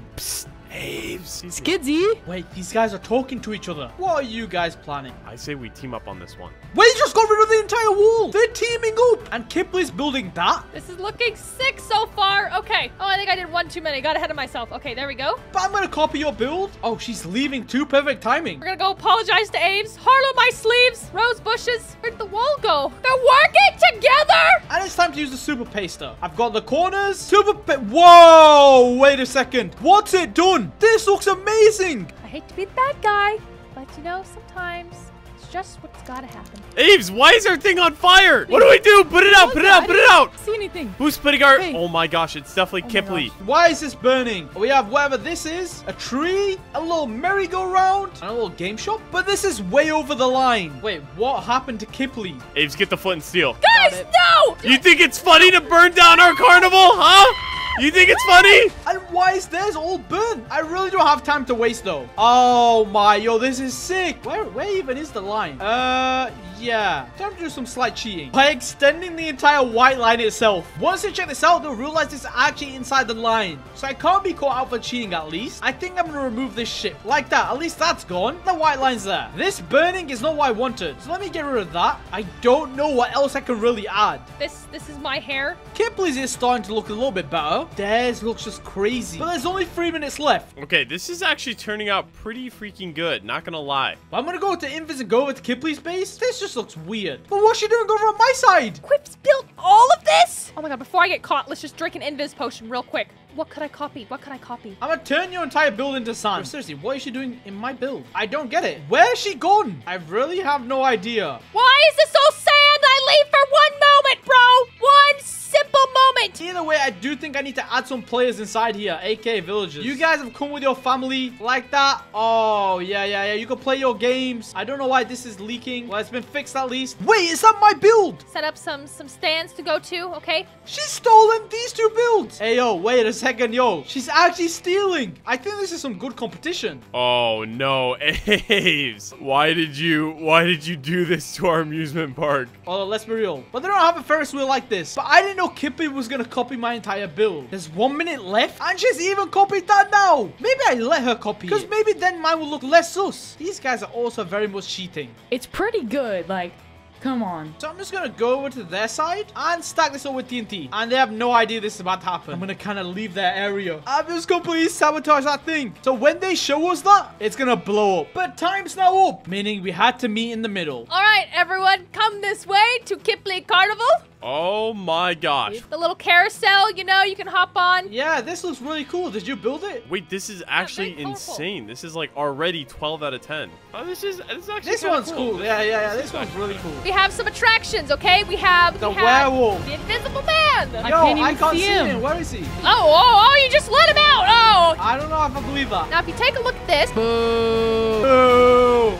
Aves. Skidsy? Wait, these guys are talking to each other. What are you guys planning? I say we team up on this one. Wait, you just got rid of the entire wall. They're teaming up. And Kipley's building that. This is looking sick so far. Okay. Oh, I think I did one too many. Got ahead of myself. Okay, there we go. But I'm gonna copy your build. Oh, she's leaving too. Perfect timing. We're gonna go apologize to Aves. Harlow my sleeves. Rose bushes. Where'd the wall go? They're working together. And it's time to use the super paster. I've got the corners. Super pa- Whoa! Wait a second. What's it done? This looks amazing. I hate to be the bad guy, but you know, sometimes it's just what's gotta happen. Aves, why is our thing on fire? What do we do? Put it out, put it out, put it out. See anything? Who's putting our... Hey. Oh my gosh, it's definitely oh Kipley. Why is this burning? We have whatever this is, a tree, a little merry-go-round, and a little game shop. But this is way over the line. Wait, what happened to Kipley? Aves, get the flint and steel. Guys, no! You think it's funny to burn down our carnival, huh? You think it's funny? And why is theirs all burnt? I really don't have time to waste though. Oh my, yo, this is sick. Where, where even is the line? Uh, yeah. Time to do some slight cheating. By extending the entire white line itself. Once they check this out, they'll realize it's actually inside the line. So I can't be caught out for cheating at least. I think I'm gonna remove this ship. Like that. At least that's gone. The white line's there. This burning is not what I wanted. So let me get rid of that. I don't know what else I can really add. This this is my hair. Kipley's is starting to look a little bit better. Theirs looks just crazy. But there's only three minutes left. Okay, this is actually turning out pretty freaking good, not gonna lie. But I'm gonna go to Invis and go over to Kipley's base. This just looks weird. But what's she doing over on my side? Quip's built all of this? Oh my god, before I get caught, let's just drink an invis potion real quick. What could I copy? What could I copy? I'm gonna turn your entire build into sand. Seriously, what is she doing in my build? I don't get it. Where's she gone? I really have no idea. Why is this all sand? I leave for one moment, bro! One simple moment! Either way, I do think I need to add some players inside here, aka villagers. You guys have come with your family like that. Oh, yeah, yeah, yeah. You can play your games. I don't know why this is leaking. Well, it's been fixed at least. Wait, is that my build? Set up some some stands to go to, okay? She's stolen these two builds. Hey, yo, wait a second, yo. She's actually stealing. I think this is some good competition. Oh no, Aves. Why did you why did you do this to our amusement park? Oh, let's be real. But they don't have a Ferris wheel like this. But I didn't know Kippy was gonna copy my entire build. There's one minute left, and she's even copied that now. Maybe I let her copy Because maybe then mine will look less sus. These guys are also very much cheating. It's pretty good. Like, come on. So I'm just gonna go over to their side and stack this over with TNT. And they have no idea this is about to happen. I'm gonna kind of leave their area. I've just completely sabotaged that thing. So when they show us that, it's gonna blow up. But time's now up, meaning we had to meet in the middle. All right, everyone, come this way to Kipley Carnival. Oh my gosh. The little carousel, you know, you can hop on. Yeah, this looks really cool. Did you build it? Wait, this is actually insane. This is like already 12 out of 10. Oh, this is this is actually This kinda one's cool. Yeah, yeah, yeah. This is one's really cool. We have some attractions, okay? We have The we have werewolf. the Invisible Man. Yo, I can't see him. Where is he? Oh, oh, oh! You just let him out. Oh. I don't know if I believe that. Now, if you take a look at this. Boo.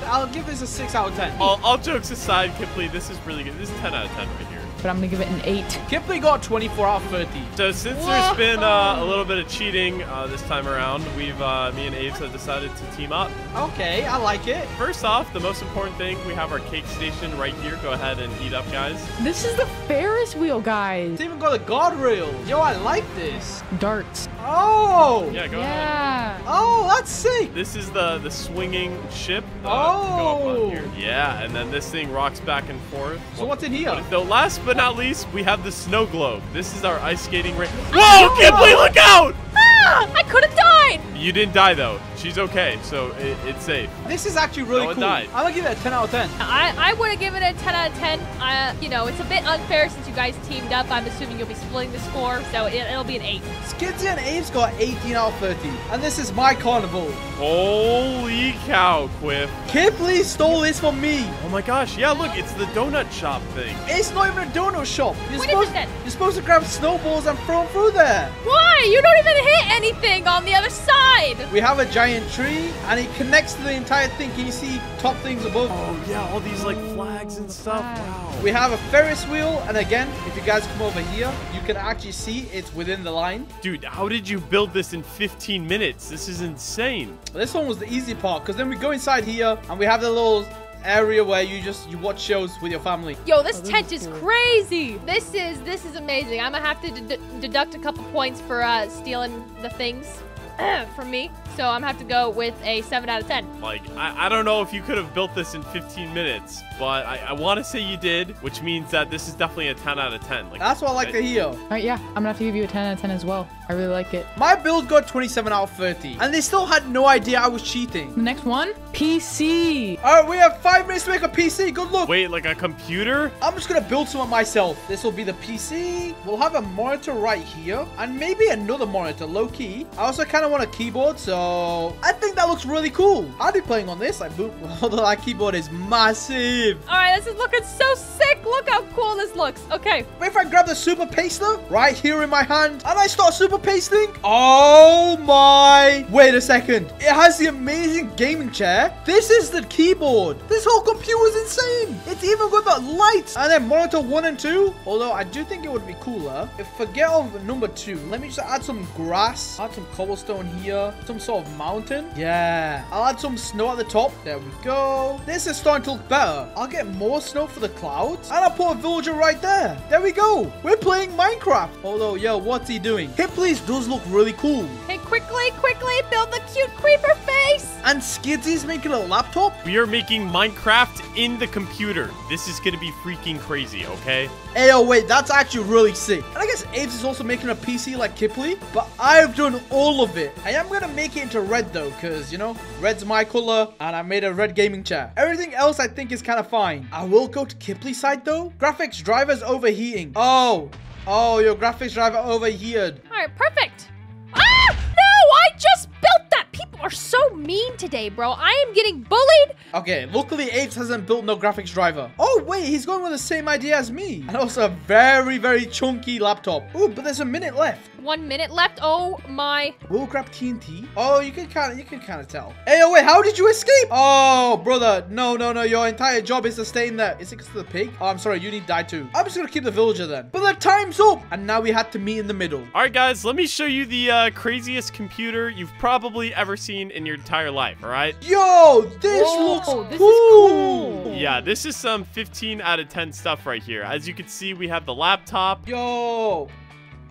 I'll give this a 6 out of 10. All, all jokes aside, Kipley, this is really good. This is 10 out of 10 right here. But I'm gonna give it an 8. Kipley got 24 out of 30. So since there's been uh, a little bit of cheating uh, this time around, we've uh, me and Aves have decided to team up. Okay, I like it. First off, the most important thing, we have our cake station right here. Go ahead and eat up, guys. This is the Ferris wheel, guys. It's even got a guardrail. Yo, I like this. Darts. Oh. Yeah, go Yeah. Oh, that's sick. This is the the swinging ship. Uh, go up on Oh. here. Yeah, and then this thing rocks back and forth. So what's in here? So last but not least, we have the snow globe. This is our ice skating rink. Whoa, Kipley, look out! Ah! I could have died. You didn't die though. She's okay, so it, it's safe. This is actually really No cool. died. I'm gonna give it a 10 out of 10. I, I would have given it a 10 out of 10. Uh, you know, it's a bit unfair since you guys teamed up. I'm assuming you'll be splitting the score, so it, it'll be an 8. Skidsy and Aves got 18 out of 30. And this is my carnival. Holy cow, Quiff. Kipley stole this from me. Oh my gosh, yeah, look, it's the donut shop thing. It's not even a donut shop. You're What supposed, is it you're supposed to grab snowballs and throw them through there. Why? You don't even hit anything on the other side. We have a giant tree, and it connects to the entire thing. Can you see top things above? Oh yeah, all these like flags and stuff. Wow. We have a Ferris wheel, and again, if you guys come over here, you can actually see it's within the line. Dude, how did you build this in 15 minutes? This is insane. This one was the easy part, because then we go inside here, and we have the little area where you just you watch shows with your family. Yo, this tent is crazy. This is this is amazing. I'm gonna have to d- deduct a couple points for uh, stealing the things from me. So I'm gonna have to go with a 7 out of 10. Like, I, I don't know if you could have built this in 15 minutes, but I, I want to say you did, which means that this is definitely a 10 out of 10. Like, That's what I like to hear. All right, yeah, I'm gonna have to give you a 10 out of 10 as well. I really like it. My build got 27 out of 30, and they still had no idea I was cheating. The next one, PC. All right, we have five minutes to make a PC. Good luck. Wait, like a computer? I'm just gonna build some of myself. This will be the PC. We'll have a monitor right here, and maybe another monitor, low key. I also kind of want a keyboard, so I think that looks really cool. I'll be playing on this. Like, boom. Although that keyboard is massive. All right, this is looking so sick. Look how cool this looks. Okay. But if I grab the super paster right here in my hand, and I start super pasting, oh my! Wait a second. It has the amazing gaming chair. This is the keyboard. This whole computer is insane. It's even got that light. And then monitor one and two. Although I do think it would be cooler if forget of number two. Let me just add some grass, add some cobblestone here, some sort of mountain. Yeah. I'll add some snow at the top. There we go. This is starting to look better. I'll get more snow for the clouds. And I'll put a villager right there. There we go. We're playing Minecraft. Although, yo, what's he doing? Kipley's does look really cool. Hey, quickly, quickly, build the cute creeper face. And Skidsy's making a laptop? We are making Minecraft in the computer. This is gonna be freaking crazy, okay? Oh, wait, that's actually really sick. And I guess Aves is also making a PC like Kipley, but I've done all of it. I am gonna make it into red though, because, you know, red's my color, and I made a red gaming chair. Everything else I think is kind of fine. I will go to Kipley's side though. Graphics driver's overheating. Oh, oh, your graphics driver overheated. All right, perfect. Ah! Are so mean today, bro. I am getting bullied. Okay, luckily Aves hasn't built no graphics driver. Oh, wait, he's going with the same idea as me. And also a very, very chunky laptop. Ooh, but there's a minute left. One minute left. Oh my. We'll grab TNT. Oh, you can kind of, you can kind of tell. Hey, oh wait, how did you escape? Oh, brother, no, no, no. Your entire job is to stay in there. Is it because of the pig? Oh, I'm sorry, you need to die too. I'm just gonna keep the villager then. But the time's up, and now we had to meet in the middle. All right, guys, let me show you the uh, craziest computer you've probably ever seen in your entire life, all right? Yo, this Whoa, looks this is cool. cool. Yeah, this is some 15 out of 10 stuff right here. As you can see, we have the laptop. Yo.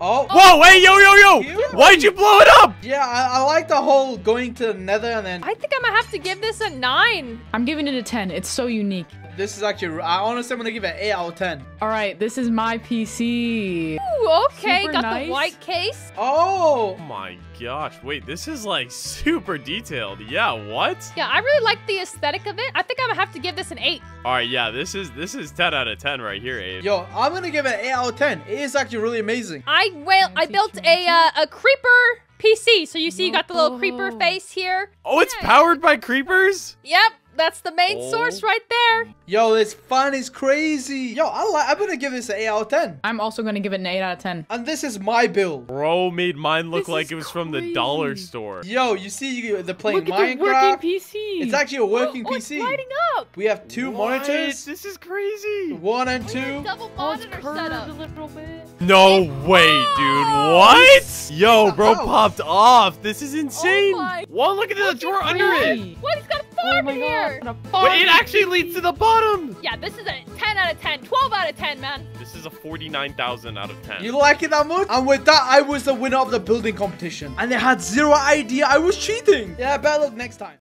Oh. Whoa, hey, yo, yo, yo! Cute. Why'd you blow it up? Yeah, I, I like the whole going to the nether and then I think I'm gonna have to give this a nine. I'm giving it a 10. It's so unique. This is actually. I honestly, I'm gonna give it an 8 out of 10. All right, this is my PC. Ooh, okay, Super got nice. the white case. Oh. Oh my gosh. Wait, this is like super detailed. Yeah, what? Yeah, I really like the aesthetic of it. I think I'm gonna have to give this an eight. All right, yeah, this is this is 10 out of 10 right here, Abe. Yo, I'm gonna give it an 8 out of 10. It is actually really amazing. I well, I built a uh, a creeper PC. So you see, you got the little creeper face here. Oh, it's powered by creepers? Yep, that's the main Oh. source right there. Yo, this fun is crazy. Yo, I like. I'm gonna give this an 8 out of 10. I'm also gonna give it an 8 out of 10. And this is my build. Bro made mine look like it was from the dollar store. Yo, you see, you, they're playing Look at the Minecraft. working PC. It's actually a working Oh, oh it's PC. lighting up. We have two What? monitors. This is crazy. One and two. Double Oh, it's monitor setup. a little bit. No way, dude. What? Yo, bro Oh. popped off. This is oh insane. my- Whoa, look at the drawer under it. What? He's got a Oh farm my here. god. A. Wait, it actually leads to the bottom. Yeah, this is a 10 out of 10, 12 out of 10, man. This is a 49,000 out of 10. You like it that much? And with that, I was the winner of the building competition. And they had zero idea I was cheating. Yeah, better luck next time.